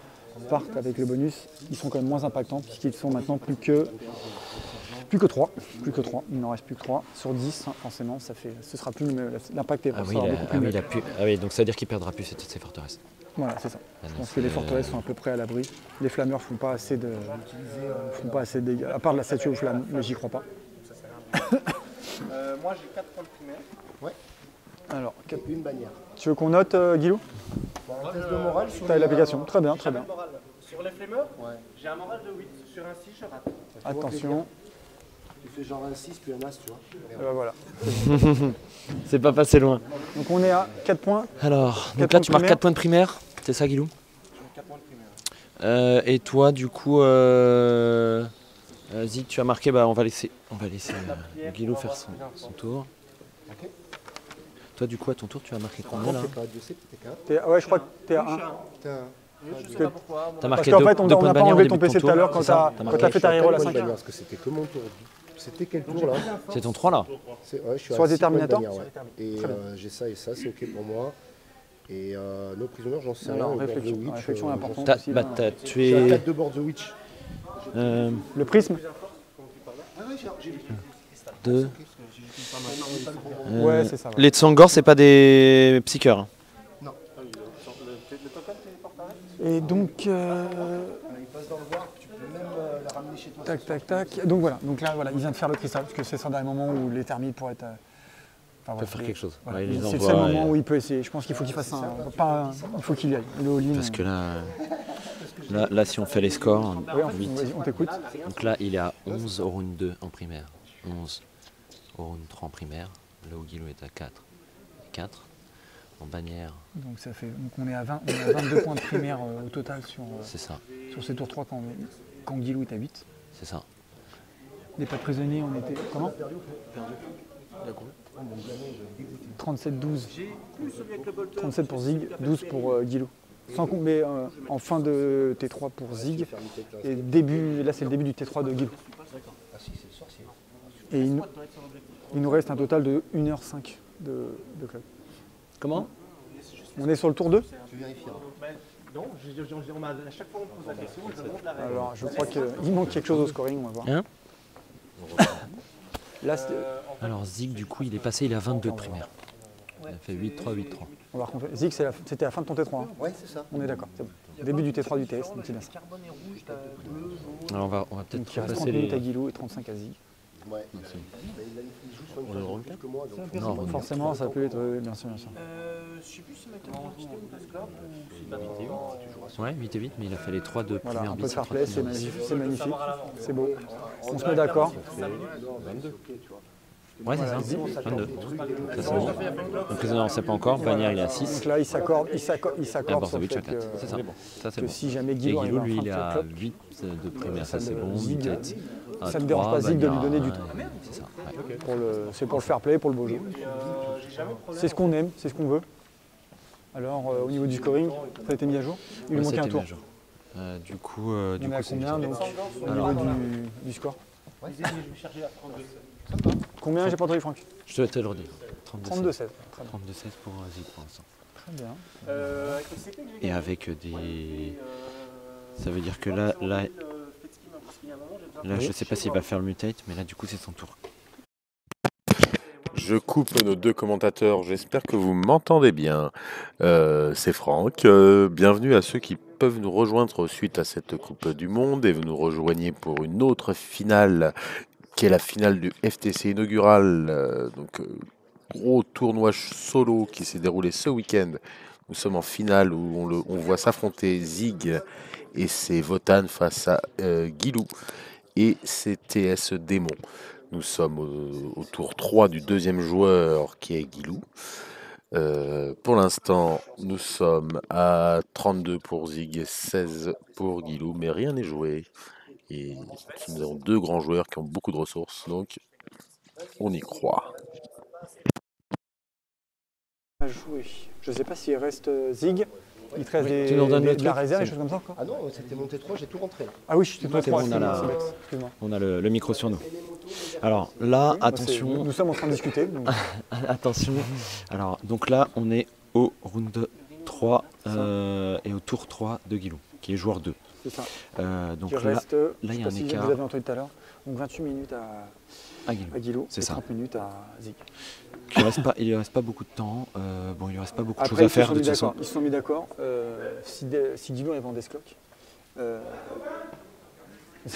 partent avec le bonus, ils sont quand même moins impactants puisqu'ils sont maintenant plus que plus que 3, plus que 3, il n'en reste plus que 3 sur 10 hein, forcément, ça fait ce sera plus le même- l'impact est Ah oui, beaucoup plus ah oui, net. il a pu- ah oui, donc ça veut dire qu'il perdra plus ses, ses forteresses. Voilà, c'est ça. Ah Je non, pense que les forteresses sont à peu près à l'abri. Les flammeurs font pas assez de font pas assez de dégâts, à part la statue aux flammes, mais j'y crois pas. moi j'ai 4 points de primaire. Alors, Et une bannière. tu veux qu'on note euh, Guilou? Bon, un test de morale sur l'application, très bien, très bien. Sur les flammeurs, Ouais. j'ai un moral de 8. Sur un 6, je rate. Attention, Tu fais genre un 6 puis un as, tu vois. et ben voilà. C'est pas passé loin. Donc on est à 4 points. Alors, donc points là de tu marques primaire. 4 points de primaire, c'est ça Guilou? Euh, Et toi du coup, euh, euh, Zig, tu as marqué, bah, on va laisser, on va laisser euh, Guilou faire son, son tour. Ok. Toi du coup à ton tour tu as marqué combien là t'es pas à 2 C, t'es qu'à un. T'es- ouais, je crois que t'es à 1. T'es un. Je sais pas pourquoi. T'as Parce marqué qu'en deux, fait, on points n'a de pas enlevé ton de PC tout à l'heure quand marqué- t'as fait ta reroll à Point de 5 bannière, Parce que c'était que mon tour. C'était quel tour là C'est ton 3 là ouais, je suis Soit de Déterminator bannière, ouais. Et euh, j'ai ça et ça, c'est ok pour moi. Et euh, nos prisonniers, j'en sais rien. De réflexion, Witch, réflexion euh, importante T'as aussi. bah, à tué. 4 de bord de Witch. euh, Le prisme deux. Ouais, Euh, c'est ça. ouais. Les Tsangor, c'est pas des psycheurs. hein. Et donc, euh, chez toi. tac, tac, tac. Donc voilà, donc là, voilà, il vient de faire le cristal, parce que c'est ça dans les moments où les thermites pourraient être. euh, enfin, peut voilà, faire les- quelque chose. voilà. Ouais, c'est le seul et- moment où il peut essayer. Je pense qu'il faut qu'il fasse un. Pas un- il faut qu'il y aille. Le Parce euh, que là, euh, là, là, si on fait les scores, on, 8. vas-y, on t'écoute. Donc là, il est à 11 au round 2 en primaire, 11 au round 3 en primaire. Là où Guilou est à 4. 4 en bannière, Donc ça fait. Donc on est à 20, on est à 22 points de primaire euh, au total sur, euh, c'est ça, sur ces tours 3 quand, quand Guilou est à 8. C'est ça. Les pas de prisonniers, on était. Comment 37-12. 37 pour Zig, 12 pour euh, Guilou. Sans mais euh, en fin de T3 pour Zig. Et début, là c'est le début du T3 de Guilou. Et il, nous- il nous reste un total de 1h05 de, de club. Comment? On est sur le tour 2 Tu vérifieras. Non, j'ai- j'ai- on à chaque fois on me pose la question, je montre la règle. Alors je crois qu'il manque quelque chose au scoring, on va voir. Hein Là c'est- Alors Zig, du coup, il est passé, il à 22 de primaire. Il a fait 8, 3, 8, 3. on va reconfirmer. Zig c'était la fin de ton T3. hein. Ouais, c'est ça. On est d'accord, c'est bon. Début du T3 du TS, donc c'est bien ça. Alors on va, on va peut-être Donc il reste 30 repasser minutes à les... Guilou et 35 à Zig. Ouais. Mais il, a- il joue sur une On le phase roule plus que moi. Donc Non, on Forcément ça peut être. euh, bien sûr, bien sûr. Euh, je sais plus si ma tête est ou pas club ou si pas Ouais, 8 et 8, mais il a fait les 3 de Voilà, première un peu de c'est première magnifique, c'est magnifique, c'est beau. On se met d'accord. Ouais, c'est ça, 22. Ça, c'est bon. Le président, on sait pas encore, Bannière, il est à 6. Donc là, il s'accorde, il s'accorde, il Et s'accorde sur le fait à 4. que, C'est ça. Ça, c'est bon. si jamais Et arrive Guilou, à lui, il est à club, 8 de primaire, Ça c'est bon. Zig, 8 ça me dérange pas, Zig, de lui donner du temps. C'est ça. ouais. pour le- c'est pour le fair play, pour le beau jeu. C'est ce qu'on aime, c'est ce qu'on veut. Alors, euh, au niveau du scoring, ça a été mis à jour Il lui Ouais, manquait un tour. mis à jour. Euh, du coup, euh, du On est coup, combien donc, au Alors. niveau du, du score Je vais chercher à 32. Combien J'ai pas entendu, Franck Je te, te le redire. 32 32-16. Très bien. 32 16 pour Zig pour l'instant. Très bien. Et avec des. Ça veut dire que là, là, le Fetsky m'a parce qu'il y a un moment, j'ai besoin là je sais pas s'il va faire le mutate, mais là, du coup, c'est son tour. Je coupe nos deux commentateurs, j'espère que vous m'entendez bien. Euh, c'est Franck, Euh, bienvenue à ceux qui peuvent nous rejoindre suite à cette Coupe du Monde et vous nous rejoignez pour une autre finale qui est la finale du FTC inaugural. Euh, donc, gros tournoi solo qui s'est déroulé ce week-end. Nous sommes en finale où on, le- on voit s'affronter Zig et ses Votan face à euh, Guilou et ses TS Démon. Nous sommes au, tour 3 du deuxième joueur qui est Guilou. Euh, pour l'instant, nous sommes à 32 pour Zig et 16 pour Guilou, mais rien n'est joué. Et nous avons deux grands joueurs qui ont beaucoup de ressources, donc on y croit. Je sais pas s'il reste euh, Zig. Il te reste Oui, des, tu nous redonnes des- le de la truc, réserve, des choses comme ça Ah non, c'était monté 3, j'ai tout rentré là. Ah oui, je suis trois, bon, on a la-. On a le, le micro sur nous. Alors là, Oui, attention, Nous sommes en train de discuter. donc- attention. Alors donc là, on est au round 3 euh, et au tour 3 de Guilou, qui est joueur 2. C'est ça. Euh, donc Il là, reste, là, il y a un si écart. Vous avez entendu tout à l'heure. Donc 28 minutes à, à Guilou. à Guilou C'est et ça. 30 minutes à Zig. Il ne reste, pas- reste beaucoup de temps. euh, bon, il lui reste pas beaucoup de Après, choses à faire de toute façon. Ils se sont mis d'accord. euh, si, de- si Guilou arrive en Descloc, euh,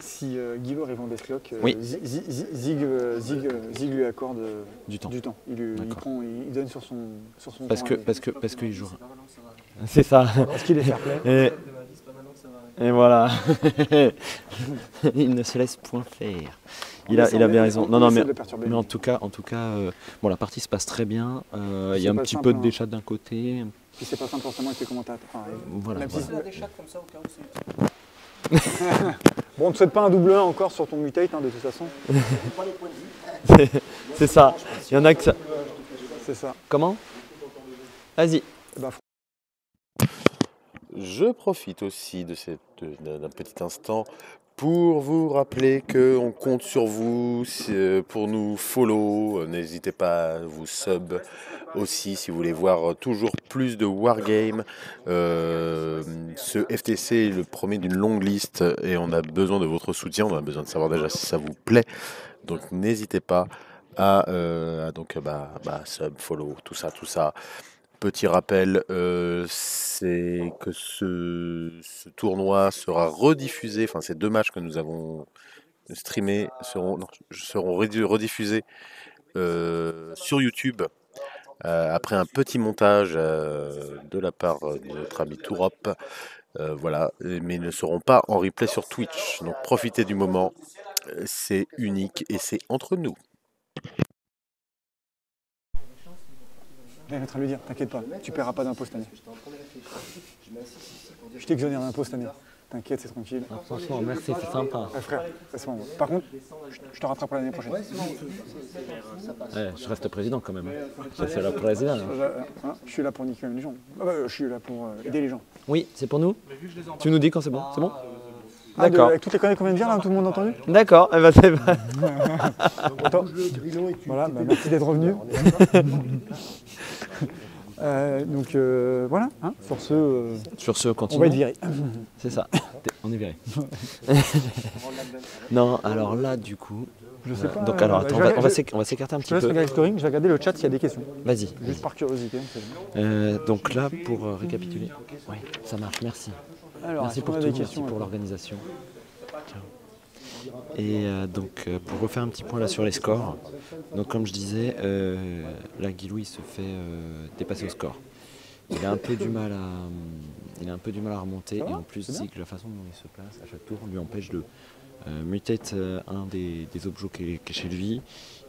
si euh, Guilou arrive en Descloc, euh, Oui. Zig, Zig- Zig, euh, Zig, euh, Zig lui accorde euh, Du temps. du temps. Il, lui- il prend, il, il donne sur son, sur son Parce temps que, parce que, parce qu'il joue. C'est ça. Parce qu'il est fair play. Et, et voilà. il ne se laisse point faire. Il a, essaie il a de- bien raison. on Non, non, mais, mais en tout cas, en tout cas, euh, bon, la partie se passe très bien. Euh, il y a un petit peu de hein. déchat d'un côté. Puis c'est pas simple forcément avec les commentateurs. Enfin, Voilà. même si voilà. c'est- Bon, on ne souhaite pas un double 1 encore sur ton mutate hein, de toute façon. C'est ça. Il y en a que ça. C'est ça. Comment? Vas-y. Eh ben, Je profite aussi de cette- de- d'un petit instant pour vous rappeler qu'on compte sur vous euh, pour nous follow. Euh, N'hésitez pas à vous sub aussi si vous voulez voir toujours plus de Wargame. Euh, ce FTC est le premier d'une longue liste et on a besoin de votre soutien. On a besoin de savoir déjà si ça vous plaît. Donc n'hésitez pas à, à donc, bah, bah, sub, follow, tout ça, tout ça. Petit rappel, euh, c'est que ce, tournoi sera rediffusé, enfin ces deux matchs que nous avons streamés seront, rediffusés euh, sur YouTube euh, après un petit montage de la part de notre ami Tourop. Voilà, mais ils ne seront pas en replay sur Twitch. Donc profitez du moment, c'est unique et c'est entre nous. Je vais en train de lui dire, t'inquiète pas, tu paieras pas d'impôt cette année. Je t'exonère d'impôt cette année. T'inquiète, c'est tranquille. Franchement, merci, c'est sympa. Frère, c'est bon. Par contre, je- te rattraperai l'année prochaine. je reste président quand même. Je suis la président. Je, hein, je suis là pour niquer les gens. Ah bah, je suis là pour euh, aider les gens. Oui, c'est pour nous Tu nous dis quand c'est bon C'est bon? Ah, D'accord. avec toutes les conneries qu'on vient de dire là, tout le monde a entendu D'accord, eh ben, c'est pas- Attends. Voilà, bah, merci d'être revenu. Euh, donc euh, voilà, hein, sur ce, euh, Sur ce, on continue. va être viré. C'est ça. On est viré. non, alors là, du coup. Je sais euh, pas, donc, alors, attends, on va, on va on s'écarter un petit peu. regarder le scoring, je vais regarder le chat s'il y a des questions. Vas-y. Juste par curiosité. Euh, donc là, pour récapituler. Oui, ça marche, merci. Alors, merci pour tout, merci pour l'organisation. Ciao. Et euh, donc, euh, pour refaire un petit point là sur les scores, donc comme je disais, euh, là, Guilou, il se fait euh, dépasser au score. Il a un peu du mal à, il a un peu du mal à remonter et en plus, Zig, la façon dont il se place à chaque tour lui empêche de mutate un des, des objets qui est, chez lui.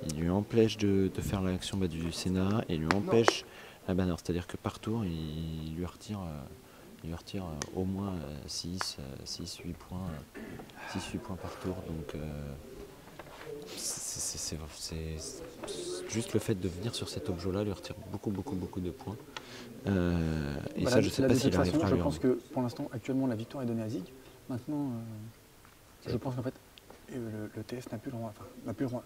Il lui empêche de, de faire l'action bah, du Sénat et il lui empêche la banner. C'est-à-dire que par tour, il, il lui retire, il lui retire euh, au moins 6, 6, 8 points, 6, 8 points par tour. Donc, euh, c'est- juste le fait de venir sur cet objet-là lui retire beaucoup, beaucoup, beaucoup de points. Euh, et Voilà, ça, je sais là, pas s'il façon, Je pense que pour l'instant, actuellement, la victoire est donnée à Zig. Maintenant, euh, je pense qu'en fait, euh, le, le TS n'a plus le droit. Enfin, n'a plus le droit.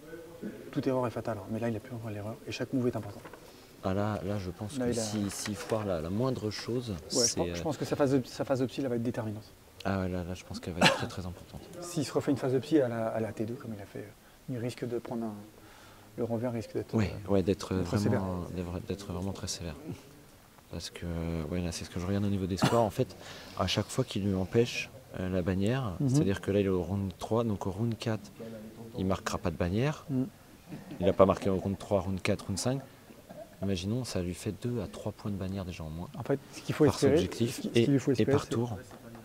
Toute erreur est fatale, hein, mais là, il n'a plus le droit à l'erreur et chaque move est important. Ah là, là, je pense Là, que s'il si, foire la, la moindre chose, Ouais, je, c'est. pense, je euh, pense que sa phase de, sa phase de psy, là, va être déterminante. Ah ouais, là, là, je pense qu'elle va être très très importante. S'il se refait une phase de psy à la, à la T2, comme il a fait, euh, il risque de prendre un. Le revers risque d'être. Oui, euh, ouais, d'être vraiment, très sévère. Parce que, ouais, là, c'est ce que je regarde au niveau des scores. En fait, à chaque fois qu'il lui empêche euh, la bannière, Mhm. c'est-à-dire que là, il est au round 3, donc au round 4, il marquera pas de bannière. Mhm. Il n'a pas marqué au round 3, round 4, round 5. Imaginons, ça lui fait 2 à 3 points de bannière déjà en moins. En fait, ce qu'il faut par espérer. objectif et, faut et espérer, par c'est- tour.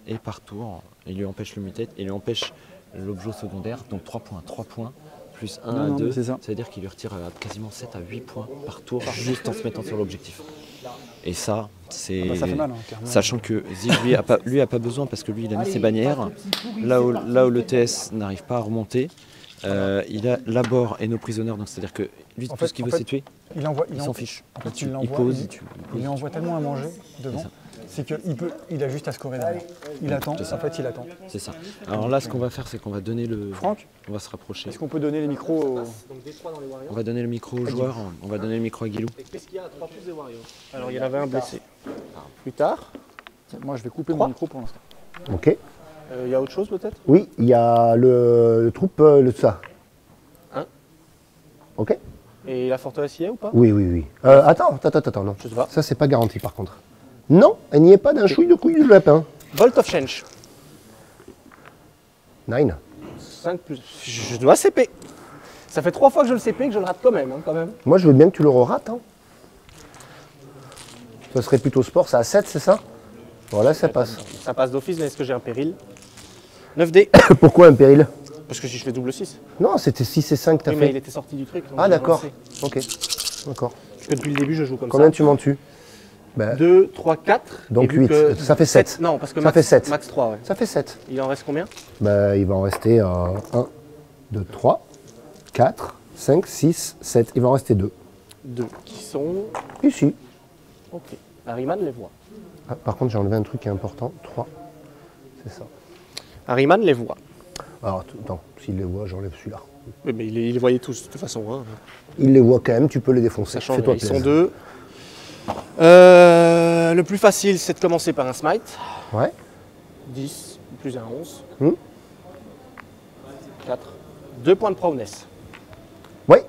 Et par tour, il lui empêche le mutate, il lui empêche l'objet secondaire, donc 3 points. 3 points plus 1 Non, à non, 2, mais c'est ça. veut dire qu'il lui retire euh, quasiment 7 à 8 points par tour, juste en se mettant sur l'objectif. Et ça, c'est. Ah bah, ça fait mal, hein. Sachant que Zig, lui, a pas, lui a pas besoin parce que lui, il a mis ses bannières. Là où, là où le TS n'arrive pas à remonter, Euh, il a l'abord et nos prisonneurs, donc c'est-à-dire que lui, En tout fait- ce qu'il veut, c'est tuer. Il envoie, Il en- s'en fiche. en fait, Il, il il l'envoie, pose, il- il tue. il Il pose. lui envoie tellement à manger devant, ça. c'est qu'il peut, il a juste à scorer derrière. Il attend, en fait, il attend. C'est ça. Alors là, ce qu'on va faire, c'est qu'on va donner le. Franck, On va se rapprocher. est-ce qu'on peut donner les micros au... Donc Détroit dans les Warriors. On va donner le micro aux joueurs. On va donner le micro à Guilou. Qu'est-ce qu'il y a à 3 pouces des Warriors? Alors il y en avait un blessé. Plus tard, Tiens, Moi, je vais couper mon micro pour l'instant. Ok. euh, il y a autre chose peut-être? Oui, il y a le, le troupe, euh, le ça. Hein Ok Et la forteresse y est ou pas? Oui, oui, oui. Euh, attends, attends, attends, attends, non. Je sais pas. Ça, c'est pas garanti par contre. Non, elle n'y est pas d'un chouille de couille de lapin. Bolt of Change. Nine. 5 plus. Je dois CP. Ça fait trois fois que je le CP que je le rate quand même. hein, quand même. Moi, je veux bien que tu le rates. Hein. Ça serait plutôt sport, ça à 7, c'est ça? Voilà, ça passe. Ça passe d'office, mais est-ce que j'ai un péril? 9D. Pourquoi un péril? Parce que si je fais double 6. Non, c'était 6 et 5 que t'as Oui, mais il fait. était sorti du truc. donc Ah, j'ai d'accord. Ok. D'accord. Parce que depuis le début, je joue comme Combien ça. tu m'en tues Ben, 2, 3, 4. Donc huit. Ça fait sept. Non, parce que Ça max, fait sept. max 3, ouais. Ça fait 7. Il en reste combien? Ben, il va en rester 1, 2, 3, 4, 5, 6, 7. Il va en rester 2. 2. Qui sont. Ici. Ok. Harryman les voit. Ah, par contre, j'ai enlevé un truc qui est important. 3. C'est ça. Harryman les voit. Alors, t- attends, s'il les voit, j'enlève celui-là. Mais, mais il les, il les voyait tous de toute façon. Hein. Il les voit quand même, tu peux les défoncer. Ils sont deux. Euh, le plus facile, c'est de commencer par un smite. Ouais. 10 plus un 11. Hmm. 4. 2 points de prowness. Ouais.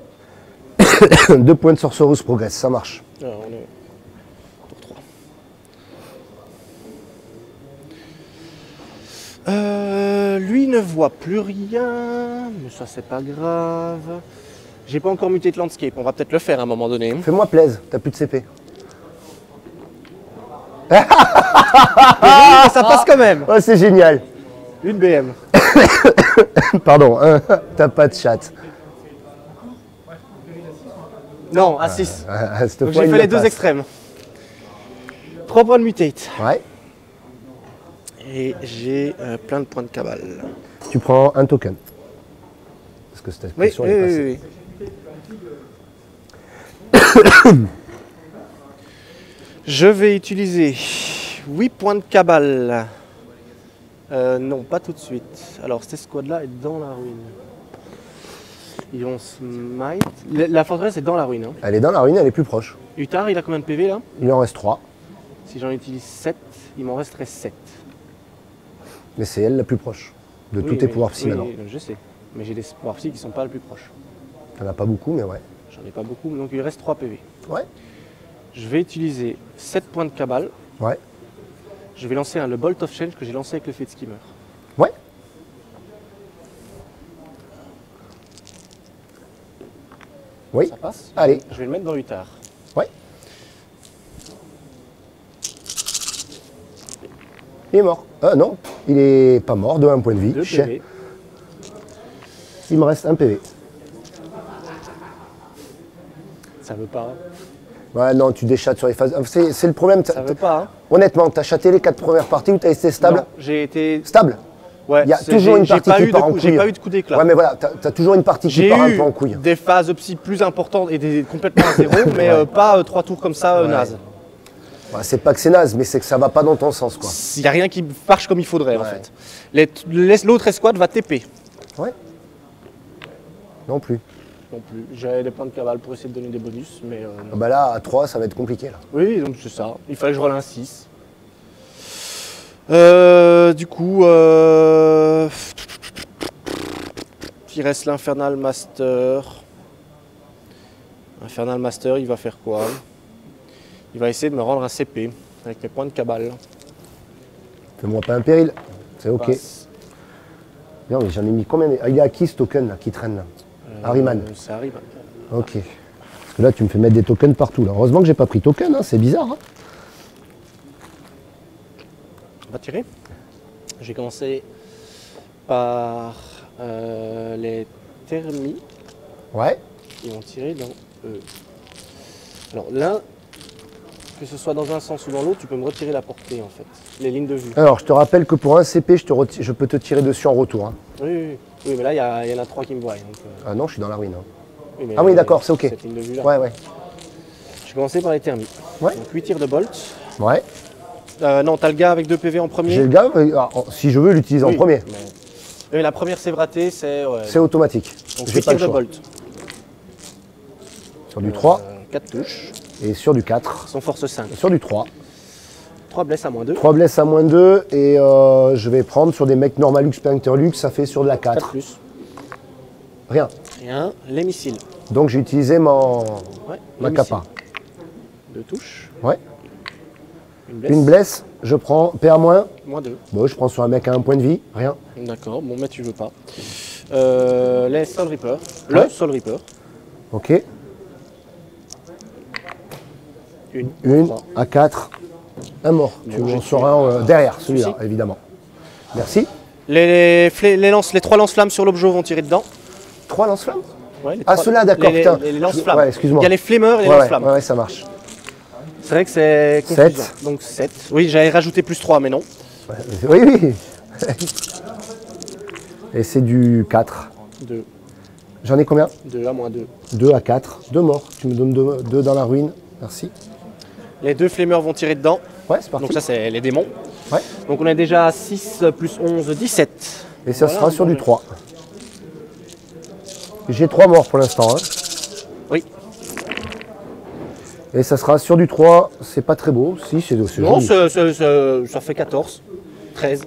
Deux points de Sorcerous Progress, ça marche. Alors, on est tour 3. Euh, lui ne voit plus rien, mais ça c'est pas grave. J'ai pas encore muté de landscape, on va peut-être le faire à un moment donné. Fais-moi plaise, t'as plus de CP. Ça passe quand même Oh, c'est génial. Une BM. Pardon, hein, t'as pas de chat. Non, à 6. Ah, cette Donc fois, j'ai fait le les deux extrêmes. 3 points de mutate. Ouais. Et j'ai euh, plein de points de cabale. Tu prends un token. Parce que cette expression oui, est oui, passée. oui. Je vais utiliser 8 points de cabale. Euh, non, pas tout de suite. Alors, cette squad-là est dans la ruine. Ils vont smite. La, la forteresse est dans la ruine. Hein. Elle est dans la ruine, elle est plus proche. Utar, il a combien de PV là? Il en reste 3. Si j'en utilise 7, il m'en resterait 7. Mais c'est elle la plus proche de tous tes pouvoirs psy oui, maintenant. Je sais. Mais j'ai des pouvoirs psy qui sont pas le plus proches. T'en as pas beaucoup, mais ouais. J'en ai pas beaucoup, donc il reste 3 PV. Ouais. Je vais utiliser 7 points de cabale. Ouais. Je vais lancer un, le Bolt of Change que j'ai lancé avec le Fate Skimmer. Ouais. Oui. Ça passe Allez. Je vais le mettre dans l'Utar. Ouais. Il est mort. Ah non, il est pas mort de un point de vie. 2 Chien. PV. Il me reste un PV. Ça veut pas. Ouais, non, tu déchattes sur les phases. C'est le problème. Ça veut pas. Hein. Honnêtement, t'as chaté les quatre premières parties où t'as été stable? J'ai été. Stable? Ouais, Il y a toujours une partie qui part en coup- J'ai couille. pas eu de coup d'éclat. Ouais, mais voilà, t'as as toujours une partie qui part un peu en couille. des phases psy plus importantes et des complètement à zéro, mais euh, pas euh, trois tours comme ça, euh, Ouais. naze. Ouais, c'est pas que c'est naze, mais c'est que ça va pas dans ton sens, quoi. Il n'y a rien qui marche comme il faudrait en fait. L'autre escouade va TP. Ouais. Non plus. Non plus. J'ai des points de cabale pour essayer de donner des bonus, mais euh. Ah bah là, à 3, ça va être compliqué, là. Oui, donc c'est ça. Il fallait que je roule un 6. Euh, du coup, euh, il reste l'Infernal Master. Infernal Master, il va faire quoi? Il va essayer de me rendre un CP avec mes points de cabale. Fais-moi pas un péril. C'est ok. Passe. Non, mais j'en ai mis combien Ah, Il est à qui ce token là qui traîne là Harryman. Euh, C'est Harryman. Ok. Parce que là, tu me fais mettre des tokens partout. Là. Heureusement que j'ai pas pris token, hein, c'est bizarre. hein. On va tirer. Je vais commencer par euh, les thermis. Ouais. Ils vont tirer dans eux. Alors l'un, que ce soit dans un sens ou dans l'autre, tu peux me retirer la portée en fait, les lignes de vue. Alors, je te rappelle que pour un CP, je, te reti- je peux te tirer dessus en retour. hein. Oui, oui, oui. Oui, mais là, il y, y en a trois qui me voient. donc, euh, Ah non, je suis dans la ruine. hein. oui, Ah oui, euh, d'accord, c'est ok. Cette ligne de vue là. Ouais, ouais. Je vais commencer par les thermiques. Ouais. Donc 8 tirs de bolt. Ouais. Euh, non, t'as le gars avec 2 PV en premier. J'ai le gars, ah, si je veux l'utiliser en premier, mais- la première c'est raté, c'est. ouais. c'est automatique. Donc J'ai 8 pas tirs de bolt. Sur du 3 4 touches. Et sur du 4. Son force 5. Et sur du 3. 3 blesses à moins 2. 3 blesses à moins 2 et euh, je vais prendre sur des mecs Normalux, Specterlux, ça fait sur de la 4 4. plus. Rien. Rien. Les missiles. Donc j'ai utilisé mon, Ouais. ma capa. Deux touches. Ouais. Une blesse. Une blesse, je prends PA moins. Moins 2. Bon, je prends sur un mec à un point de vie, rien. D'accord, bon, mais tu veux pas. Euh, les Soul Reaper. Le Ouais. Soul Reaper. Ok. Une. Une Trois. à 4. Un mort. tu sors un euh, derrière celui-là, évidemment. Merci. Les, les, lance, les trois lance-flammes sur l'objet vont tirer dedans. 3 lance-flammes Ouais, les Ah, trois- ceux-là, d'accord, Les, les- les lance-flammes. Ouais, excuse-moi. Il y a les flammeurs et les ouais, lance-flammes. ouais, ça marche. C'est vrai que c'est Sept. confusant. Donc 7. Oui, j'avais rajouté plus 3, mais non. Oui, oui. Et c'est du 4. 2. J'en ai combien? 2 à moins 2. 2 à 4. 2 morts. Tu me donnes 2 dans la ruine. Merci. Les deux flammeurs vont tirer dedans. Ouais, c'est parti. Donc ça, c'est les démons. Ouais. Donc on est déjà à 6 plus 11, 17. Et ça Voilà, sera sur du je- 3. J'ai 3 morts pour l'instant. hein. Oui. Et ça sera sur du 3. C'est pas très beau. Si, c'est Non, c'est- c'est- c'est- ça fait 14, 13.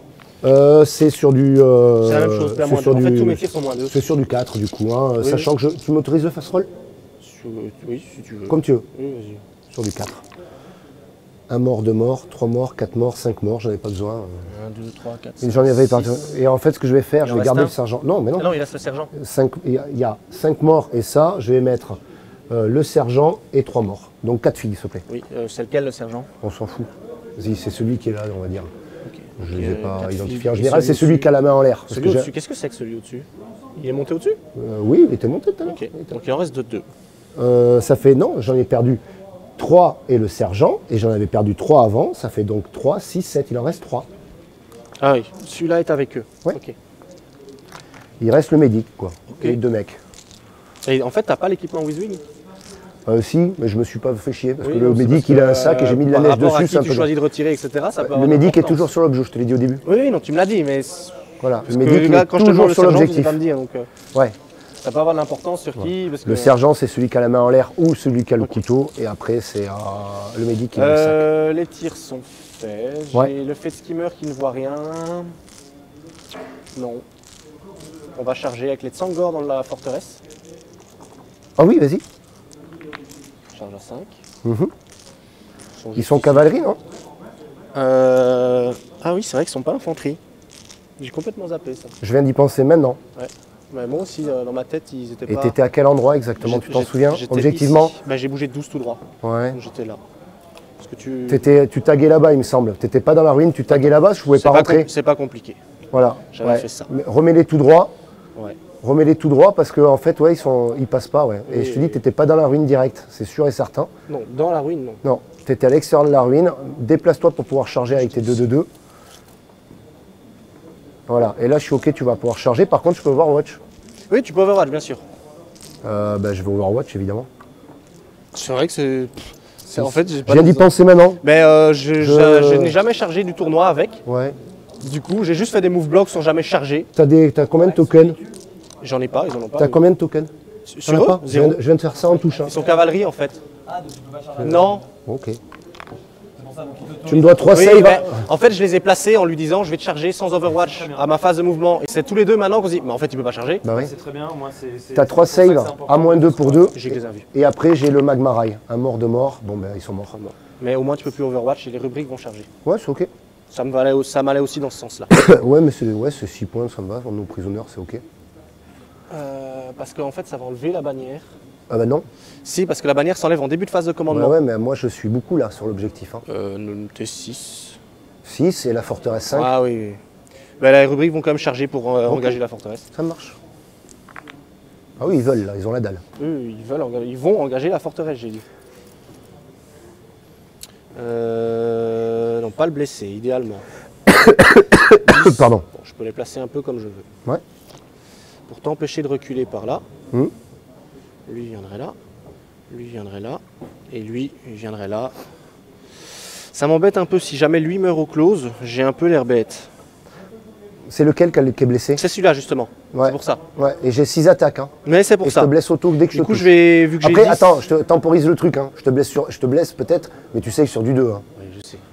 Euh, c'est sur du. euh, C'est la même chose, c'est moins sur 2. En fait, du- tous mes tirs sont moins 2. C'est sur du 4 du coup. hein, Oui, sachant que je, tu m'autorises le fast roll Oui, si tu veux. Comme tu veux. Oui, vas-y. Sur du 4. Un mort, deux morts, trois morts, quatre morts, cinq morts, j'en ai pas besoin. 1, 2, 3, 4. Et J'en avais pas. Et en fait, ce que je vais faire, Il je vais garder un le sergent. Non, mais non. Ah non, il reste le sergent. Cinq- Il y a- 5 morts et ça, je vais mettre euh, le sergent et 3 morts. Donc 4 filles, s'il te plaît. Oui, euh, c'est lequel le sergent? On s'en fout. Vas-y, c'est celui qui est là, on va dire. Je ne les ai euh, pas quatre identifiés. En général, c'est celui qui a la main en l'air. Celui au-dessus, qu'est-ce que c'est que celui au-dessus? Il est monté au-dessus? Euh, oui, il était monté tout à l'heure. Donc il en reste de 2. Euh, ça fait, non, j'en ai perdu 3 et le sergent, et j'en avais perdu 3 avant, ça fait donc 3, 6, 7, il en reste 3. Ah oui, celui-là est avec eux. Ouais. Ok. Il reste le médic, quoi, Ok. et deux mecs. Et en fait, t'as pas l'équipement Wizwing? Euh, si, mais je me suis pas fait chier, parce Oui, que le médic, il a un sac et j'ai mis de la neige dessus, qui c'est un tu peu... choisis de retirer, etc. Ça peut Le médic est toujours sur l'objet, je te l'ai dit au début. Oui, oui, non, tu me l'as dit, mais. Voilà, Parce le médic là, est quand je te toujours sur l'objectif. euh, Ouais. Ça peut avoir de l'importance sur qui parce que... Le sergent, c'est celui qui a la main en l'air ou celui qui a le couteau, et après, c'est euh, le médic qui le sac. Euh, les tirs sont faits. J'ai Ouais. le fait skimmer qui ne voit rien. Non. On va charger avec les Tsangor dans la forteresse. Ah oui, vas-y. Charge à 5. Mhm. Ils sont cavalerie, non? Euh... Ah oui, c'est vrai qu'ils sont pas infanterie. J'ai complètement zappé ça. Je viens d'y penser maintenant. Mais moi aussi, euh, dans ma tête, ils étaient Et pas... t'étais à quel endroit exactement Tu t'en souviens Objectivement. Bah, J'ai bougé de 12 tout droit. Ouais. J'étais là. Parce que tu... T'étais- tu taguais là-bas, il me semble. T'étais pas dans la ruine, tu taguais là-bas, je pouvais C'est pas pas, rentrer. c'est pas compliqué. Voilà. J'avais Ouais. fait ça. Remets-les tout droit. Ouais. Remets-les tout droit parce qu'en en fait, ouais, ils, sont, ils passent pas. Ouais. Et Oui. je te dis, t'étais pas dans la ruine directe, c'est sûr et certain. Non, dans la ruine, non. Non, t'étais à l'extérieur de la ruine. Déplace-toi pour pouvoir charger avec tes 2-2-2. Voilà. Et là, je suis OK, tu vas pouvoir charger. Par contre, je peux Overwatch. Oui, tu peux Overwatch, bien sûr. Euh, bah, je vais Overwatch, évidemment. C'est vrai que c'est... En fait, j'ai pas d'y penser maintenant. Mais euh, je, je- Je- je n'ai jamais chargé du tournoi avec. Ouais. Du coup, j'ai juste fait des move blocks sans jamais charger. T'as des- t'as combien de tokens J'en ai pas, ils en ont pas. T'as combien de tokens Sur eux pas je, Zéro. viens de, je viens de faire ça en touche. hein. Ils sont cavalerie en fait. Non. Ok. Tu me dois 3 Oui, saves. hein. en fait, je les ai placés en lui disant je vais te charger sans Overwatch à ma phase de mouvement. Et c'est tous les deux maintenant qu'on se dit mais en fait, il peut pas charger. Bah oui. C'est très bien, moi c'est. T'as 3 c'est pour ça que saves, à moins 2 pour 2. J'ai que les invus. Et après, j'ai le magma rail. Un mort de mort. Bon, ben, ils sont morts. Mais au moins, tu peux plus Overwatch et les rubriques vont charger. Ouais, c'est ok. Ça me valait, au- ça m'allait aussi dans ce sens-là. ouais, mais c'est ouais, 6 points, ça me va. Nos prisonniers, c'est ok. Euh, parce qu'en fait, ça va enlever la bannière. Ah bah non. Si, parce que la bannière s'enlève en début de phase de Ouais, commandement. ouais, mais moi, je suis beaucoup là sur l'objectif. Hein. Euh, T6. 6 et la forteresse 5. Ah oui, oui. Ben, les rubriques vont quand même charger pour euh, engager la forteresse. Ça marche. Ah oui, ils veulent là, ils ont la dalle. Eux, ils, veulent enga- ils vont engager la forteresse, j'ai dit. Euh, non, pas le blesser, idéalement. Pardon. Bon, je peux les placer un peu comme je veux. Ouais. Pour t'empêcher de reculer par là. Hmm. Lui viendrait là. Lui viendrait là. Et lui viendrait là. Ça m'embête un peu si jamais lui meurt au close, j'ai un peu l'air bête. C'est lequel qui est blessé C'est celui-là justement. Ouais. C'est pour ça. Ouais, et j'ai 6 attaques. Hein. Mais c'est pour et je te ça. blesse auto dès que je Du te coup, touche. je vais, vu que j'ai Après, 10, attends, je te temporise le truc. Hein. Je te blesse, sur, je te blesse peut-être, mais tu sais que sur du 2. Hein.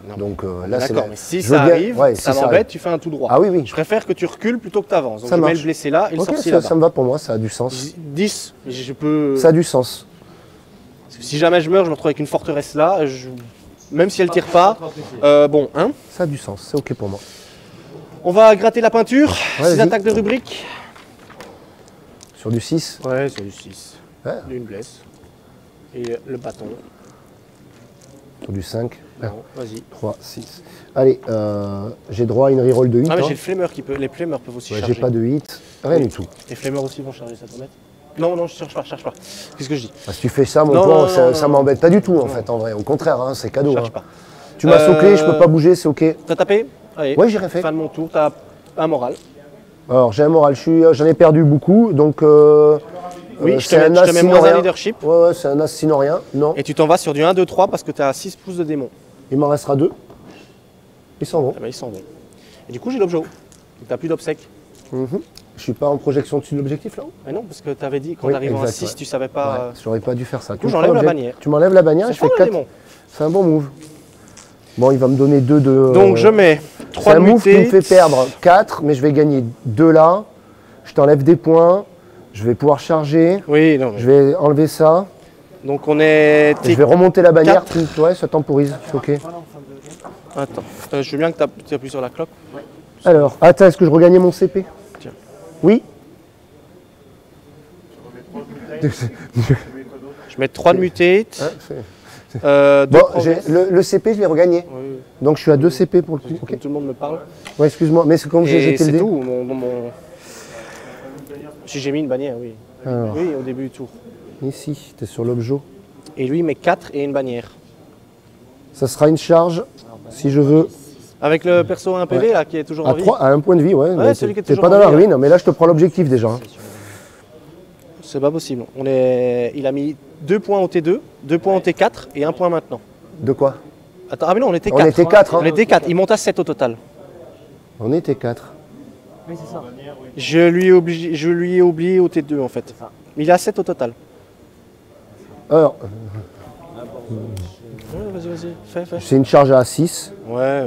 Non. Donc euh, là, c'est D'accord, mais si je ça arrive, ouais, ça m'embête, tu fais un tout droit. Ah oui, oui. Je préfère que tu recules plutôt que tu avances. Donc Ça je mets le blessé là et le ça, me va pour moi, ça a du sens. 10, je peux. Ça a du sens. Parce que Si jamais je meurs, je me retrouve avec une forteresse là. je- Même si elle tire pas. euh, bon, hein. Ça a du sens, c'est ok pour moi. On va gratter la peinture. Ouais, attaques de rubrique. Sur du 6. Ouais, c'est du 6. Ouais. Une blesse. Et le bâton. Sur du 5. Vas-y. 3, 6. Allez, euh, j'ai droit à une reroll de 8. Ah, mais hein. j'ai le flemmeur qui peut. Les flemmeurs peuvent aussi Ouais, charger. j'ai pas de 8. Rien Oui. du tout. Les flemmeurs aussi vont charger, ça te remet Non, non, je cherche pas, je cherche pas. Qu'est-ce que je dis? Si tu fais ça, mon Non, pauvre, non, ça, m'embête pas du tout en fait, en vrai. Au contraire, hein, c'est cadeau. Je cherche hein. pas. Tu m'as Euh, soclé, je peux pas bouger, c'est ok. T'as tapé? Allez. Ouais, j'ai rien fait. Fin de mon tour, t'as un moral. Alors, j'ai un moral, je j'en ai perdu beaucoup, donc. euh, Oui, euh, je te mets, un je te as mets sinon moins un leadership. Ouais, ouais, c'est un as sinon rien. Non, Et tu t'en vas sur du 1, 2, 3 parce que tu as 6 pouces de démon. Il m'en restera deux. Ils s'en vont. Ah bah, ils s'en vont. Et du coup, j'ai l'objet. Tu n'as plus d'obsèques. Mhm. Je suis pas en projection dessus de l'objectif là Mais non, parce que tu avais dit qu'en Oui, arrivant à exact, 6, ouais. tu savais pas. euh, Ouais, J'aurais pas dû faire ça. coup, me j'enlève la bannière. Tu m'enlèves la bannière, C'est je fais fort, le 4. démon. C'est un bon move. Bon, il va me donner 2 de. Donc, je mets C'est 3 un de move qui me fait perdre 4, mais je vais gagner 2 là. Je t'enlève des points. Je vais pouvoir charger. Oui, non. mais- Je vais enlever ça. Donc, on est. Je vais remonter la bannière. Ouais, ça temporise. Ok. Attends. Euh, je veux bien que tu appuies sur la cloque. Alors, attends, est-ce que je regagnais mon CP Tiens. Oui Je mets 3 de mutate. Hein, c'est- Euh, Bon, le, le CP, je l'ai regagné. Oui, Donc je suis à 2 CP pour le coup. oui. Ok. Tout le monde me parle. Ouais, excuse-moi, mais c'est comme j'ai Et jeté le c'est dé. tout. Mon, mon- mon- Si j'ai mis une bannière, oui. Alors, Oui, au début du tour. Ici, tu es sur l'objet. Et lui, il met 4 et une bannière. Ça sera une charge, si je veux, Avec le perso à 1 PV, là, qui est toujours en à, vie. 3, à un point de vie. Ouais, mais celui qui est t'es toujours pas dans en la vie, ruine, mais là je te prends l'objectif déjà. hein. C'est pas possible. On est... Il a mis 2 points au T2, 2 points au T4 et 1 point maintenant. De quoi? Attends, ah mais non, on était On 4. était quatre, hein. On était 4. Il monte à 7 au total. On était 4. Je lui ai, obligé... je lui ai oublié au T2 en fait. Il est à 7 au total. Alors, Ouais, vas-y, vas-y, fais, fais. c'est une charge à 6. Ouais.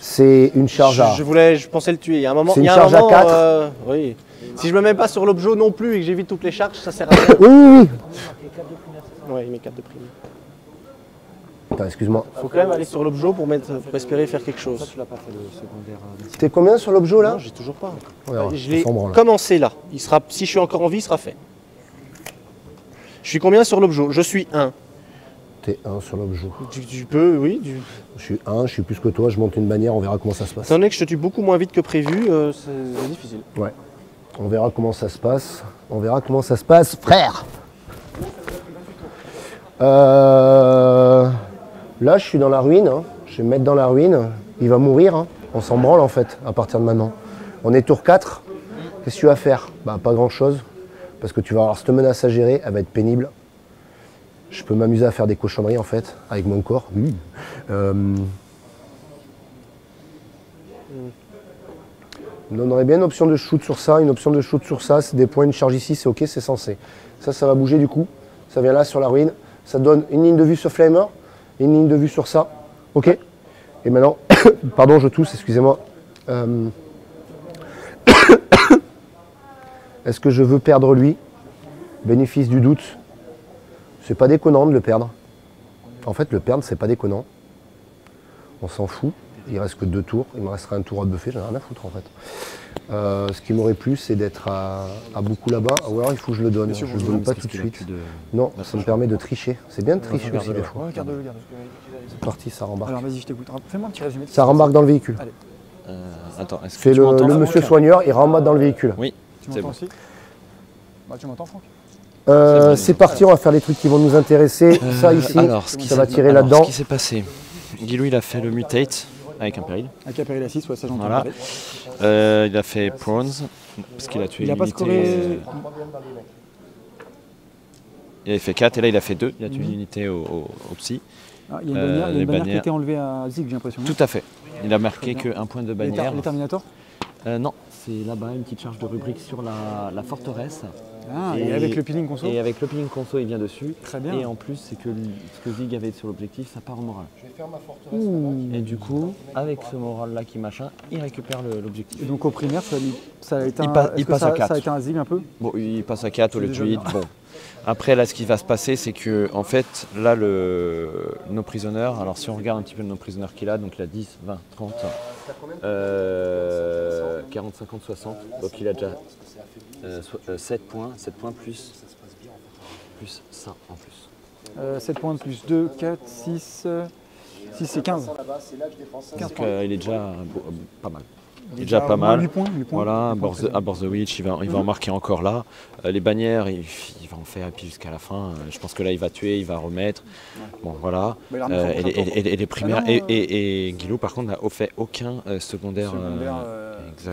C'est une charge Je, à. je voulais, je pensais le tuer. Il y a un moment. C'est il y une un charge à moment, quatre. euh, oui. Si je me mets pas sur l'objet non plus et que j'évite toutes les charges, ça sert à rien. Oui, oui, oui. ouais, il met 4 de prime. Attends, excuse-moi. Faut quand même aller sur l'objet pour, mettre, pour espérer faire quelque chose. T'es combien sur l'objet là? Non, j'ai toujours pas. Ouais, ouais, je l'ai commencé là. Il sera, si je suis encore en vie, il sera fait. Je suis combien sur l'objet Je suis 1. T'es 1 sur l'objet. Tu, tu peux, oui. tu- Je suis 1, je suis plus que toi, je monte une bannière, on verra comment ça se passe. Étant donné que je te tue beaucoup moins vite que prévu, euh, c'est difficile. Ouais. On verra comment ça se passe. On verra comment ça se passe, frère. Euh, Là, je suis dans la ruine. hein. Je vais me mettre dans la ruine. Il va mourir. hein. On s'en branle en fait à partir de maintenant. On est tour 4. Qu'est-ce que tu vas faire? Bah pas grand chose. Parce que tu vas avoir cette menace à gérer, elle va être pénible. Je peux m'amuser à faire des cochonneries en fait, avec mon corps. Mmh. Euh, On donnerait bien une option de shoot sur ça, une option de shoot sur ça, c'est des points, une charge ici, c'est ok, c'est censé. Ça, ça va bouger du coup. Ça vient là sur la ruine. Ça donne une ligne de vue sur Flamer, une ligne de vue sur ça. Ok Et maintenant, pardon, je tousse, excusez-moi. Euh, Est-ce que je veux perdre lui? Bénéfice du doute. C'est pas déconnant de le perdre. En fait, le perdre, c'est pas déconnant. On s'en fout. Il reste que deux tours. Il me restera un tour à buffer. J'en ai rien à foutre en fait. Euh, ce qui m'aurait plu, c'est d'être à, à beaucoup là-bas. Ou alors il faut que je le donne. je ne le donne pas tout de suite. Non, ça me permet de tricher. C'est bien de tricher aussi des fois. C'est parti, ça rembarque. Alors vas-y, je t'écoute. Fais-moi un petit résumé. Ça rembarque dans le véhicule. Allez. Euh, attends, est-ce que C'est tu le, monsieur soigneur, il rembarque dans le véhicule. Oui, Tu c'est m'entends bon. aussi Bah tu m'entends Franck Euh, C'est parti, on va faire les trucs qui vont nous intéresser. ça Euh, ici, alors, ce qui ça va tirer alors, là-dedans. Ce qui s'est passé, Guilou, il a fait le mutate avec un péril. Avec Apéril à 6, ouais, ça j'entends Voilà. Euh, il a fait prawns parce qu'il a tué Il a pas scoré. euh, il avait fait 4 et là il a fait 2. Il a tué Mhm. une unité au, au- au psy. Ah, il y a une Euh, bannière, il y a les une bannière qui a été enlevée à Zig, j'ai l'impression. Tout à fait. Il a marqué bien. qu'un point de Les, tar- bannière. les Terminators Euh, non, c'est là-bas une petite charge de rubrique sur la, la forteresse. Ah, et, Et- avec le peeling conso Et avec l'opening conso, il vient dessus. Très bien. Et en plus, c'est que ce que Zig avait sur l'objectif, ça part en moral. Je vais faire ma forteresse. Et du coup, avec ce moral-là qui machin, il récupère le- l'objectif. Et donc au primaire, ça, a été Il un, pa- il est-ce que passe ça, à quatre. ça a été un Zig un peu? Bon, il passe à 4 au lieu de C'est 8. déjà Bon. Après, là, ce qui va se passer, c'est que, en fait, là, le, nos prisonniers, alors si on regarde un petit peu le nos prisonniers qu'il a, donc il a 10, 20, 30, euh, 40, 50, 60. Donc il a déjà euh, so- euh, 7 points, 7 points plus, plus ça en plus. euh, 7 points de plus 2, 4, 6, 6 c'est 15. Donc euh, il est déjà pas mal. Il est déjà pas mal. 8 points, 8 points. Voilà, à 8 points, Borz- très bien. à Borzowicz, il va, il va en marquer encore là. Euh, les bannières, il, il va en faire et puis jusqu'à la fin. euh, je pense que là, il va tuer, il va remettre. Bon, voilà. Euh, et, les- prochain et les- et les primaires. non, et, et, par contre, n'a fait aucun secondaire. Secondaire,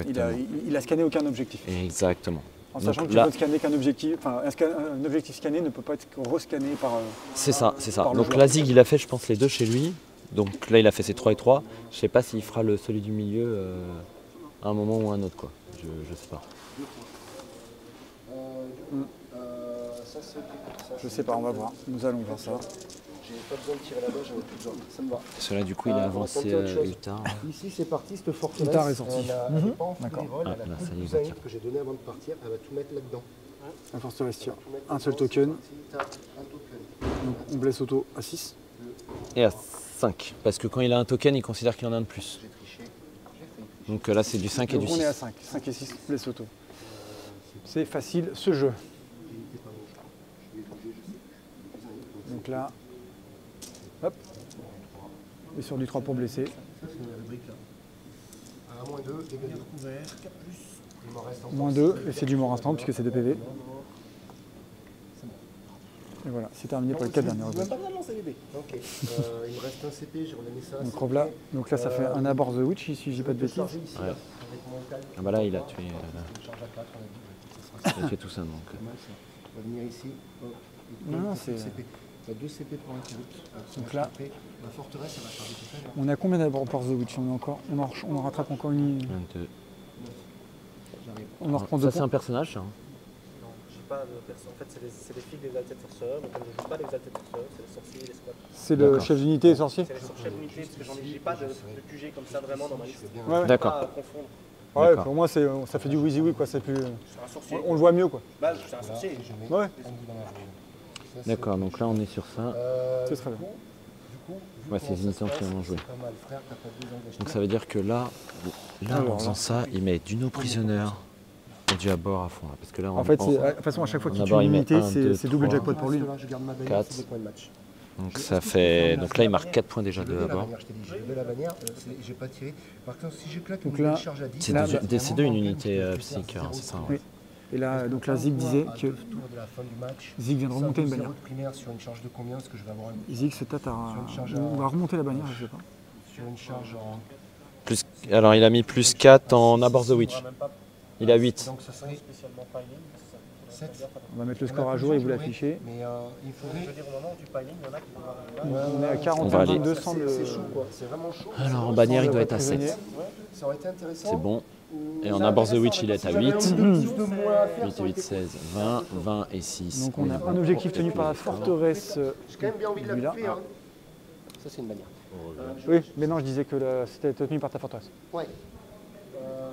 il, a, il- il a scanné aucun objectif. Exactement. En Donc sachant que tu là- peux scanner qu'un objectif, enfin un, scan- un objectif scanné ne peut pas être rescanné par. C'est ça, c'est ça. Donc là, Zig, il a fait, je pense, les deux chez lui. Donc là, il a fait ses 3 et 3. Je sais pas s'il fera le celui du milieu euh, à un moment ou à un autre, quoi. Je, je sais pas. Je sais pas, on va voir. Nous allons voir ça. J'ai pas besoin de tirer là-bas, j'en ai plus besoin. Ça me va. Parce que là, du coup, il a va avancé euh. Utah. Ici, c'est parti, cette forteresse. Utah est sorti. En full D'accord. Ah, là, ça y est, que j'ai donné avant de partir. Elle va tout mettre là-dedans. La force tire. Un seul token. Donc on blesse auto à 6. Et à 5. Parce que quand il a un token, il considère qu'il en a un de plus. J'ai triché. J'ai fait. Donc euh, là, c'est du 5 et Donc du on 6. est à 5. 5 et 6, blesse auto. C'est facile ce jeu. Donc là, hop. Et sur du 3 pour blesser. Ça, c'est une rubrique là. À moins 2, dégâts de couvert. Plus. Il m'en reste encore Moins 2, et c'est du mort instant puisque c'est 2 PV. Et voilà, c'est terminé pour les 4 dernières rubriques. pas lancer les. Ok. Euh, il me reste un CP, j'ai redonné ça. Donc là, donc là ça fait un abort The Witch si je dis pas de bêtises. charger ici, Ouais. là, avec mon calme. Ah bah là, il a tué, euh, Je charge à 4, on a dit. Ça sera il a tué tout ça. Donc. euh. On va venir ici. et Non, c'est- CP. Il y a deux CP pour un. Donc là- la forteresse, elle va charger tout seul. On a combien d'abord The Witch? On, est encore, on, en, on en rattrape encore une. 22. J'arrive. On en reprend deux Ça, c'est un personnage, ça. hein. Pas de. En fait, c'est les, filles des Alted Sorcerers, mais comme je joue pas les Alted Sorcerers, c'est les sorciers et les squats. C'est le D'accord. chef d'unité et sorcier C'est les sorciers d'unité, parce que j'en ai, pas de, de QG comme ça vraiment dans ma liste. bien. Ouais. D'accord. Ouais, pour moi c'est, ça fait du Wheezy Wee quoi, c'est plus. C'est un sorcier. On, on le voit mieux quoi. Bah, c'est un sorcier. Ouais. D'accord, donc là, on est sur ça. Euh, C'est très bien. Ouais, c'est pas besoin d'acheter. Donc ça veut dire que là, là en faisant ça, il met du no prisoner et du abord à fond. là, Parce que là, En fait, on- c'est- de toute façon à chaque fois qu'il tue une unité, un, c'est, double jackpot pour lui. Là, je garde ma bannière, Quatre. c'est des points de match. donc ça fait. Donc là, il marque 4 points déjà de levé la abord. bannière, je t'ai dit, j'ai levé la bannière, c'est- j'ai pas tiré. Par contre, si j'éclate une Donc là, charge à 10, C'est deux, une unité euh, psychique, hein, c'est ça. Oui. Et là, donc là, Zig disait que Zig vient de remonter une bannière. primaire sur une charge de combien Parce que je vais avoir une, Zig se tâte à. On à- va remonter la bannière, je sais pas. sur une charge en. Plus, alors, il a mis plus 4 en abord the witch. Il a 8. Donc ça serait Spécialement piling, c'est ça. 7. On va mettre le score à jour et vous l'affichez. Mais euh, il faudrait. Je veux dire, au moment tu piling, il y en a qui vont arriver. On est à On va 41 aller. 22 sans C'est chaud quoi, c'est vraiment chaud. Alors, en bannière, il doit être à 7. prisonnier. Ça aurait été intéressant. C'est bon. Et en abord the witch, il est à 8. 8 et 8, 16, 20, 20 et 6. Donc on a un objectif tenu par la forteresse. J'ai quand même bien envie de la couper. Hein. Ça c'est une bannière. Oui, mais non, je disais que c'était tenu par ta forteresse. Ouais. Euh,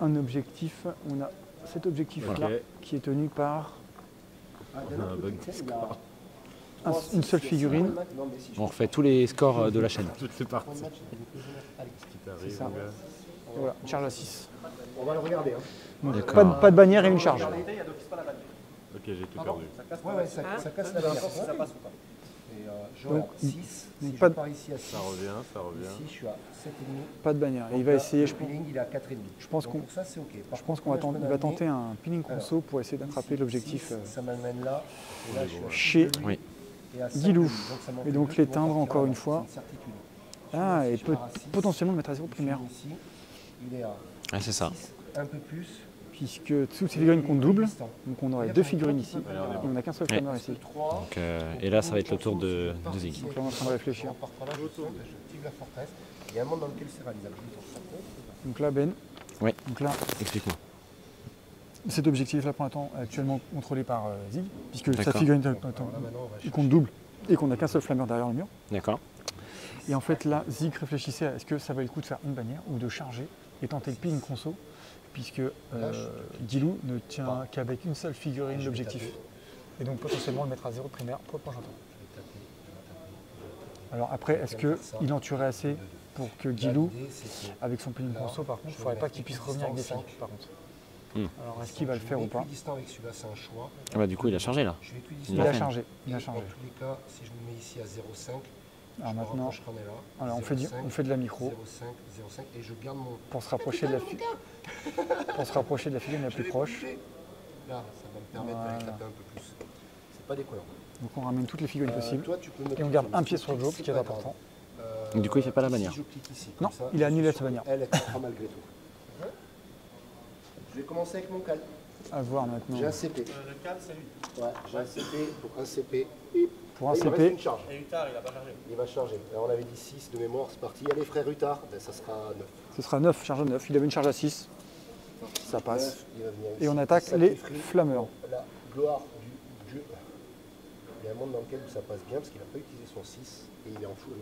un objectif, on a cet objectif-là qui est tenu par ah, un un- une seule figurine. On refait tous les scores euh, de la chaîne. C'est parti. prends le match, il y a des prisonniers. Allez, C'est ça. Voilà, une charge à 6. On va le regarder. Hein. Pas, de, pas de bannière et une charge. Ok, j'ai tout perdu. Ouais, ouais, ça, ça casse la bannière. Je Donc, regarde 6. donc Si pas je de- pars ici à 6, Ça revient, ça revient. ici je suis à 7,5. Pas de bannière. Et il va essayer, je Le pense, peeling, il est à 4,5. je pense Donc qu'on pour ça, c'est OK. Par je pense contre, qu'on va, tenter- peux il va l'amener tenter un pinning conso pour essayer d'attraper l'objectif euh, Ça m'amène là. Et là, je suis à chez Oui. Guilou. Donc Et donc l'éteindre encore une fois. Ah, et potentiellement le mettre à zéro primaire. finis ici, il est à Ouais, c'est ça. 6, un peu plus. Puisque toutes ces figurines comptent double, donc on aurait deux a figurines ici. de. Et on n'a qu'un seul Ouais. flammeur ici. Donc, euh, et là, ça va être le tour de, de Zig. Donc là, on est en train de réfléchir. Donc là, Ben. Oui. Donc là, Explique-moi. cet objectif-là, pour l'instant, est actuellement contrôlé par euh, Zig, puisque sa figurine Là, maintenant, on va il compte double et qu'on n'a qu'un seul flammeur derrière le mur. D'accord. Et en fait, là, Zig réfléchissait à est-ce que ça valait le coup de faire une bannière ou de charger et tenter le ping conso, puisque euh, Guilou ne tient qu'avec une seule figurine l'objectif. Et donc potentiellement le mettre à zéro de primaire pour le prochain tour. Alors après, est-ce qu'il en tuerait assez pour que Guilou, avec son ping conso, par contre, il ne faudrait pas qu'il puisse revenir avec des filles, par contre. Hmm. Alors est-ce qu'il va le faire ou pas Équidistant avec celui-là, c'est un choix. Ah bah, du coup, il a chargé là. Il Il a fait. chargé, il a chargé. Dans tous les cas, si je me mets ici à 0,5, Alors me maintenant, on est là. alors on fait, du- 0,5, on fait de la micro 0,5, 0,5, et je garde mon. pour se rapprocher de la fi- pour se rapprocher de la figurine la plus proche. Là, ça va me permettre d'aller Voilà. taper un peu plus. C'est pas déconnant. Donc on ramène toutes les figurines Euh, possibles. toi, tu peux me Et on garde un pied sur le job, ce qui est important. Euh, Du coup, il fait pas la si bannière. je clique ici, Non, comme ça, il a annulé sa bannière. Elle, elle malgré tout. Je vais commencer avec mon cal. À voir maintenant. J'ai un CP. le cal, c'est lui Ouais, j'ai un CP pour un CP. Pour un Là, il reste CP, une charge. Et Utard, il a pas chargé. Il va charger. Alors, on avait dit 6 de mémoire, c'est parti. Allez, frère Utard, ben, ça sera 9. ce sera 9, charge 9. Il avait une charge à 6. Ça passe. il va venir Et on attaque les flammeurs. La gloire du dieu. Il y a un monde dans lequel ça passe bien parce qu'il n'a pas utilisé son 6 et il est en full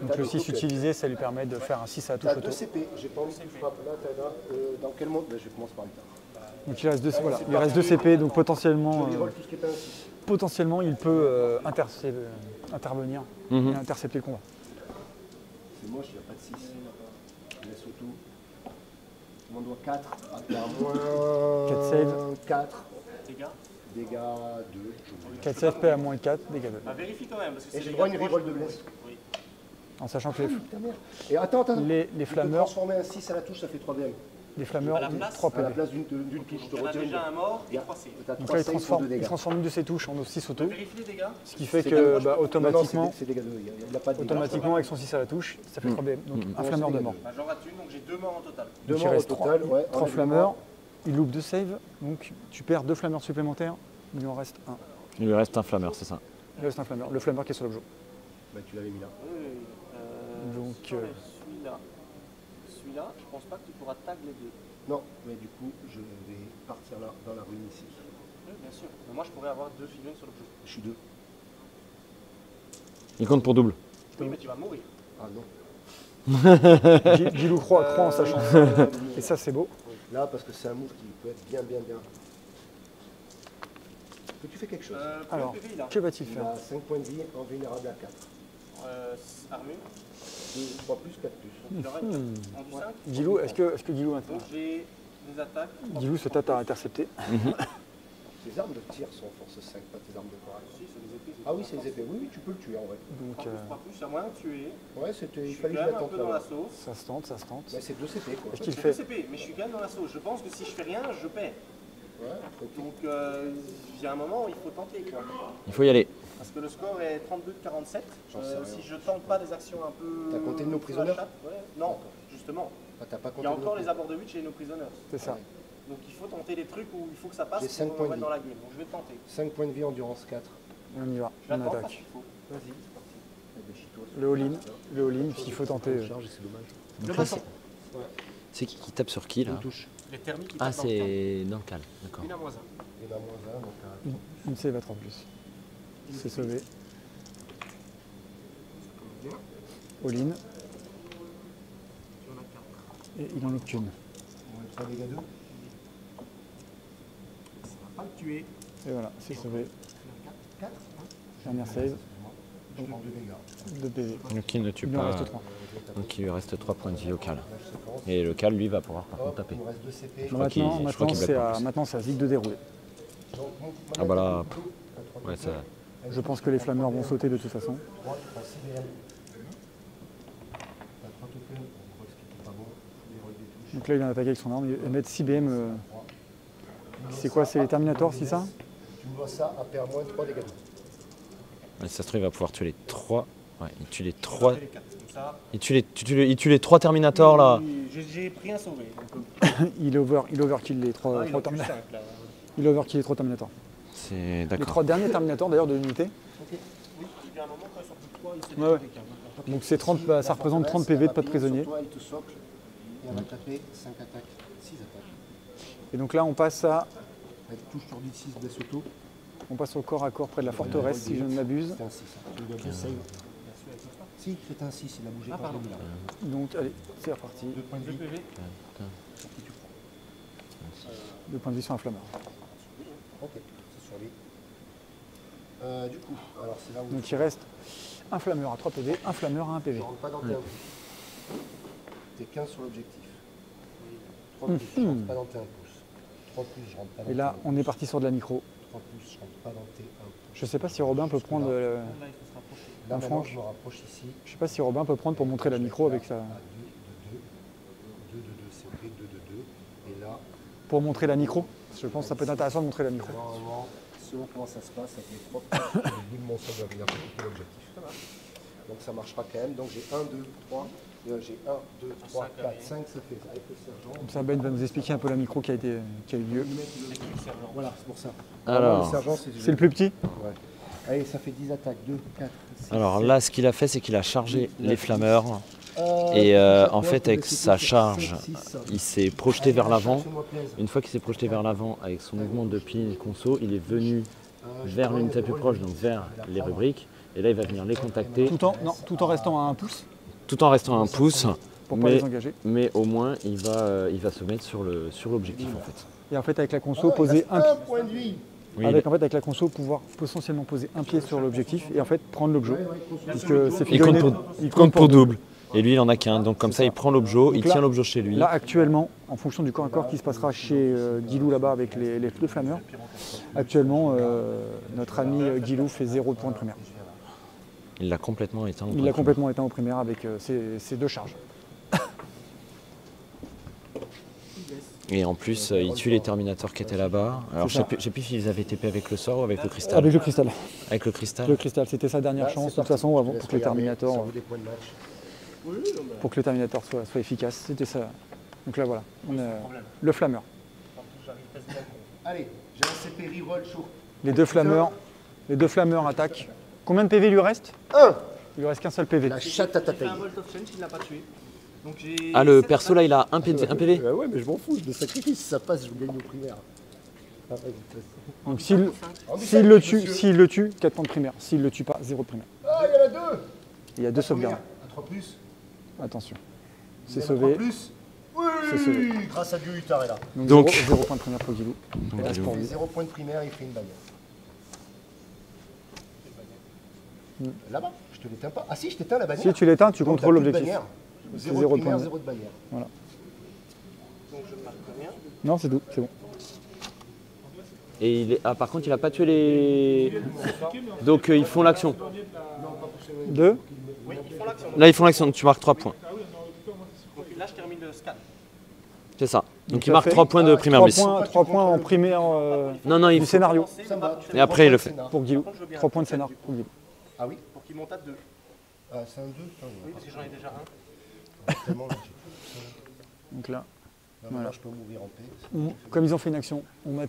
Donc le des 6 tokens. utilisé, ça lui permet de faire un 6 à la touche auto. 2 CP, j'ai pas envie que tu frappes. Là, t'as là, euh, dans quel monde? Ben, Je commence par Utard. Donc il reste 2 voilà, il reste deux CP, donc potentiellement, Je euh, reroll tout ce qui est un 6. Potentiellement il peut euh, euh, intervenir Mhm. et intercepter le combat. C'est moche, il n'y a pas de 6. Je laisse auto. On m'en doit 4. Ah, t'es à moins. Quatre save. 4. Dégâts Dégâts 2. 4 CFP à moins 4, dégâts 2. vérifie quand même, parce que Et j'ai droit à une reroll de blesse. En sachant que les, Putain, merde. Et attends, attends. les, les flammeurs, transformer un 6 à la touche, ça fait 3 DM. À la ont place, 3 À la place d'une touche, je te Il y en a retire une. déjà un mort et Yeah. trois saves. T'as Donc 3 là il transforme, 2 il dégâts. transforme une de ses touches en 6 auto, Vérifie les dégâts. ce qui fait que bah, automatiquement, automatiquement avec son 6 à la touche, ça fait 3 BM. Donc un Ouais, flammeur de mort. Bah, J'en rate une, donc j'ai deux morts en total. Deux Donc il morts au reste 3, total, ouais. enlève flammeurs, il loupe 2 saves, donc tu perds 2 flammeurs supplémentaires, il en reste un. Il lui reste un flammeur, c'est ça. Il reste un flammeur, le flammeur qui est sur l'objet. Bah, tu l'avais mis là. Euh, Donc, euh, celui-là, celui-là, pense pas que tu pourras tag les deux. Non, mais du coup, je vais partir là, dans la ruine ici. Oui, bien sûr. Mais moi, je pourrais avoir deux figurines sur l'objet. Je suis deux. Il compte pour double. Oui, mais tu vas mourir. Ah non. Guilou croit, croit en sa chance. Et ça c'est beau. Là, parce que c'est un move qui peut être bien, bien, bien. Que tu fais quelque chose? Euh, Alors, le PV, que va-t-il Il faire a 5 points de vie, en vulnérable à 4. Euh, armure. 2, 3 plus, 4 plus. Il aurait rendu 5. Guilou, est-ce que, est-ce que Guilou, Donc j'ai des attaques. Guilou se tâte à intercepter Tes armes de tir sont force 5, pas tes armes de corail. Si, c'est des épées. Ah oui, c'est les épées. Oui, oui, tu peux le tuer en vrai. Donc 3 plus, euh, 3 plus, il y a moyen de tuer. Ouais, c'était, Je il suis fallait que je l'attende peu dans là. la sauce. ça se tente, ça se tente. Mais c'est 2 CP quoi. Est-ce qu'il C'est fait deux CP, mais je suis quand même dans la sauce. Je pense que si je fais rien, je perds. Ouais. Donc euh, il y a un moment, il faut tenter quoi. Il faut y aller. Parce que le score est 32 de 47. J'en sais Euh, rien. si je tente pas des actions un peu. T'as compté de nos à chatte, ouais. Non, justement. Ah, pas Il y a le encore les abords de 8 chez nos prisonniers. C'est ça. Donc il faut tenter des trucs où il faut que ça passe pour points qu'on dans la game. Donc je vais tenter. 5 points de vie, endurance 4. On y va, Je on attaque. qu'il faut. Vas-y, c'est parti. Eh ben. Le all-in, le all-in, puisqu'il faut tenter. euh, Charge et c'est dommage. Donc là, c'est- c'est qui qui tape sur qui là touche. Les thermiques qui Ah, dans le calme. c'est dans le cal. D'accord. Une à moins 1. Il y en a moins 1, donc à Une save à 3 plus. C'est sauvé. All-in. Et il en obtient. On va 3 dégâts 2. Pas le tuer. Et voilà, c'est sauvé. 4 Dernière save, Je prends 2 dégâts. 2 PV. Donc il ne tue Il pas. reste 3. Donc il lui reste 3 points de vie au cal. Et le cal, lui, va pouvoir par contre taper. il me reste 2 CP. crois qu'il- Maintenant, je crois maintenant qu'il c'est à, à Zig de dérouler. Ah bah là, Ouais, ça. Je pense que les flammeurs vont sauter de toute façon. Trois, tu prends 6 BM. T'as 3 tokens, on voit ce qui est pas bon. Les rolls des touches. Donc là, il vient d'attaquer avec son arme. Il va mettre 6 BM. euh, C'est quoi C'est les Terminators, c'est ça Tu me dois ça à perdre moins 3 dégâts. Si ça se trouve, il va pouvoir tuer les trois. Ouais, il tue les trois. les quatre, comme ça. Il tue les, tu- tu les- il tue les trois Terminators là. J'ai pris un sauvé. euh, Il over, il overkill les trois, ah, il trois en tue Terminators. cinq, là. Il overkill les trois Terminators. C'est Les trois derniers Terminators d'ailleurs de l'unité. Ok. Oui, il y a un moment quand ils sont plus de trois, ils se Ouais, ouais. détruisent avec un. Donc c'est 30, bah, ça représente 30 PV de pas de prisonniers. Toi, il te socle. Et on va taper 5 attaques, 6 attaques. Et donc là on passe à, Avec touche sur 6 blesse auto. on passe au corps à corps près de la forteresse si je ne m'abuse. C'est un 6. Tu dois bien save. Si, c'est un 6, il a bougé Ah, par. Donc allez, c'est reparti. Deux points de vie. PV. Sur qui tu prends Deux points de vie sur un flammeur. Ok. Euh, du coup, alors c'est là où Donc il reste un flammeur à 3 PV, un flammeur à 1 PV. Je rentre pas dans tes 1 T'es 15 sur l'objectif. 3 plus, je rentre pas dans tes 1 pouces. 3 plus, je rentre pas dans Et là on est parti sur de la micro. 3 plus, je rentre pas dans tes 1 pouces. Je sais pas si Robin peut prendre. euh, Là, il faut se rapprocher. Là, un maintenant, franc. je me rapproche ici. je sais pas si Robin peut prendre pour montrer la micro avec sa. À 2, 2, 2. 2, 2, 2, c'est ok. 2, 2, 2. Et là, Pour montrer la micro. Je pense que ça peut être intéressant de montrer la micro. normalement, selon comment ça se passe, avec les 3 pouces, le bout de mon sol va venir l'objectif. Donc ça marchera quand même. Donc j'ai 1, 2, 3. euh, J'ai 1, 2, 3, 4, 5, ça fait avec le sergent. Comme ça Ben va nous expliquer un peu la micro qui a, été, qui a eu lieu. Voilà, c'est pour ça. Alors. C'est le plus petit Ouais. Allez, ça fait 10 attaques. 2, 4, 6. Alors là, ce qu'il a fait, c'est qu'il a chargé les flammeurs. Euh, Et euh, en fait, avec sa charge, il s'est projeté vers l'avant. Une fois qu'il s'est projeté vers l'avant avec son mouvement de de conso, il est venu vers l'unité plus proche, donc vers les rubriques. Et là, il va venir les contacter tout en, non, tout en restant à un pouce tout en restant à un pouce. pour pas Mais, les engager. mais au moins, il va, euh, il va se mettre sur le sur l'objectif en fait. Et en fait avec la conso, Ah, poser un, un point de vie. Oui, avec en fait avec la conso pouvoir potentiellement poser un pied sur l'objectif et en fait prendre l'objet. Puisque c'est il compte pour, il compte pour double. Et lui, il en a qu'un. Donc comme ça, il prend l'objet, il là- tient l'objet chez lui. Là actuellement, en fonction du corps à corps qui se passera chez euh, Guilou là-bas avec les, les deux flammeurs, actuellement euh, notre ami euh, Guilou fait zéro de point de primaire. Il l'a complètement éteint. au Il l'a complètement éteint au primaire avec euh, ses, ses deux charges. Et en plus, euh, il tue les Terminators qui étaient là-bas. Alors, je C'est sais plus, s'ils avaient TP avec le sort ou avec le cristal. Avec le cristal. Avec le cristal. Le cristal, c'était sa dernière Là, chance de toute façon avant, pour que les Terminators, pour que le Terminator soit, soit efficace. C'était ça. Donc là voilà, on a le flammeur. Allez, j'ai un CP reroll chaud. Les deux flammeurs, les deux flammeurs attaquent. Combien de PV lui reste 1 Il lui reste qu'un seul PV. La chatte à ta taille. un. Ah, le perso là, il a un PV. Un PV. Bah ouais, mais je m'en fous, je me sacrifie. Si ça passe, je gagne au primaire. Ah. Donc s'il dit s'il le tue, s'il le tue, 4 points de primaire. S'il le tue pas, 0 de primaire. Ah, il y en a deux il y a deux sauvegardes. À 3 plus Attention. C'est sauvé. plus C'est sauvé. Oui Grâce à Dieu, Utah est là. Donc, Donc- 0, point de primaire pour Guilou. Pour Il fait lui. 0 point de primaire, il fait une bagnole. Là-bas, je te l'éteins pas. Ah si, je t'éteins la bannière. Si tu l'éteins, tu Donc, contrôles l'objectif. Zéro zéro de primaire, point. zéro de bannière. Donc je marque rien. Non, c'est tout, c'est bon. Et il est... ah, par contre, il a pas tué les. Donc euh, ils font l'action. 2, Oui, ils font l'action. Là, ils font l'action. Donc tu marques 3 points. Donc là, je termine le scan. C'est ça. Donc, il marque fait- 3 points de primaire 3 blessure. points, trois points en primaire euh, Non, non, il du scénario Et après, il le fait. pour bien 3 points de un scénar du coup. pour Guilou. Ah oui Pour qu'il monte à 2. Ah, c'est un 2 Oui, parce que j'en ai déjà un. J'ai- Donc là, Voilà. comme ils ont fait une action, on, met,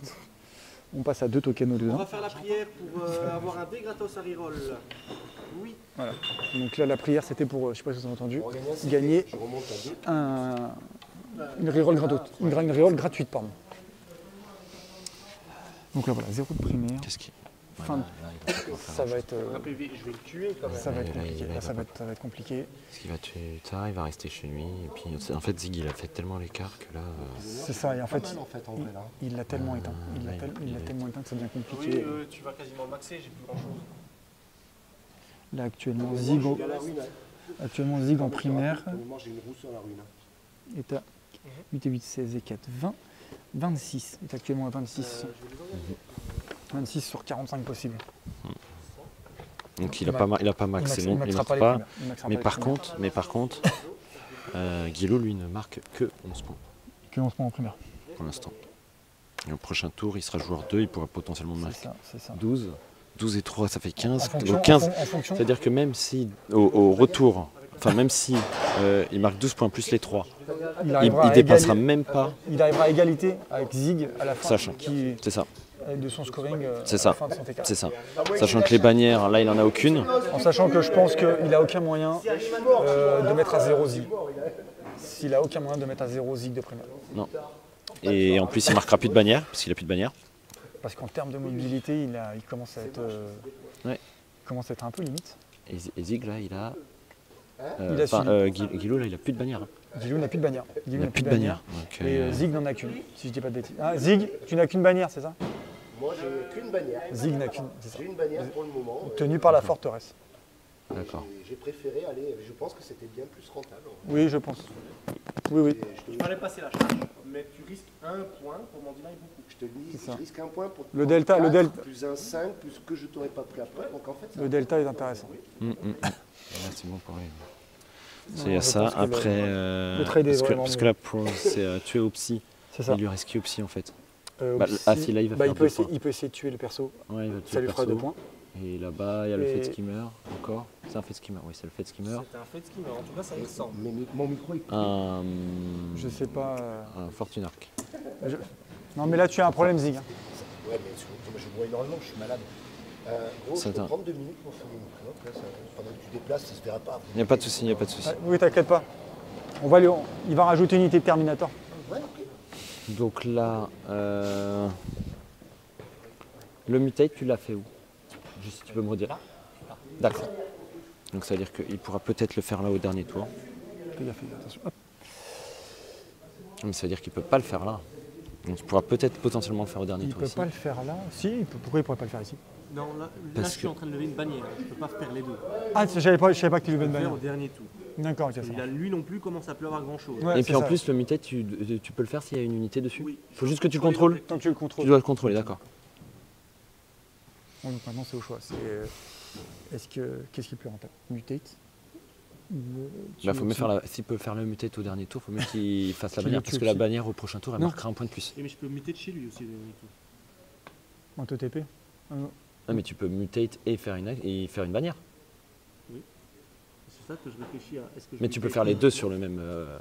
on passe à 2 tokens au lieu On va faire la prière pour euh, avoir un dé gratos à reroll. Oui. Donc là, la prière, c'était pour, euh, je sais pas si vous avez entendu, gagner un CP, gagner Je remonte à 2. un, une reroll gratuite. Une, gra- une reroll gratuite, pardon. Donc là, voilà, 0 de primaire. Qu'est-ce qui. Là, Ça va être, euh, Un PV, je vais le tuer quand même. ça va être Ouais, là, il- compliqué. là, Là, il ça va va être, ça va être compliqué. Parce qu'il va tuer Utah, il va rester chez lui. Et puis, en fait, Zig, il a fait tellement l'écart que là. euh, C'est ça, et en fait, mal en fait en vrai là. il l'a tellement éteint. Il l'a tel- tellement éteint que ça devient Oui, compliqué. euh, tu vas quasiment le maxer, j'ai plus grand chose. Là, actuellement, Zig, ruine. actuellement, Zig en primaire Pour le moment, j'ai une roue sur la ruine. est à 8 et 8, 16 et 4, 20. 26 est actuellement à 26. 26 sur 45 possibles. Donc, il a pas, il a pas max- il marque Mais pas par contre, mais par contre, euh, Guillaume, lui, ne marque que 11 points Que l'on se prend en primaire. pour l'instant. Et au prochain tour, il sera joueur 2, il pourra potentiellement marquer ça, c'est ça. 12. 12 et 3, ça fait 15. En fonction, Donc 15, en fon- en fonction- c'est-à-dire que même si au, au retour, enfin même si euh, il marque 12 points plus les 3, il, il, dépassera même pas, il arrivera à égalité avec Zig à la fin, Sachant. qui, c'est ça, de son scoring euh, C'est à ça. la fin de son T4. c'est ça. Sachant que les bannières, là il en a aucune. En sachant que je pense qu'il n'a aucun moyen euh, de mettre à 0 Zig. S'il a aucun moyen de mettre à 0 Zig de primaire. Et en plus il marquera plus de bannière, parce qu'il a plus de bannière. Parce qu'en termes de mobilité, il, a- il commence à être, euh, Ouais. il commence à être un peu limite. Et, Zig là il a. Il a euh, Guilou là il a plus de bannière. hein. Gilou n'a plus de bannière. Il n'a plus de bannière. Donc, Et euh, euh, Zig n'en a qu'une, si je dis pas de bêtises. Ah, Zig, tu n'as qu'une bannière, c'est ça? Moi, j'ai qu'une bannière. Zig n'a qu'une. J'ai une bannière pour le moment. euh, Tenue par la forteresse. D'accord. J'ai préféré aller. Je pense que c'était bien plus rentable. Oui, je pense. Oui, oui. Je fallait passer la charge, mais tu risques un point pour m'en deny beaucoup. je te dis, je risque un point pour Le delta- le delta- Plus un 5, plus que je t'aurais pas pris après. Donc en fait, Le delta est intéressant. Hum. Là, c'est bon pour lui. C'est ça. que le- Après, euh, le trade est parce, que, parce que là, pour- c'est tuer au psy. C'est ça. Il lui reste qui au psy en fait Bah, aussi- ah, si, là, il va bah, faire il, peut essayer, il peut essayer de tuer le perso. Ouais, il va tuer Ça le lui fera deux points. Et là-bas, il y a le Et- fait skimmer encore. C'est un fait skimmer, oui, c'est le fait skimmer. C'est un fait skimmer, en tout cas ça y ressemble. Mais mon micro, il Un, Je sais pas. euh, un Fortune Arc. je- Non, mais là, tu as un problème, Zig. hein. Ouais, mais je, bois énormément, je suis malade. Euh, gros, Ça je peux t'a- prendre deux minutes pour clope, là, ça- pendant que tu déplaces, ça se verra pas. Il n'y a pas de souci, il n'y a pas de souci. Ah, Oui, t'inquiète pas. On va lui, il va rajouter une unité de Terminator. Donc là, euh, le mutate, tu l'as fait où? Juste si tu peux me redire. D'accord. Donc ça veut dire qu'il pourra peut-être le faire là au dernier tour. Gaffe, attention. Hop. Mais ça veut dire qu'il ne peut pas le faire là. Donc il pourra peut-être potentiellement le faire au dernier Il tour peut ici. pas le faire là. Si, il peut- pourquoi il pourrait pas le faire ici? Non, là, je suis que- en train de lever une bannière, je peux pas faire les deux. Ah, je savais pas, je savais pas que tu une bannière. au dernier tour. D'accord, ok, ça Et marche. là, lui non plus commence à plus avoir grand chose. Ouais, Et c'est puis en ça. plus, le mutate, tu, tu peux le faire s'il y a une unité dessus Oui. Il faut juste que tu le contrôles Tant que tu le Tu contrôles. dois le contrôler, d'accord. Bon, donc maintenant, c'est au choix. C'est, euh, est-ce que, qu'est-ce qui est plus rentable? Mutate euh, Il tuer faut mieux faire la- S'il peut faire le mutate au dernier tour, il faut mieux qu'il fasse la Qu'il bannière. le Parce que la aussi. bannière au prochain tour, elle Non. marquera un point de plus. Et mais je peux muter de chez lui aussi au dernier tour. En TTP Ah, mais tu peux mutate et faire une, et faire une bannière. C'est ça que je réfléchis à. Est-ce que je Mais tu peux faire les deux sur le même. euh,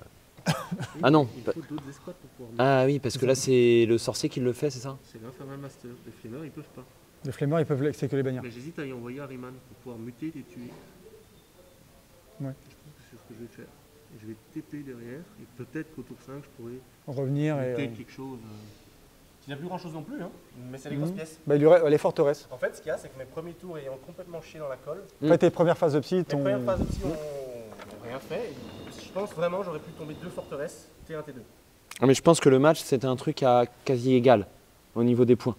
Oui, Ah non, Il faut d'autres escouades pour pouvoir. muter. Ah oui, parce que là, c'est le sorcier qui le fait, c'est ça C'est l'Infernal Master. Les flemeurs, ils peuvent pas. Les flemmeurs, ils peuvent c'est que les bannières. Mais j'hésite à y envoyer Harryman pour pouvoir muter et tuer. Ouais. Je pense que c'est ce que je vais faire. Et je vais TP derrière. Et peut-être qu'au tour 5, je pourrais Revenir et. muter euh, quelque chose. Il n'y a plus grand chose non plus, hein. mais c'est les grosses pièces. bah, il y aurait les forteresses. En fait, ce qu'il y a, c'est que mes premiers tours ayant complètement chié dans la colle, Mm. Après tes premières phases de psy, mes ton. premières phases aussi ont, ont rien fait. Et je pense vraiment j'aurais pu tomber deux forteresses, T1, T2. Ah, Mais je pense que le match, c'était un truc à quasi égal au niveau des points.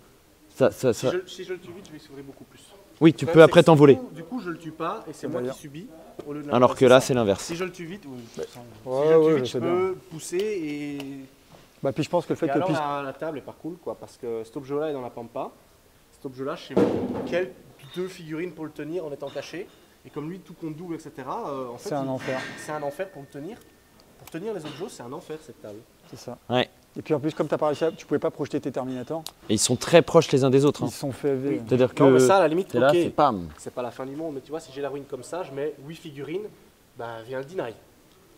Ça, ça, Si je, si je le tue vite, je vais s'ouvrir beaucoup plus. Oui, tu peux après t'envoler. Du coup, je le tue pas et c'est moi qui subis. Au lieu de Alors que là, c'est l'inverse. Si je le tue vite, oui. Ouais, si je le tue ouais, vite, je je sais bien. peux pousser et. Bah, puis je pense que le fait et que alors puisse- la, la table est pas cool quoi, parce que cet objet-là est dans la pampa. Cet objet-là, je sais quelles deux figurines pour le tenir en étant caché. Et comme lui, tout compte double, etc. euh, en fait, c'est un il- enfer. c'est un enfer pour le tenir. Pour tenir les autres choses, c'est un enfer cette table. C'est ça. Ouais. Et puis en plus, comme tu as pas réussi à- tu pouvais pas projeter tes Terminators, Et ils sont très proches les uns des autres. ils hein. se sont fait élever. C'est-à-dire que Non, mais ça, à la limite, t'es là, ok, c'est pas la fin du monde. Mais tu vois, si j'ai la ruine comme ça, je mets 8 figurines, bah vient le deny.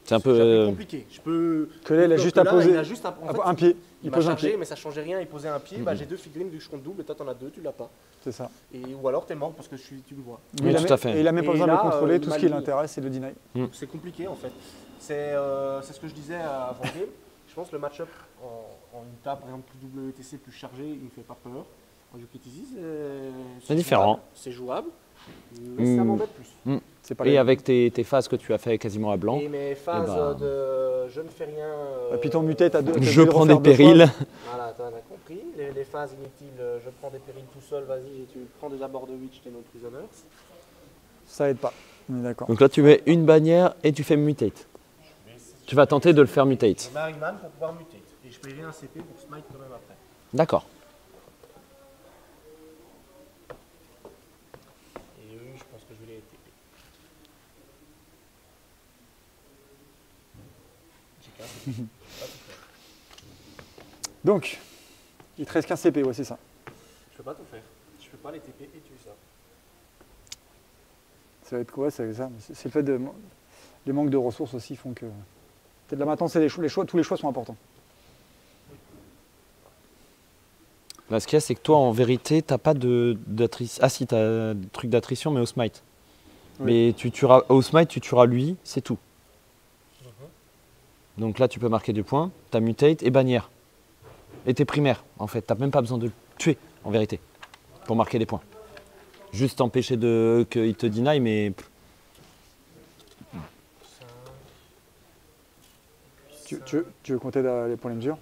C'est un peu. Euh, compliqué. Je peux. Il a juste à poser il a juste à- en fait, un pied. Il Il m'a pose un chargé, pied. mais ça changeait rien. Il posait un pied. Bah, j'ai deux figurines vu que je compte double. Et toi, t'en as deux, tu l'as pas. C'est ça. Et, ou alors, t'es mort parce que je suis, tu le vois. Oui, il tout même- à fait. Et il a même pas besoin là, de le contrôler. euh, Tout ce qui l'intéresse, c'est le deny. Mm. C'est compliqué en fait. C'est euh, ce que je disais avant game. Je pense que le match-up en, en une table, par exemple, plus WTC, plus chargé, il ne fait pas peur. En UKTZ, c'est. C'est différent. C'est jouable. Mais ça Mm. m'embête plus. Pas Et avec tes, tes phases que tu as fait quasiment à blanc, Et mes phases ben- de je ne fais rien. euh, Et puis ton muté, t'as deux. je prends des périls. Voilà, t'en as compris. Les, les phases inutiles, euh, je prends des périls tout seul, vas-y, et tu prends des abords de witch, t'es no prisoners. Ça aide pas. On est d'accord. Donc là, tu mets une bannière et tu fais mutate. Tu vas tenter de le faire mutate. Je mets Harryman pour pouvoir mutate. Et je paierai un CP pour smite quand même après. D'accord. Et eux, je pense que je vais les TP. JK, Donc, il te reste qu'un CP, ouais, c'est ça. je peux pas tout faire. Je peux pas les TP et tuer ça. Ça va être quoi C'est ça? C'est le fait de. Les manques de ressources aussi font que. Peut-être là maintenant, c'est les choix, les choix, tous les choix sont importants. Là, ce qu'il y a, c'est que toi, en vérité, t'as pas de d'attrition. Ah si, t'as des trucs d'attrition, mais au smite. Oui. Mais tu tueras au smite, tu tueras lui, c'est tout. Donc là, tu peux marquer du point. T'as mutate et bannière. Et tes primaires, en fait. T'as même pas besoin de le tuer, en vérité, pour marquer des points. Juste empêcher de qu'il te deny, mais Tu, tu veux- tu veux compter les points de mesure?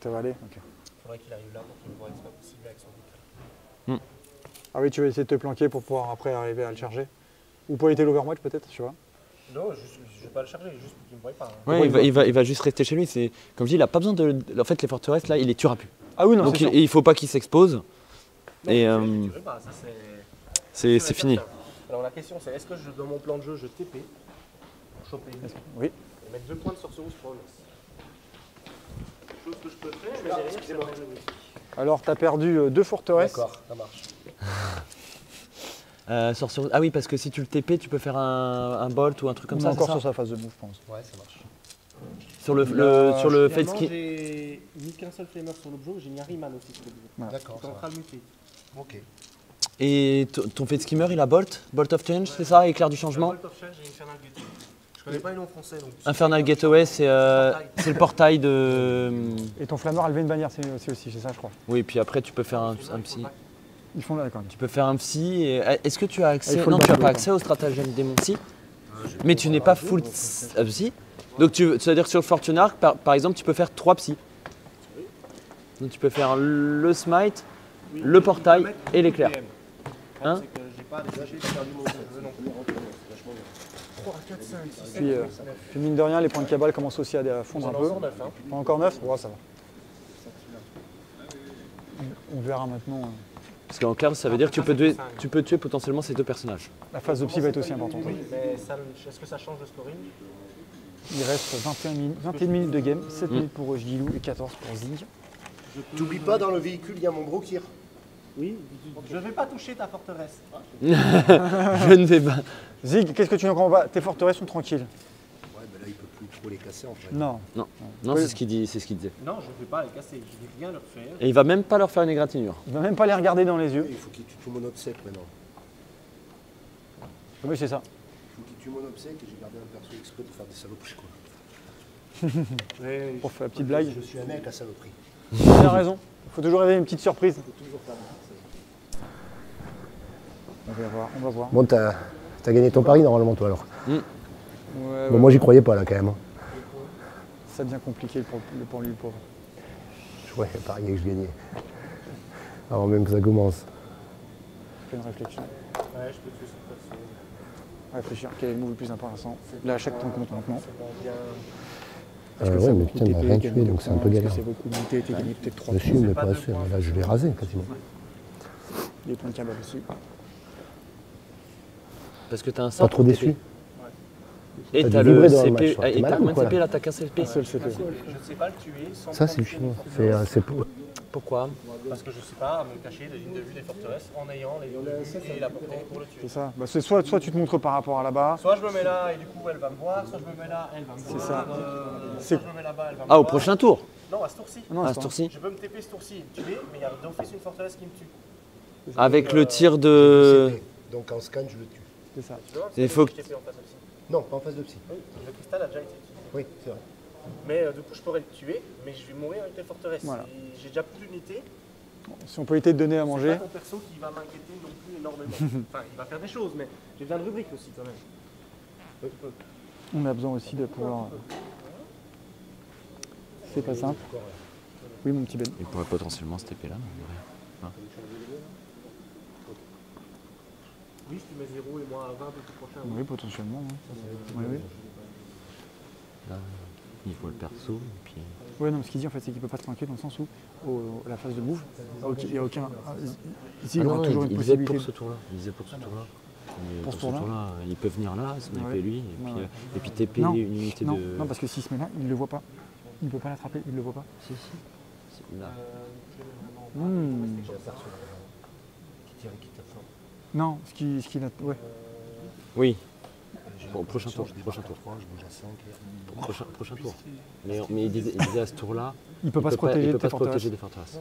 Ça va aller Ok. Faudrait qu'il arrive là pour qu'il me voie, c'est pas possible avec son décal. Ah oui, tu vas essayer de te planquer pour pouvoir après arriver à le charger? Ou pour éviter l'overwatch peut-être, tu vois? Non, juste- je vais pas le charger, juste pour qu'il me voie pas. hein. Ouais, il, va, il, va, il va juste rester chez lui. C'est comme je dis, il a pas besoin de. En fait, les forteresses là, il les tuera plus. Ah oui, non, Donc c'est il, il faut pas qu'il s'expose. Et euh, ça c'est. fini. Alors la question c'est est-ce que je, dans mon plan de jeu je TP pour choper une Oui. et mettre deux points de sorcereuse progress Chose que je peux faire, mais c'est vrai. Alors, tu as perdu euh, deux forteresses. D'accord, ça marche. Euh, sorcereuse- Ah oui, parce que si tu le TP, tu peux faire un, un bolt ou un truc comme On ça. encore ça sur sa phase de move, je pense. Ouais, ça marche. Sur le, le- a- sur le ski. j'ai mis qu'un seul flamer sur l'objet, j'ai mis un Riemann aussi sur l'objet. D'accord, ça train de muter. Ok. Et ton fade skimmer, il a bolt? Bolt of change, c'est ça? Éclair du changement? Bolt of Charge et Infernal Gateway. Je connais pas les noms français donc. Infernal Gateway, c'est euh, c'est le portail de. Et ton flammeur a levé une bannière, c'est aussi, c'est ça, je crois. Oui, puis après, tu peux faire un, un psy. Ils font là, d'accord. Tu peux faire un psy. et- euh, Est-ce que tu as Ah, accès Non, tu n'as pas accès au stratagème démon psy. Mais tu n'es pas full ts- euh, psy. Donc, tu, c'est-à-dire que sur Fortunar, par, par exemple, tu peux faire trois psy. Donc, tu peux faire le smite, le portail et l'éclair. Hein C'est que j'ai pas dégaché, j'ai perdu mon jeu non plus. C'est vachement bien. 3, 4, 5, 6, 7, Puis, euh, puis mine de rien, les points de cabale commencent aussi à fondre un peu. hein. Pas encore neuf? Ouais, ça va. On- On verra maintenant. Parce qu'en clair, ça veut dire que tu peux, tuer, tu peux tuer potentiellement ces deux personnages. La phase de psy va être aussi importante. Oui, mais est-ce que ça change le scoring? Il reste 21 minutes, 21 minutes de game, 7 Mm. minutes pour Gilou et 14 pour Zing. T'oublies pas, dans le véhicule, il y a mon gros kir. Oui. Je vais pas toucher ta forteresse. Je ne vais pas. Zig, qu'est-ce que tu ne comprends pas Tes forteresses sont tranquilles. Les casser en fait. Non. Non, Oui. c'est ce qu'il dit, c'est ce qu'il disait. Non, je vais pas les casser, je vais rien leur faire. Et il va même pas leur faire une égratignure. Il ne va même pas les regarder dans les yeux. Il faut qu'il tue tout mon obsèque maintenant. Oui, c'est ça. Il faut qu'il tue mon obsèque et j'ai gardé un perso exprès pour faire des saloperies quoi. Ouais, Pour faire la petite blague. Je suis un mec à saloperie. Tu as raison. Il faut toujours réveiller une petite surprise. On va voir, on va voir. Bon, t'as as gagné ton pari normalement, toi alors. Ouais, Bon, ouais, moi, j'y croyais pas là quand même. Ça devient compliqué pour, le- pour lui, le pauvre. Je croyais parier que je gagnais. Avant même que ça commence. Fais une réflexion. Ouais, je peux. Réfléchir. Quel est le move le plus intéressant Là, à chaque temps compte maintenant. Euh, ouais, mais putain, il m'a TP, rien tué, donc c'est un peu galère. c'est beaucoup de monter T'es gagné peut-être 3 Dessus, mais pas assez. Là, je l'ai rasé quasiment. Les points de cabale aussi. Parce que t'as un Pas trop déçu. Et T'as le CP. Et t'as combien de CP là T'as qu'un CP Un seul CP. Je ne sais pas le tuer sans Ça, c'est chinois. C'est euh. Pourquoi Parce que je sais pas me cacher des lignes de vue des forteresses en ayant les lignes de vue et la portée pour le tuer. C'est ça. Bah, c'est soit, soit tu te montres par rapport à là-bas. Soit je me mets là et du coup elle va me voir, soit je me mets là, elle va me voir. ça. euh, C'est- soit je me mets là-bas, elle va me Ah, au voir. prochain tour Non, à ce tour-ci. Non, À ce tour-ci Je peux me TP ce tour-ci tuer, mais il y a d'office une forteresse qui me tue. Avec Euh, le tir de. Donc en scan, je le tue. C'est ça. Tu vois, Il c'est faut que je TP en face aussi. Non, pas en face de psy. Oui, le cristal a déjà été utilisé. Oui, c'est vrai. Mais euh, du coup, je pourrais le tuer, mais je vais mourir avec les forteresses. Voilà. J'ai déjà plus d'unités. Si on peut éviter de donner à C'est manger. pas ton perso qui va m'inquiéter non plus énormément. enfin, il va faire des choses, mais j'ai besoin de rubriques aussi quand même. On a besoin aussi de pouvoir. C'est pas simple. Oui, mon petit Ben. Il pourrait potentiellement se TP là. Oui, si tu mets 0 et moi à 20 le coup prochain. Oui, potentiellement. hein. Oui, oui. Il faut le perso. Et puis... Ouais, non, ce qu'il dit en fait, c'est qu'il peut pas se flanquer dans le sens où, au- la phase de move, il n'y a aucun. ah, Ici, il y Ah aura non, toujours il, une il possibilité. pour ce tour-là. Il disait pour ce tour-là. Mais Pour ce pour ce tour-là tour-là, il peut venir là, sniper Ouais. lui, et puis, ouais. euh, et puis TP Non, une unité non, de. non, parce que s'il se met là, il ne le voit pas. Il ne peut pas l'attraper, il ne le voit pas. Si, si. Là. Hmm. J'ai la carte sur le- qui tire et qui tape fort. Non, ce qui, ce qui ouais. Oui, une prochain tour, prochain tour. 3, je bouge à 5 et... prochain, prochain tour. Mais, mais il, disait, il disait à ce tour-là, Il peut pas il se protéger il peut pas se protéger des forteresses.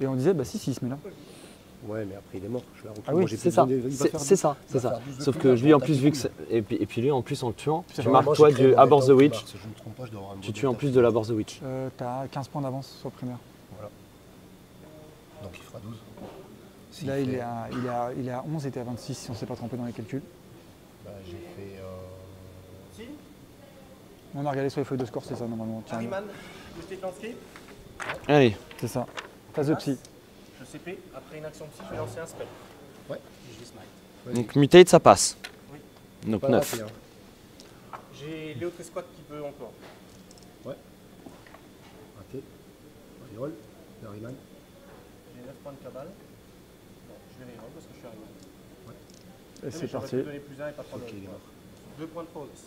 Et on disait, bah si, si, il se met là. Ouais, mais après il est mort. Je. Ah oui, C'est ça, il c'est faire c'est 12. ça, Il c'est ça. faire 12 de Sauf que il lui en plus, vu que et puis, et puis lui en plus en le tuant, tu marques toi du Abort the Witch, tu tues en plus de l'Abort the Witch. Euh, T'as 15 points d'avance sur le primaire. Donc il fera 12. Là, il fait- est, à, il, est à, il est à 11 et t'es à 26 si on s'est pas trompé dans les calculs. Bah, j'ai fait. euh, On a regardé sur les feuilles de score, c'est ça normalement. Tiens, Harryman, Allez, c'est ça. Phase de psy. je CP, après une action psy, je vais lancer un spell. Ouais. Et je les smite. donc mutate ça passe. Oui. Donc Pas 9. raté, hein. J'ai Léo Tresquat qui peut encore. Raté. Reroll. Harryman. J'ai 9 points de cabale. Je vais reroll parce que je suis arrivé. Et c'est parti. donner plus 1 et pas 3 Ok, il est mort. 2 points de progress.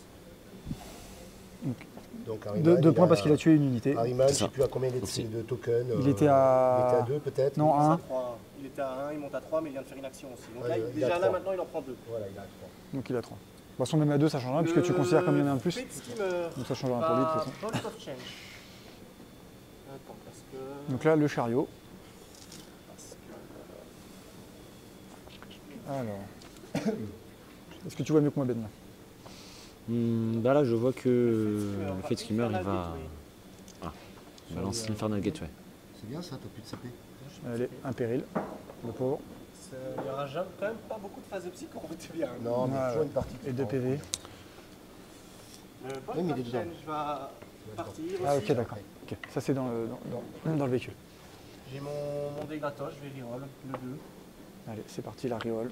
Donc. Deux, deux il points a- parce qu'il a tué une unité. Harryman, je C'est sais plus à combien il était de tokens. Il euh, était à- Il était à 2 peut-être Non, Il est à un. 3. Il était à 1, il monte à 3, mais il vient de faire une action aussi. Donc Ouais, là, il est à déjà là, trois. maintenant, il en prend 2. Voilà, il est à 3. Donc il a 3. Bon, si on met à 2, ça change rien puisque tu considères comme il y en a un de plus. Donc ça change rien pour lui de toute va façon. Attends, parce que. Donc là, le chariot. parce que- Alors. Est-ce que tu vois mieux que moi, Ben là bah là je vois que le enfin, Fate Skimmer il va, Gateway. il balance l'Infernal Gateway. C'est bien ça, t'as plus de sapé. Allez, un péril. Le pauvre. Il n'y aura jamais- quand même pas beaucoup de phases de psy qu'on remet bien. Non, mais Ouais, toujours une partie. Et 2 prend. PV. Le Oui, Bolt mais il est dedans. Va partir Ah, aussi. ok, d'accord. Ok, Ça, c'est dans le, dans, dans- dans le véhicule. J'ai mon, mon je vais reroll le 2. Allez, c'est parti, la reroll.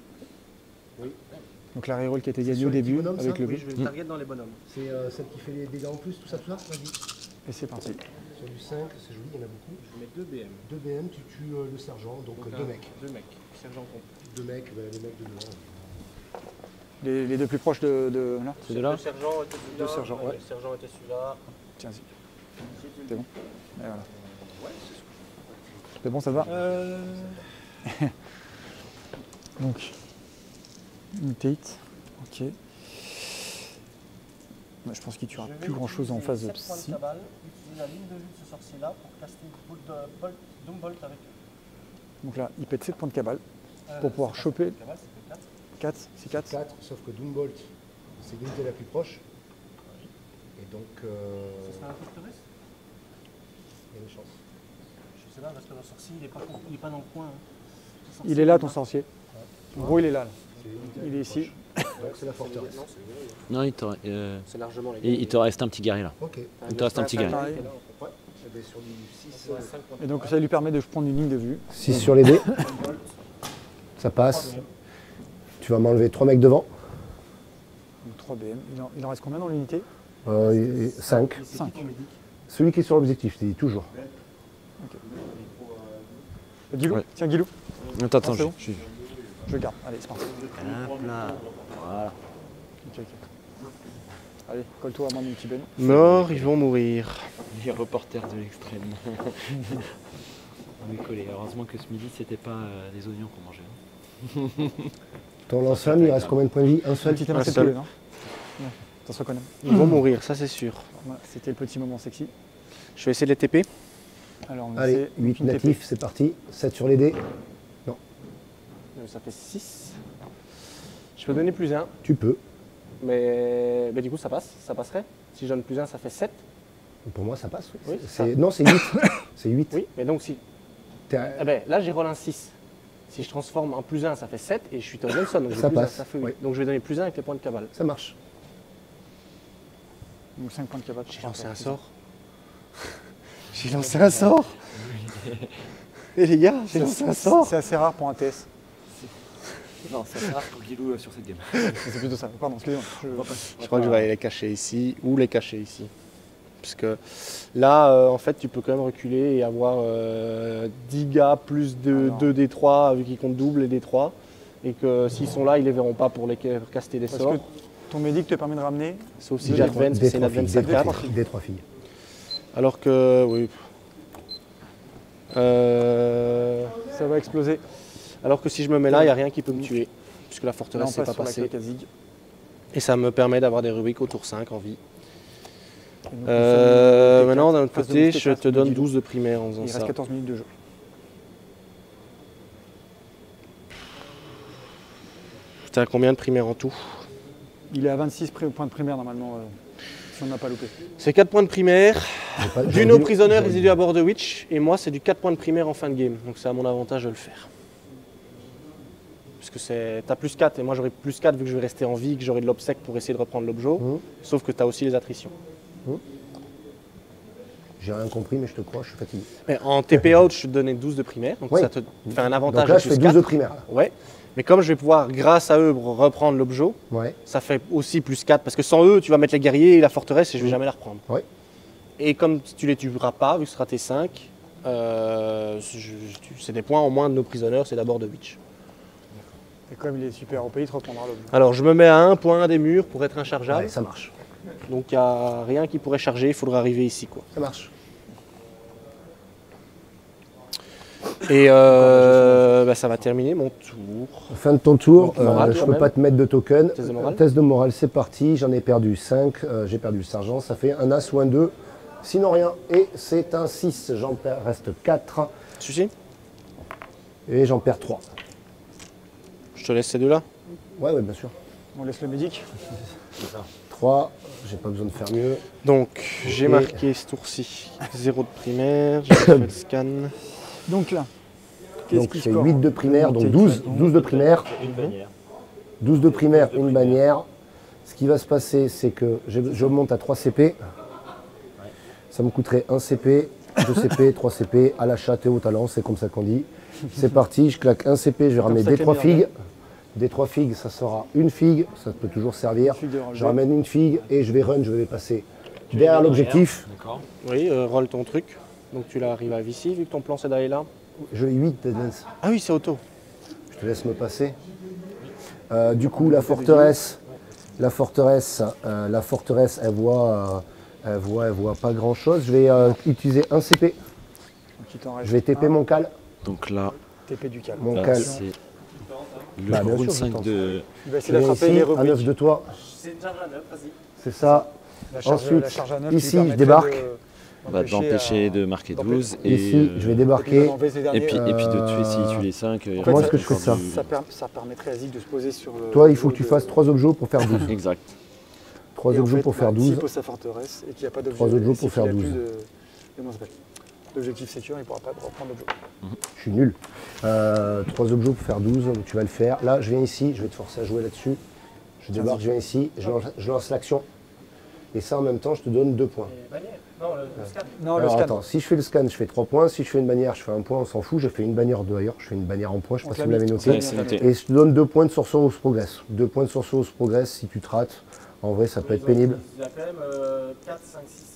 Oui. Donc la reroll qui a été gagnée au début bonhommes, ça avec le Oui, je vais le target dans les bonhommes. C'est euh, celle qui fait les dégâts en plus, tout ça, tout ça Vas-y. Et c'est parti. Sur du 5, c'est joli, il y en a beaucoup. Je vais mettre 2 BM. 2 BM, tu tues euh, le sergent, donc, Donc, 2 un- mecs. Deux mecs. Sergent compte. 2 mecs, bah, les mecs de devant. Les, les deux plus proches de, de là C'est de là Le sergent était celui-là. Deux sergents, ouais. Le sergent était celui-là. Tiens, C'était C'est bon Et voilà. C'est bon, ça te va? Euh, Donc, mutate. Ok. Bah, je pense qu'il tuera plus grand chose en phase de psy. la ligne de vue de ce sorcier-là pour caster Bolt, euh, Doombolt avec Donc là, il pète 7 points de cabale. euh, Pour pouvoir choper- sept points de cabale, c'est que quatre. 4, c'est 4. 4, sauf que Doombolt, c'est l'unité la plus proche. Et donc, euh, Ce sera un forteresse il y a une chance. Je sais pas, parce que le sorcier, il est pas, dans le coin. hein. Le sorcier, Il est là, ton sorcier. En gros, il est là. Il est ici. c'est la forteresse. Non, il te, euh, c'est largement les il, il te reste un petit guerrier là. Il te reste un petit guerrier. Eh ben, sur du 6, Ouais, cinq points de Et donc, ça lui permet de prendre une ligne de vue. 6 sur les dés. Ça passe. Tu vas m'enlever 3 mecs devant. Donc 3 BM. Il en, il en reste combien dans l'unité? 5. 5. Celui qui est sur l'objectif, je te dis toujours. Guilou, Ouais. tiens Guilou, Attends, attends, je, je- je le garde. Allez, c'est parti. Hop là. Voilà. Allez, colle-toi à moi, mon petit Ben. Mort, ils vont mourir. Les reporters de l'extrême. On est collés. Heureusement que ce midi, c'était pas euh, des oignons qu'on mangeait. hein. Ton lance-flamme, il reste combien de points de vie? Un seul Petit Un c'est seul. non Ouais, Ça se reconnaît. Ils vont mourir, ça c'est sûr. Voilà, C'était le petit moment sexy. Je vais essayer de les TP. Alors, on Allez, essaie 8 une TP. natifs, c'est parti. 7 sur les dés. Ça fait 6. Je peux donner plus 1, Tu peux. mais, mais du coup ça passe, ça passerait. Si je donne plus 1, ça fait 7. Pour moi, ça passe. oui. Oui, C'est- Non, c'est 8. c'est 8. Oui, mais donc si. À- Eh ben, là j'ai rollé un 6. Si je transforme en plus 1, ça fait 7 et je suis Tom Johnson. Donc Ça passe, ça fait huit. oui. Donc je vais donner plus 1 avec les points de cabale. Ça marche. Donc 5 points de cabane. J'ai lancé un sort. J'ai lancé un sort. Et les gars, j'ai lancé un sort. C'est assez rare pour un TS. Non, ça sert pour Guilou euh, sur cette game. C'est plutôt ça. Pardon, excusez-moi. Je- Je crois que je vais aller les cacher ici ou les cacher ici. Puisque là, euh, en fait, tu peux quand même reculer et avoir euh, 10 gars plus de Alors. 2 D3 vu qu'ils comptent double et D3. Et que s'ils sont là, ils les verront pas pour les ca- caster des Parce sorts. que ton médic te permet de ramener. Sauf si j'advance, c'est une trois filles. advance à trois 4. filles. Des trois filles. Alors que, oui. Euh, Ça va exploser. Alors que si je me mets là, il n'y a rien qui peut me tuer. Puisque la forteresse n'est pas passée. Et ça me permet d'avoir des rubriques au tour 5 en vie. Euh, maintenant, T4, d'un autre côté, je T4, te donne Guido. 12 de primaire en faisant Il ça. reste 14 minutes de jeu. T'as combien de primaire en tout? Il est à 26 pri- points de primaire normalement, euh, si on n'a pas loupé. C'est 4 points de primaire. Pas- Juno dû- prisonnier résidu à bord de Witch. Et moi, c'est du 4 points de primaire en fin de game. Donc c'est à mon avantage de le faire. Puisque c'est. T'as plus 4 et moi j'aurai plus 4 vu que je vais rester en vie, que j'aurai de l'obsèque pour essayer de reprendre l'objet. Mhm. Sauf que t'as aussi les attritions. J'ai rien compris, mais je te crois, je suis fatigué. Mais en TP out, je te donnais 12 de primaire. Donc Oui. ça te fait un avantage Donc là, je fais 12 de 4. primaire. Ouais. Mais comme je vais pouvoir, grâce à eux, reprendre l'objet, Ouais. ça fait aussi plus 4. Parce que sans eux, tu vas mettre les guerriers et la forteresse et je vais jamais la reprendre. Ouais. Et comme tu les tueras pas, vu que ce sera tes 5, euh, je- je- tu- c'est des points en moins de nos prisonniers, c'est d'abord de Witch. Et comme il est super OP, il te reprendra l'objet. Alors je me mets à un point des murs pour être inchargeable. Ouais, ça marche. Donc il n'y a rien qui pourrait charger, il faudra arriver ici. quoi. Ça marche. Et euh, bah, ça va terminer mon tour. Fin de ton tour, Donc, euh, je quand peux même. pas te mettre de token. Test de morale. Euh, Test de morale, c'est parti. J'en ai perdu 5. j'ai perdu le sergent. Ça fait un as ou un 2. Sinon rien. Et c'est un 6. J'en perds, reste 4. Suffit Et j'en perds 3. Je te laisse ces deux-là. Ouais, ouais, bien sûr. On laisse le médic. 3. J'ai pas besoin de faire mieux. Donc j'ai marqué ce tour-ci 0 de primaire, j'ai fait le scan. Donc là, Donc c'est score 8 de primaire, donc 12, 12 de primaire. 12 de primaire, une bannière. Ce qui va se passer, c'est que je, je monte à 3 CP. Ça me coûterait 1 CP, 2 CP, 3 CP, à l'achat et au talent, c'est comme ça qu'on dit. C'est parti, je claque 1 CP, je vais ramener des que 3 les figues. Des 3 figues, ça sera une figue, ça peut toujours servir. Je ramène une figue et je vais run, je vais les passer derrière l'objectif. D'accord. Oui, euh, roll ton truc. Donc tu l'arrives à ici, vu que ton plan c'est d'aller là. Je 8 de dance. Ah oui, c'est auto. Je te laisse me passer. Euh, du coup, la forteresse, la forteresse, euh, la forteresse, elle voit, euh, elle voit, elle voit pas grand chose. Je vais euh, utiliser un CP. Je vais TP un. mon cal. Donc là, TP du calme. Mon là cal. C'est le Bah, round sûr, je 5 tente. de. Il va essayer d'attraper les ici, à 9 rubriques. de toi. C'est déjà à neuf, vas-y. C'est ça. La charge, Ensuite, la charge à neuf ici, je débarque. Bah, d'empêcher à- de marquer d'empêcher- 12 et, Ici, euh, je vais et puis débarquer. et puis, euh, et puis de tuer Euh, si tu les 5. Comment est-ce que je fais ça ça, per- ça permettrait à Zig de se poser sur le. Toi, il faut que tu fasses 3 objets pour faire 12. Exact. 3 Et en objets pour faire bah, S'il 12. pose sa forteresse et qu'il n'y a pas d'objet. Trois autres jours c'est pour faire qu'il a 12. D'objectif sécure, il ne pourra pas reprendre l'objet. Je suis nul. 3 objets pour faire 12, donc tu vas le faire. Là, je viens ici, je vais te forcer à jouer là-dessus. Je débarque, je viens ici, je lance, l'action. Et ça, en même temps, je te donne 2 points. Et bannière. Non, le, le scan. Non, le scan. attends, si je fais le scan, je fais 3 points. Si je fais une bannière, je fais 1 point, on s'en fout. Je fais une bannière d'ailleurs, je fais une bannière en point, je sais pas si l'a vous l'avez noté. Et je te donne 2 points de Sorcerer's Progress. 2 points de Sorcerer's Progress si tu te rates. En vrai, ça peut être pénible. Il a quand même euh, 4, 5, 6, 7, 8 PV. donc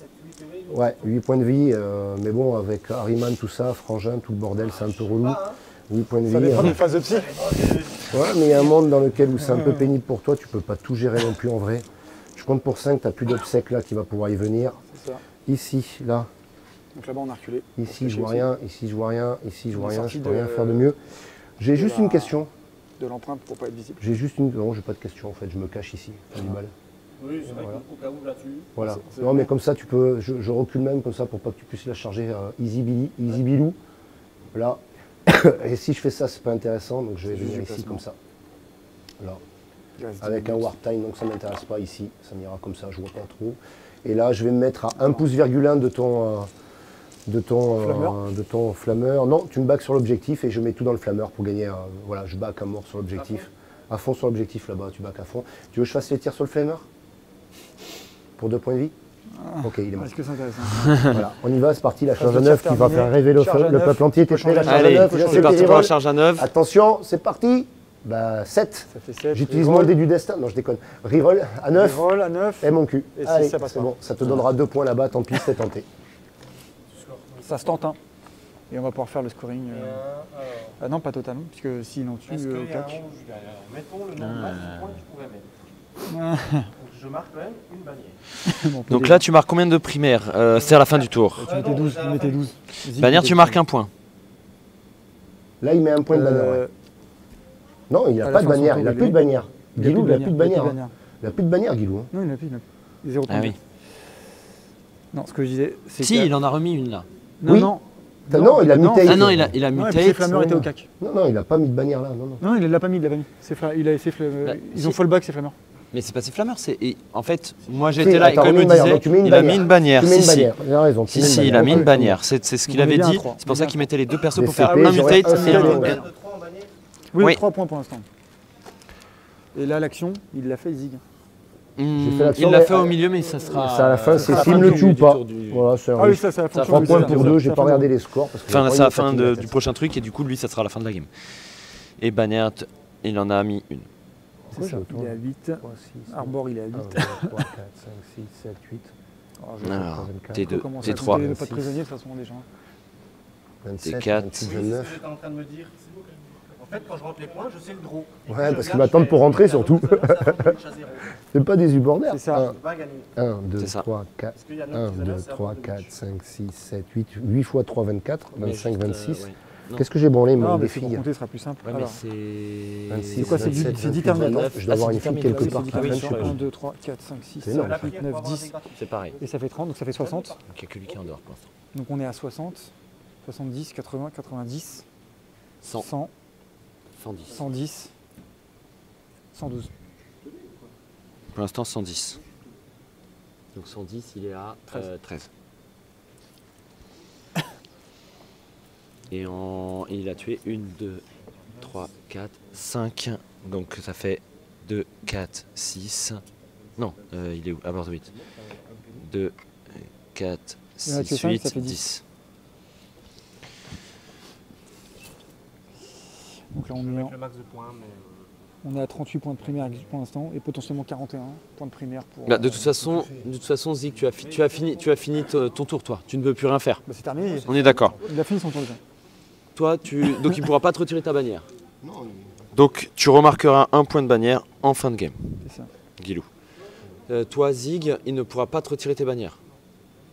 Ouais, 8 points de vie, euh, mais bon, avec Harryman, tout ça, Frangin, tout le bordel, c'est un peu relou. 8 points de vie. Ça dépend hein. des phases de psy. Ouais, mais il y a un monde dans lequel où c'est un peu pénible pour toi, tu peux pas tout gérer non plus en vrai. Je compte pour 5, tu n'as plus d'obsèques là qui va pouvoir y venir. Ça. Ici, là, Donc là-bas, on a reculé. ici je vois rien, ici je vois rien, ici je vois rien, je peux de- rien faire de mieux. J'ai juste la- une question. De l'empreinte pour pas être visible. J'ai juste une. Non, j'ai pas de question en fait, je me cache ici. Bal. Oui, c'est vrai Voilà. qu'au cas où là-dessus. Voilà. C'est Non, mais comme ça, tu peux. Je, je recule même comme ça pour pas que tu puisses la charger euh, easy billy, easy bilou. Là. Et si je fais ça, c'est pas intéressant, donc je vais venir ici comme ça. Là. Avec 10 un warp time, donc ça m'intéresse pas ici. Ça m'ira comme ça, je vois pas trop. Et là, je vais me mettre à 1 pouce virgule 1 de ton. euh, de ton, euh, Flammeur. de ton flammeur. Non, tu me bacs sur l'objectif et je mets tout dans le flammeur pour gagner. euh, voilà, je bac à mort sur l'objectif. À fond sur l'objectif là-bas, tu bacs à fond. Tu veux que je fasse les tirs sur le flammeur Pour deux points de vie Ok, il est mort. Est-ce que c'est intéressant Voilà, on y va, c'est parti, la charge à 9 qui va faire rêver le, le neuf. peuple entier. T'es prêt, la charge à Allez, 9 c'est parti pour la charge à 9. Attention, c'est parti Bah 7. Ça fait 7. J'utilise mon dé du destin. Non, je déconne. Reroll à 9. Roll à 9. Et mon cul. Et si Allez, ça passe c'est pas. bon, ça te donnera deux points là-bas, tant pis, c'est tenté. Ça se tente. Hein. Et on va pouvoir faire le scoring. Euh, alors, Ah non, pas totalement, puisque s'il en tue Est-ce euh, qu'il au y a un cac. rouge derrière Mettons le nombre Ah. de points que je pourrais mettre. Donc je marque quand même une bannière. Donc là, tu marques combien de primaires Euh, C'est à la fin du tour. Tu mettais 12. Tu mettais 12. Vas-y, Bannière, tu marques un point. Là, il met un point de bannière. Euh, ouais. Non, il n'a pas de bannière. Il n'a il plus de bannière. Guilou, il n'a plus de bannière. hein. Il n'a plus de bannière, Guilou. hein. Non, il n'a plus. il. Zéro point Ah oui. Non, ce que je disais, c'est Si, que- il en a remis une là. Non, Oui. non. T'as- non, il a mutate. Ah non, il a, il a Non, ses flammeurs étaient au non. cac. Non, non, il n'a pas mis de bannière là. Non, non. Non, il l'a pas mis, il l'a pas mis. Fla- Il a ses flammeurs. Bah, Ils ont fallback, ses flammeurs. Mais c'est pas ses flammeurs, c'est. et En fait, moi j'étais là et attends, il me une bannière. disait, Donc, tu mets une il a mis une bannière. Tu mets Si, une si. bannière. Il a raison. tu Si, mets une si, il a mis une bannière. C'est c'est ce qu'il avait dit. C'est pour ça qu'il mettait les deux persos pour faire CP, un mutate un et un. ouais. de 3 en bannière Oui, Oui. 3 points pour l'instant. Et là, l'action, il l'a fait, Zig. L'action, Il l'a fait au milieu, mais ça sera. C'est à la fin, ça c'est s'il me le du- tue ou pas. du- Voilà, c'est un Ah oui, ça, ça Ça, fonctionné. 3 points pour ça, 2, ça j'ai pas regardé les scores. Parce que Enfin, j'ai c'est la fin de du prochain truc et du coup, lui, ça sera la fin de la game. Et Banert, il en a mis une. C'est ça, il est à 8. tête. 3, 6, Arbor, il est à 8. 1, 2, 3, 4, 5, 6, 7, 8, Alors, je vais Alors, troisième carte. T2, commencer à T3. compter, Pas de 26. prisonniers, de toute façon, déjà. 27, quatre. 28, Oui, c'est ce 29. que j'étais en train de me dire. En fait, quand je rentre les points, je sais le draw. Et Ouais, parce qu'ils m'attendent pour rentrer, surtout. C'est pas des supporters. C'est ça. Je peux pas gagner. 1, 2, C'est ça. 3, 4. Parce qu'il y a 1, neuf 2, prisonniers, c'est 3, avant de 4, match. 5, 6, 7, 8. 8 fois 3, 24. 25, Mais 26. Euh. Qu'est-ce que j'ai branlé, Non, moi, mais des filles compter, sera plus simple. Ouais, mais Alors, c'est. 26, C'est quoi, c'est du- 27, c'est 10 28, termes, 29. d'accord. Je dois avoir Ah, une c'est fille quelque part d'accord. qui Ah oui, traîne, sur je sais le- pas. 1, 2, 3, 4, 5, 6, C'est 7, énorme. 8, 9, 10. C'est pareil. Et ça fait 30, donc ça fait 60. Donc il n'y a que lui qui est en dehors pour l'instant. Donc on est à 60, 70, 80, 90, 100, 100, 110. 110, 112. Pour l'instant, 110. Donc 110, il est à euh, 13. Et en... il a tué 1, 2, 3, 4, 5. Donc ça fait 2, 4, 6. Non, euh, il est où? À bord de 8. 2, 4, Il en a tué 6, cinq, 8, ça fait 10. Donc là on est, en- mettre le max de points, mais. euh, on est à 38 points de primaire pour l'instant et potentiellement 41 points de primaire pour. Bah, de euh, toute façon, de toute façon, Zik, tu as, fi- tu as fini, tu as fini ton tour, toi. Tu ne veux plus rien faire. bah, c'est terminé. On est d'accord. Il a fini son tour déjà. Toi, tu, donc il ne pourra pas te retirer ta bannière. Non, Donc tu remarqueras un point de bannière en fin de game, C'est ça. Guilou. Euh, toi, Zig, il ne pourra pas te retirer tes bannières.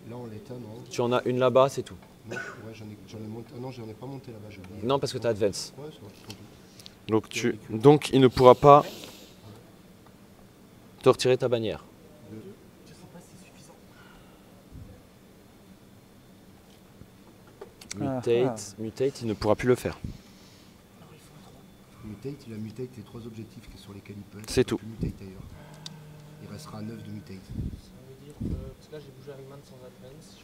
là en l'état, non. Tu en as une là-bas, c'est tout. Non, ouais, j'en ai, j'en ai monté. Ah non, j'en ai pas monté là-bas. Non, parce que tu as advance. Ouais, tu, donc il ne pourra pas te retirer ta bannière. Mutate, mutate, il ne pourra plus le faire. Mutate, il a mutate les trois objectifs qui- sur lesquels il peut être. C'est tout. Mutate ailleurs. Il restera à 9 de mutate. Parce que là, j'ai bougé Harryman sans advance.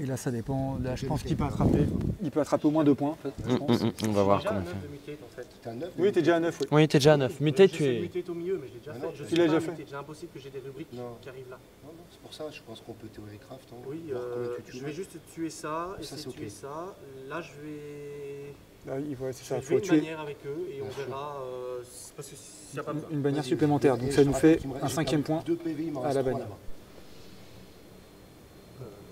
Et là ça dépend. Là je pense qu'il peut attraper. Il peut attraper au moins deux points. en fait, je pense. hum, hum, on va voir Déjà comment il fait. 9 de mutate en fait. T'es à 9 Oui, t'es déjà à 9, oui. Oui, t'es déjà à 9. Mutate, J'ai tu es. mutate au milieu, mais je l'ai déjà Ah fait. Je déjà fait C'est impossible que j'ai des rubriques Non. qui arrivent là. Non, non, c'est pour ça, je pense qu'on peut théorie craft. Hein, Oui, euh, je vais juste tuer ça, Ça, essayer c'est de tuer ça. Là, je vais. Là, il faut, ça, vais faut une tuer bannière avec eux et on verra. euh, parce que s'il n'y a pas une, bannière supplémentaire. et Donc ça nous fait un cinquième point. À la bannière.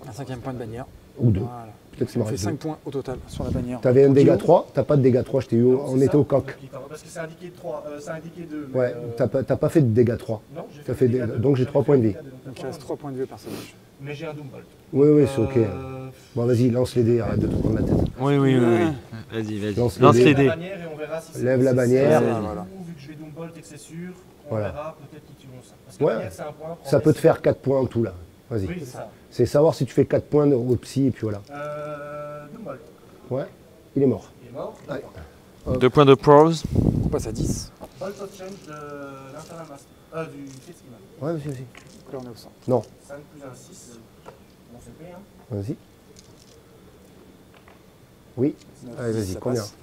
Un cinquième point de bannière. Ou deux. Voilà. Peut-être que fait reste 5 points au total sur la bannière. T'avais un dégât Guillaume 3, t'as pas de dégâts 3, je t'ai eu, Non, on c'est était ça, au coq. Parce que c'est indiqué 3, c'est indiqué 2. Ouais, t'as pas, t'as pas fait de dégâts 3. Non, j'ai t'as fait, dégâts donc j'ai j'avais trois fait points de vie. donc il reste pas- 3 points de vie au personnage. Mais j'ai un Doombolt. Oui, oui, c'est ok. Euh, Bon, vas-y, lance les dés, arrête de te prendre la tête. Oui, oui, oui. Vas-y, vas-y. Lance Lance, les dés. dés. la bannière et on verra si c'est- Lève la c'est- bannière. c'est-. Vu que je vais Doombolt et que c'est sûr, on Voilà. verra peut-être qu'ils tueront ça. Parce que Ouais. la bannière, c'est un point. Ça peut te faire 4 points en tout là. Vas-y. Oui, c'est ça. C'est savoir si tu fais 4 points au psy et puis voilà. Euh. Ouais, il est mort. Il est mort. Allez. Deux points de prose. On passe à 10. Bolt of Change de l'Infernal Master. Euh, du Festival. Ouais, vas-y, vas-y. Donc là on est au 100. 5 plus 1, 6. Bon, c'est payé, hein. Vas-y. Oui. Allez, vas-y, combien passe.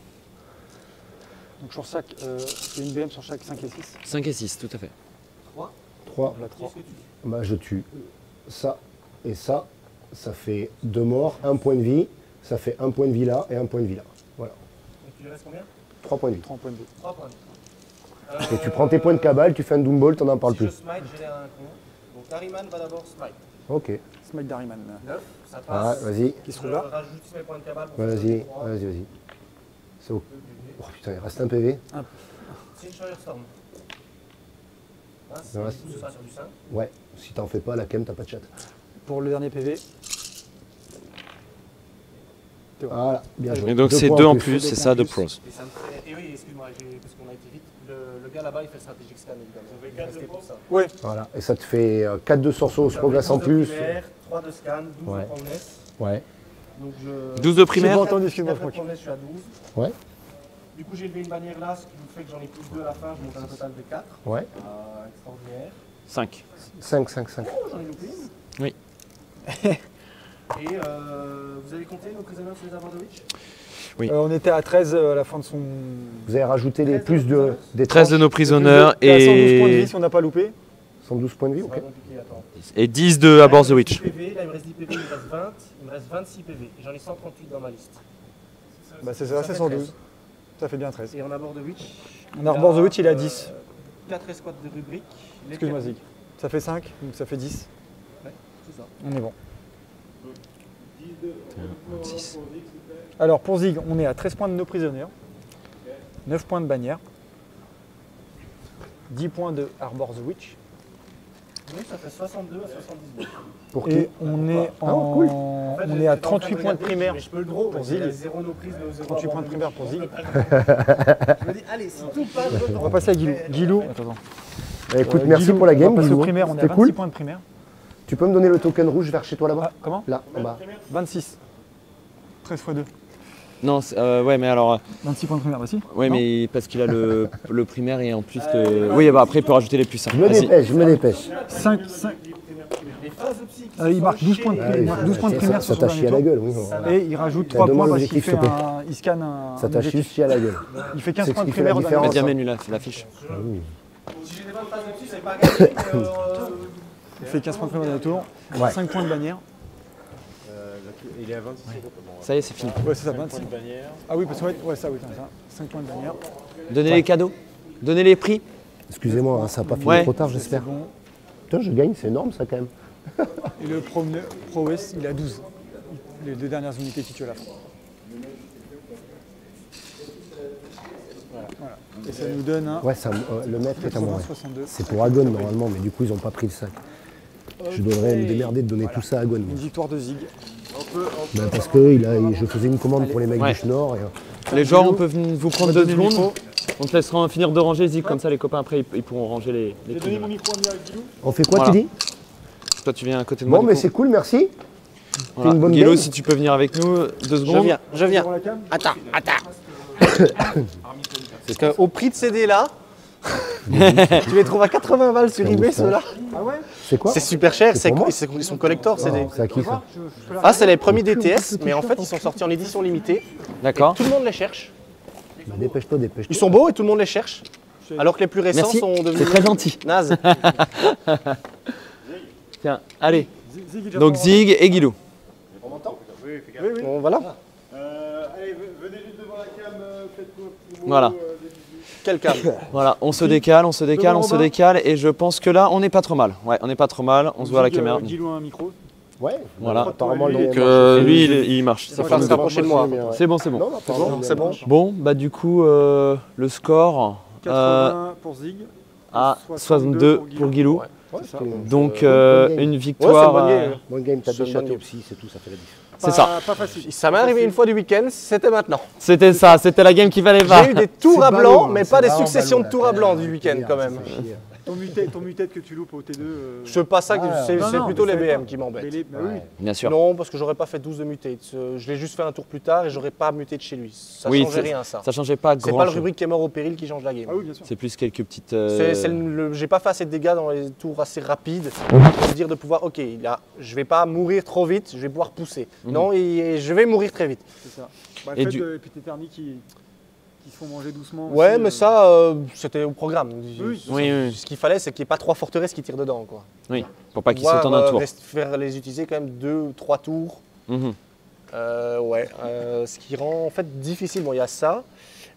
Donc sur chaque, euh, c'est une BM sur chaque 5 et 6. 5 et 6, tout à fait. 3. 3. La 3. Qu'est-ce que tu dis? Bah, je tue ça et ça. Ça fait 2 morts, 1 point de vie. Ça fait 1 point de vie là et 1 point de vie là. Voilà. Donc tu lui restes combien? 3 points de vie. 3 points de vie. 3 points. Et tu prends tes points de cabale, tu fais un Doombolt, on n'en parle si plus. je smite, j'ai un con. Donc Harryman va d'abord smite. Ok. Smite d'Harryman. 9, ça Ouais, passe. vas-y. Qui se trouve là? Rajoute mes points de cabale pour Ouais, faire Vas-y, trois. vas-y, vas-y. C'est au... Oh putain, il reste un PV. C'est une Firestorm. Ah, ce sera sur du 5. Ouais, si t'en fais pas, la chem, t'as pas de chat. Pour le dernier PV. Voilà, bien joué. Et donc c'est deux en plus, c'est ça, deux pros. Et ça me fait. Et oui, excuse-moi, j'ai- parce qu'on a été vite. Le, le gars là-bas, il fait le strategic scan évidemment. Resté pour ça. Ouais. Voilà. Et ça te fait 4 de sorceau, je progresse en plus. 3 de scan, 12 Ouais. de promesse. Ouais. Donc je. 12 de J'ai primaire pas entendu, excuse-moi, Franck. je suis à 12. Ouais. Du coup, j'ai levé une bannière là, ce qui vous fait que j'en ai plus 2 à la fin. Je monte à un total de 4. Ouais. Euh, extraordinaire. 5. 5, 5, 5. Oh, j'en ai loupé une. Oui. Et euh, vous avez compté nos prisonniers sur les abords de Witch Euh, on était à 13 à la fin de son. Vous avez rajouté les plus de, des 13 de nos prisonners T'es à 112 points de et, vie si on n'a pas loupé. 112 points de vie, ok. et 10 de Abort the Witch. 10 PV, là il me reste 10 PV, il me reste 20, il me reste 26 PV. Et j'en ai 138 dans ma liste. Bah c'est ça, c'est fait 112. 13. Ça fait bien 13. Et on aborde Witch. On a Arbor the Witch, il est à 10. 4 escouades de rubrique. Excuse-moi Zig. Ça fait 5, donc ça fait 10. Ça. On est bon. 6. Alors pour Zig, on est à 13 points de nos prisonniers, 9 points de bannière, 10 points de Arbor the Witch, Oui, ça fait 62 à 79. Pour qui et on est, Ah, en... cool. En fait, on j'étais est à en train 38 de points de regarder, primaire Mais je peux le draw, pour parce qu'il y a Zig. 0 no prise, no 0 38 points de primaire pour. Zig. Je me dis, allez, si tout passe, je le On va passer à Guilou. Guilou, attends, Bah, écoute, Euh, merci Guilou, pour la on game, va passer au Guilou. primaire, on est à C'était 26 cool. points de primaire. Tu peux me donner le token rouge vers chez toi là-bas Ah, comment Là, en bas. 26. 13 x 2. Non, c'est- euh, ouais, mais alors. 26 points de primaire, bah si. Ouais, Non mais parce qu'il a le, le primaire et en plus le. Oui, bah après il peut rajouter les plus. hein. Je me dépêche, je me dépêche. 5, 5. Les phases de psy qui Euh, il marque 12 points de chiées, primaire. il Ah, marque 12 points de ça- primaire ça sur son chié à la gueule, oui. Et il rajoute T'as 3 demandé points parce qu'il fait un. Il scanne un. Ça t'a chié à la gueule. Il fait 15 C'est ce points de primaire au dernier. Vas-y, amène-lui la, la fiche. Si j'étais pas de phase de c'est pas gagné. euh, Il fait 15 points de dernier tour. Ouais. 5 points de bannière. Il est à 26 Ça y est, c'est fini. Ouais, c'est ça, 25. Ah oui, parce que ouais, ouais, ça, oui, c'est ça. 5 points de bannière. Donnez les cadeaux. Donnez les prix. Excusez-moi, hein, ça n'a pas fini Ouais. trop tard, j'espère. Bon. Putain, je gagne, c'est énorme ça quand même. Et le Pro, Pro West, il a 12. Les deux dernières unités fin. Voilà. voilà. Et ça nous donne un Ouais, ça, euh, le maître est à moi. ouais. 62. C'est pour Agon normalement, mais du coup ils n'ont pas pris le sac. Je devrais me démerder de donner tout ça à moi. Une victoire de Zig. Ben, parce que il a- je faisais une commande pour les mecs Ouais. du Schnorr. Et, euh, Les joueurs, on peut venir vous prendre deux secondes. On te laissera finir de ranger Zig, comme ça les copains après ils, ils pourront ranger les, les trucs. micro on fait quoi Voilà. tu dis Toi tu viens à côté de moi. Bon, mais c'est cool, merci. Voilà. une bonne Guilo, game. si tu peux venir avec nous deux Je secondes. viens, je viens. la cam Attends, attends. Parce qu'au prix de ces dés-là, tu les trouves à 80 balles sur eBay ceux-là. Ah ouais? C'est quoi C'est super cher, C'est c'est c'est- ils sont collector ces dés. C'est à qui ça Ah, c'est les premiers DTS, mais en fait ils sont sortis en édition limitée. D'accord. Tout le monde les cherche. Bah, Dépêche-toi, dépêche-toi. Ils sont beaux et tout le monde les cherche. Alors que les plus récents Merci. sont C'est devenus très gentil. nazes. Tiens, allez. Zig, Donc Zig et Guilou. Bon, voilà. allez, venez juste devant la cam, faites-moi un petit mot. Voilà. Quel câble. Voilà, on se décale, on se décale, on se décale et je pense que là on n'est pas trop mal. Ouais, on n'est pas trop mal, on se voit à la caméra. euh, Guilou a un micro. Ouais, Voilà. apparemment le Donc euh, lui il, il marche. Va falloir se rapprocher de moi. C'est bon, c'est bon. C'est bon. Bon, bah du coup euh, le score euh, 80 pour Zig. à 62 62 pour Guilou. Ouais, c'est- Donc euh, euh, une Ouais, c'est victoire. bonne euh, game. Bonne game, t'as C'est game. psy, c'est tout, ça fait la différence. C'est ça. Pas facile. Ça m'est arrivé une fois du week-end, c'était maintenant. C'était ça, c'était la game qu'il fallait pas. J'ai eu des tours à blanc, mais pas des successions de tours à blanc du week-end quand même. Ton mutet, ton mutet que tu loupes au T2. euh, Je pas ça, que Ah, c'est c'est plutôt les c'est BM pas- qui m'embêtent. les- bah oui. Bien sûr. Non, parce que j'aurais pas fait 12 de mutate. Euh, Je l'ai juste fait un tour plus tard et j'aurais pas muté de chez lui. Ça Oui, changeait c'est- rien, ça. Ça changeait pas C'est pas le rubrique qui est mort au péril qui change la game. Ah oui. C'est plus quelques petites. euh, C'est- c'est J'ai pas fait assez de dégâts dans les tours assez rapides pour me dire de pouvoir, ok, là, je vais pas mourir trop vite, je vais pouvoir pousser. Mhm. Non, et, et je vais mourir très vite. C'est ça. Bah, Et le fait du- de- et puis tes thermiques qui, qui se font manger doucement. Ouais, aussi, mais euh, ça, euh, c'était au programme. Oui. Oui, oui, Ce qu'il fallait, c'est qu'il n'y ait pas trois forteresses qui tirent dedans. Quoi. oui. Pour pas qu'ils en un euh, tour. faire les utiliser quand même deux ou trois tours. Mhm. Euh, ouais, euh, ce qui rend en fait difficile. Bon, il y a ça.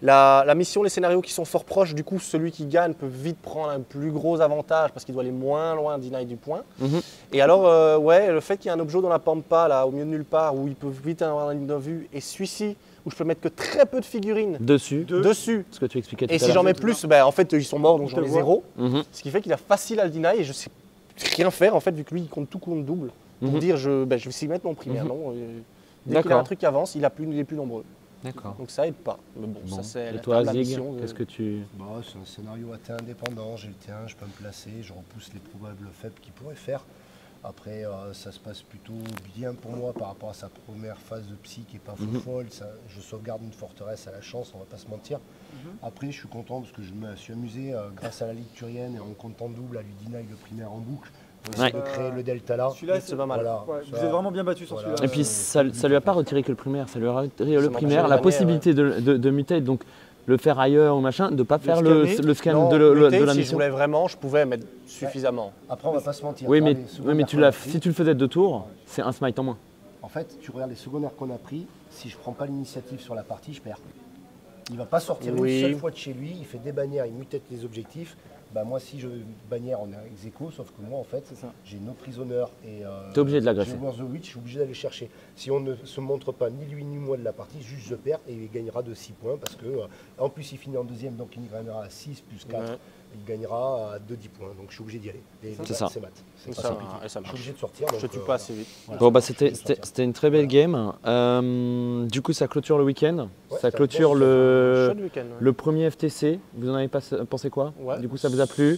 La, la mission, les scénarios qui sont fort proches, du coup, celui qui gagne peut vite prendre un plus gros avantage parce qu'il doit aller moins loin deny du point. Mhm. Et alors, euh, ouais, le fait qu'il y ait un objet dans la pampa, là, au milieu de nulle part, où il peut vite avoir une ligne de vue, et celui-ci, où je peux mettre que très peu de figurines Dessus. Dessus. Ce que tu expliquais tout Et à si j'en mets plus, ben, en fait, ils sont morts, donc Je j'en ai zéro. Mhm. Ce qui fait qu'il a facile à le deny et je sais rien faire en fait vu que lui il compte tout compte double pour Mhm. dire je, ben, je vais s'y mettre mon primaire. Mhm. Non, euh, Dès qu'il a un truc qui avance, il, a plus, il est plus nombreux. D'accord. Donc ça aide pas. Mais bon, Bon. ça c'est Et la toi, Zig, mission, qu'est-ce que tu. Bah, c'est un scénario à T indépendant, j'ai le T1, je peux me placer, je repousse les probables faibles qu'il pourrait faire. Après, euh, ça se passe plutôt bien pour moi par rapport à sa première phase de psy qui n'est pas Mhm. folle. Ça- je sauvegarde une forteresse à la chance, on va pas se mentir. Après, je suis content parce que je me suis amusé euh, grâce à la Ligue turienne et en comptant double à lui deny le primaire en boucle. On Ouais. de créer le delta là. Celui-là, c'est pas mal. Voilà, Ouais, vous êtes vraiment bien battu sur Voilà. celui-là. Et puis ça, ça lui a pas retiré que le primaire, ça lui a retiré le primaire, la possibilité de, de, de mutate, donc le faire ailleurs ou machin, de pas faire le, le scan Non, de, le- de la si je mission. voulais vraiment, je pouvais mettre suffisamment. Après, on va pas se mentir. Oui, mais, oui, tu si tu le faisais deux tours, c'est un smite en moins. En fait, tu regardes les secondaires qu'on a pris, si je prends pas l'initiative sur la partie, je perds. Il va pas sortir Oui. une seule fois de chez lui, il fait des bannières, il mutate les objectifs. Bah moi si je bannière on est ex aequo, sauf que moi en fait j'ai no prisoner et euh, T'es obligé de l'agresser. j'ai War the Witch, je suis obligé d'aller chercher. Si on ne se montre pas ni lui ni moi de la partie, juste je perds et il gagnera de 6 points parce que euh, en plus il finit en deuxième donc il gagnera à 6 plus 4, Ouais. Il gagnera à 2 10 points. Donc je suis obligé d'y aller. C'est ça. C'est maths. C'est Ça Je suis obligé de sortir. Je donc, tue euh, pas assez vite. voilà. Bon bah c'était, une très belle game. Euh, du coup ça clôture le week-end, Ouais, ça clôture le, ouais. premier FTC. Vous en avez pas, pensé quoi? Ouais. Du coup ça vous a plu?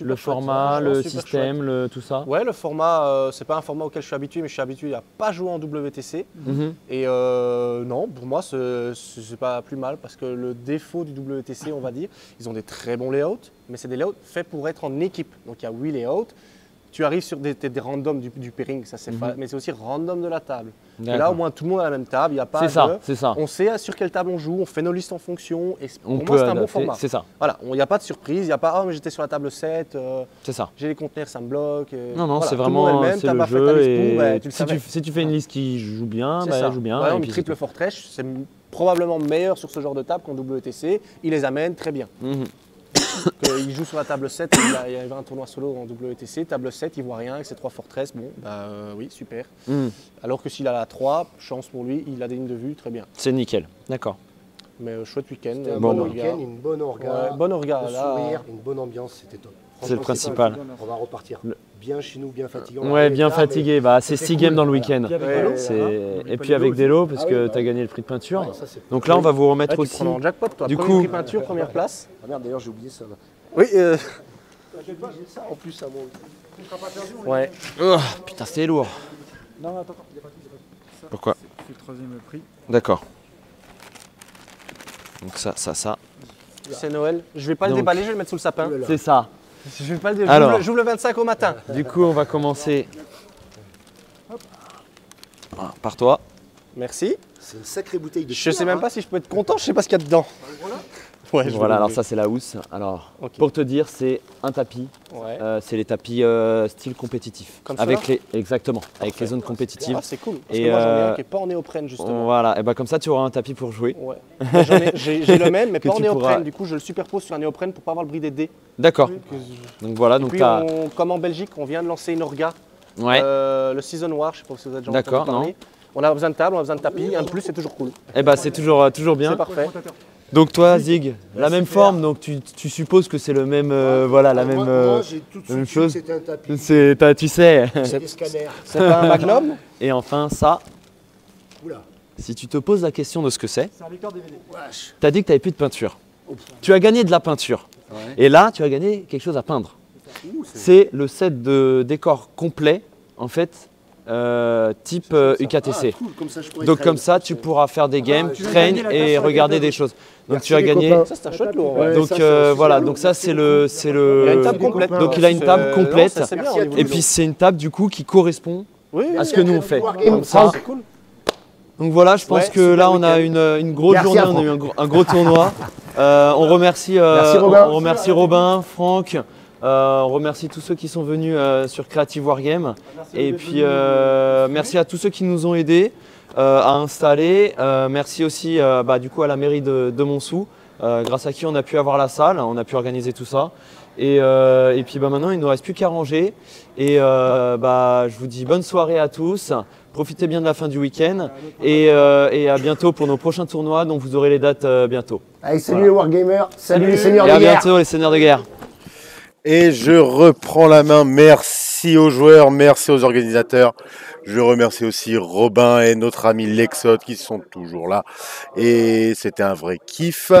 Le format, le système, le, tout ça? Ouais, le format, euh, c'est pas un format auquel je suis habitué, mais je suis habitué à pas jouer en WTC. Mhm. Et euh, non, pour moi, c'est c'est pas plus mal parce que le défaut du WTC, on va dire, ils ont des très bons layouts, mais c'est des layouts faits pour être en équipe. Donc il y a 8 layouts. Tu arrives sur des, des, des randoms du, du pairing, ça c'est Mhm. fa- mais c'est aussi random de la table. Et là, au moins, tout le monde a la même table, il n'y a pas C'est ça, c'est ça. On sait sur quelle table on joue, on fait nos listes en fonction. Et On pour c'est un bon format. c'est ça, Voilà, il n'y a pas de surprise, il n'y a pas « Ah, mais j'étais sur la table 7, euh, c'est ça. j'ai les conteneurs, ça me bloque. euh, Non, non, voilà, c'est vraiment c'est le jeu. liste Et pour, tu le si, tu, savais. si tu fais une liste qui joue bien, bah, ça. elle joue bien. Ouais, triple Fortress, c'est probablement meilleur sur ce genre de table qu'en WTC. Il les amène très bien. Que il joue sur la table 7, il, y avait un tournoi solo en WTC, table 7, il voit rien avec ses trois Fortress, bon, bah euh, oui, super. Mhm. Alors que s'il a la 3, chance pour lui, il a des lignes de vue, très bien. C'est nickel, d'accord. Mais euh, chouette week-end. Un Bon, bon week-end, une bonne orga, Ouais, bon orga, là. sourire, une bonne ambiance, c'était top. C'est le principal. On va repartir. Bien chez nous, bien fatigué. Ouais, bien fatigué. Bah, c'est c'était 6 games dans le week-end. Hein. Et pas puis avec lots, parce Ah que bah tu as gagné le prix de peinture. Ça, Donc là, on va vous Là, remettre tu aussi. Du Premier coup- prix peinture, première place. Ah merde, d'ailleurs, j'ai oublié ça. là. Oui, euh, ça en plus mon. ouais. Oh, putain, c'est lourd. Non, attends, attends, il n'y a pas. Ça, Pourquoi C'est le troisième prix. D'accord. Donc ça, ça, ça. C'est Noël. Je vais pas le déballer, je vais le mettre sous le sapin. C'est ça. Je vais pas le dé- Alors. j'ouvre le- J'ouvre le 25 au matin. Du coup, on va commencer Ah, par toi. Merci. C'est une sacrée bouteille de Je sais même hein. pas si je peux être content, je sais pas ce qu'il y a dedans. Ouais, je vais Voilà, alors ça, c'est la housse. Alors, pour te dire, c'est un tapis. Ouais. Euh, c'est les tapis euh, style compétitif. Comme avec les, exactement, avec les zones compétitives. Ah, c'est cool. Parce Et, que moi j'en ai euh, un qui est pas en néoprène justement. Voilà, et ben comme ça, tu auras un tapis pour jouer. Ouais. Moi, j'en ai- J'ai le même, mais pas en néoprène. pourras- Du coup, je le superpose sur un néoprène pour pas avoir le bris des dés. D'accord. Donc voilà, Et donc puis, on- comme en Belgique, on vient de lancer une orga. Ouais. Euh, le Season War, je sais pas si vous avez déjà D'accord, entendu parler. On a besoin de table, on a besoin de tapis. Un de plus, c'est toujours cool. Eh ben c'est toujours, euh, toujours bien. C'est parfait. Donc toi, Zig, la même forme, donc tu, tu supposes que c'est le même, euh, voilà, la Moi- même. moi, euh, j'ai tout de même chose. C'était un tapis. c'est, t'as- tu sais. C'est pas un magnum Et enfin ça, Oula. si tu te poses la question de ce que c'est, C'est un lecteur DVD. Wesh. tu as dit que tu n'avais plus de peinture. Tu as gagné de la peinture. Et là, tu as gagné quelque chose à peindre. C'est- le set de décor complet, en fait, euh, type euh, UKTC. Ah, cool, comme ça, je pourrais Donc comme ça, tu pourras faire des games, tu vas train et regarder des choses. Donc Merci tu as gagné. copains. Ça, c'est un chouette lourd. Ouais, Donc euh, voilà, donc ça c'est le, c'est Il a une le. table complète. Donc il a une table complète. Merci Et puis c'est une table du coup qui correspond oui, à ce que nous on fait. Comme ça. cool. Donc voilà, je pense Ouais, que là on a une, une grosse Merci journée, on a eu un gros, un gros tournoi. Euh, on remercie, euh, Merci, Robin. on remercie Robin, Franck. euh, on remercie tous ceux qui sont venus euh, sur Creative Wargame. Et puis euh, merci à tous ceux qui nous ont aidés euh, à installer. Euh, merci aussi euh, bah, du coup à la mairie de, de Montsou, euh, grâce à qui on a pu avoir la salle, on a pu organiser tout ça. Et, euh, et puis bah, maintenant il ne nous reste plus qu'à ranger. Et euh, bah, je vous dis bonne soirée à tous. Profitez bien de la fin du week-end et, euh, et à bientôt pour nos prochains tournois dont vous aurez les dates euh, bientôt. Allez, salut les Wargamers, salut, les seigneurs Et de à guerre. bientôt les seigneurs de guerre. Et je reprends la main. Merci aux joueurs, merci aux organisateurs. Je remercie aussi Robin et notre ami Lexot qui sont toujours là. Et c'était un vrai kiff.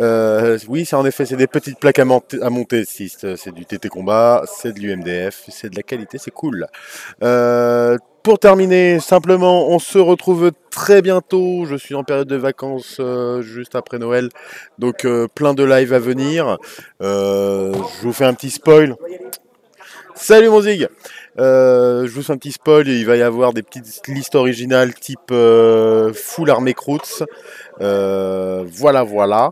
Euh, oui, c'est en effet, c'est des petites plaques à, monter. C'est du TT combat, c'est de l'UMDF, c'est de la qualité, c'est cool. Euh, pour terminer, simplement, on se retrouve très bientôt. Je suis en période de vacances euh, juste après Noël, donc plein de lives à venir. Je vous fais un petit spoil. Salut mon euh, je vous fais un petit spoil, il va y avoir des petites listes originales type euh, Full Armée Croots. Euh, voilà, voilà.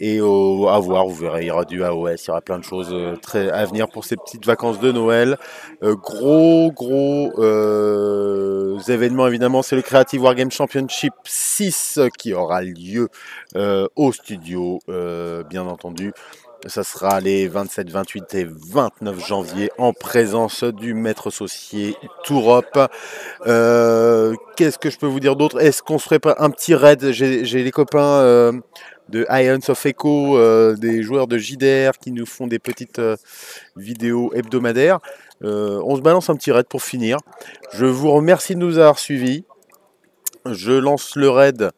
Et au, à voir, vous verrez, il y aura du AOS, il y aura plein de choses euh, à venir pour ces petites vacances de Noël. Euh, gros, gros euh, événements, évidemment, c'est le Creative Wargame Championship 6 qui aura lieu euh, au studio, euh, bien entendu. Ça sera les 27, 28 et 29 janvier en présence du maître associé Tourop. Euh, Qu'est-ce que je peux vous dire d'autre? Est-ce qu'on se ferait pas un petit raid? J'ai les copains euh, de Ions of Echo, euh, des joueurs de JDR qui nous font des petites vidéos hebdomadaires. On se balance un petit raid pour finir. Je vous remercie de nous avoir suivis. Je lance le raid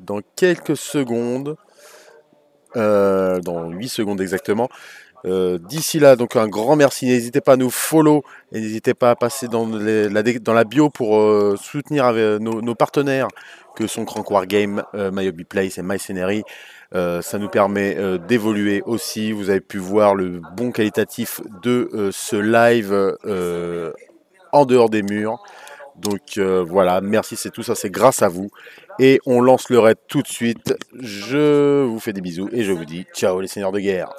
dans quelques secondes. Euh, dans 8 secondes exactement. Euh, D'ici là, donc un grand merci. N'hésitez pas à nous follow et n'hésitez pas à passer dans, la, bio pour euh, soutenir nos, partenaires que sont Crank Wargame, euh, My Hobby Place et My Scenery. Euh, ça nous permet euh, d'évoluer aussi. Vous avez pu voir le bon qualitatif de euh, ce live euh, en dehors des murs. Donc euh, voilà, merci, c'est tout ça, c'est grâce à vous. Et on lance le raid tout de suite. Je vous fais des bisous et je vous dis ciao les seigneurs de guerre.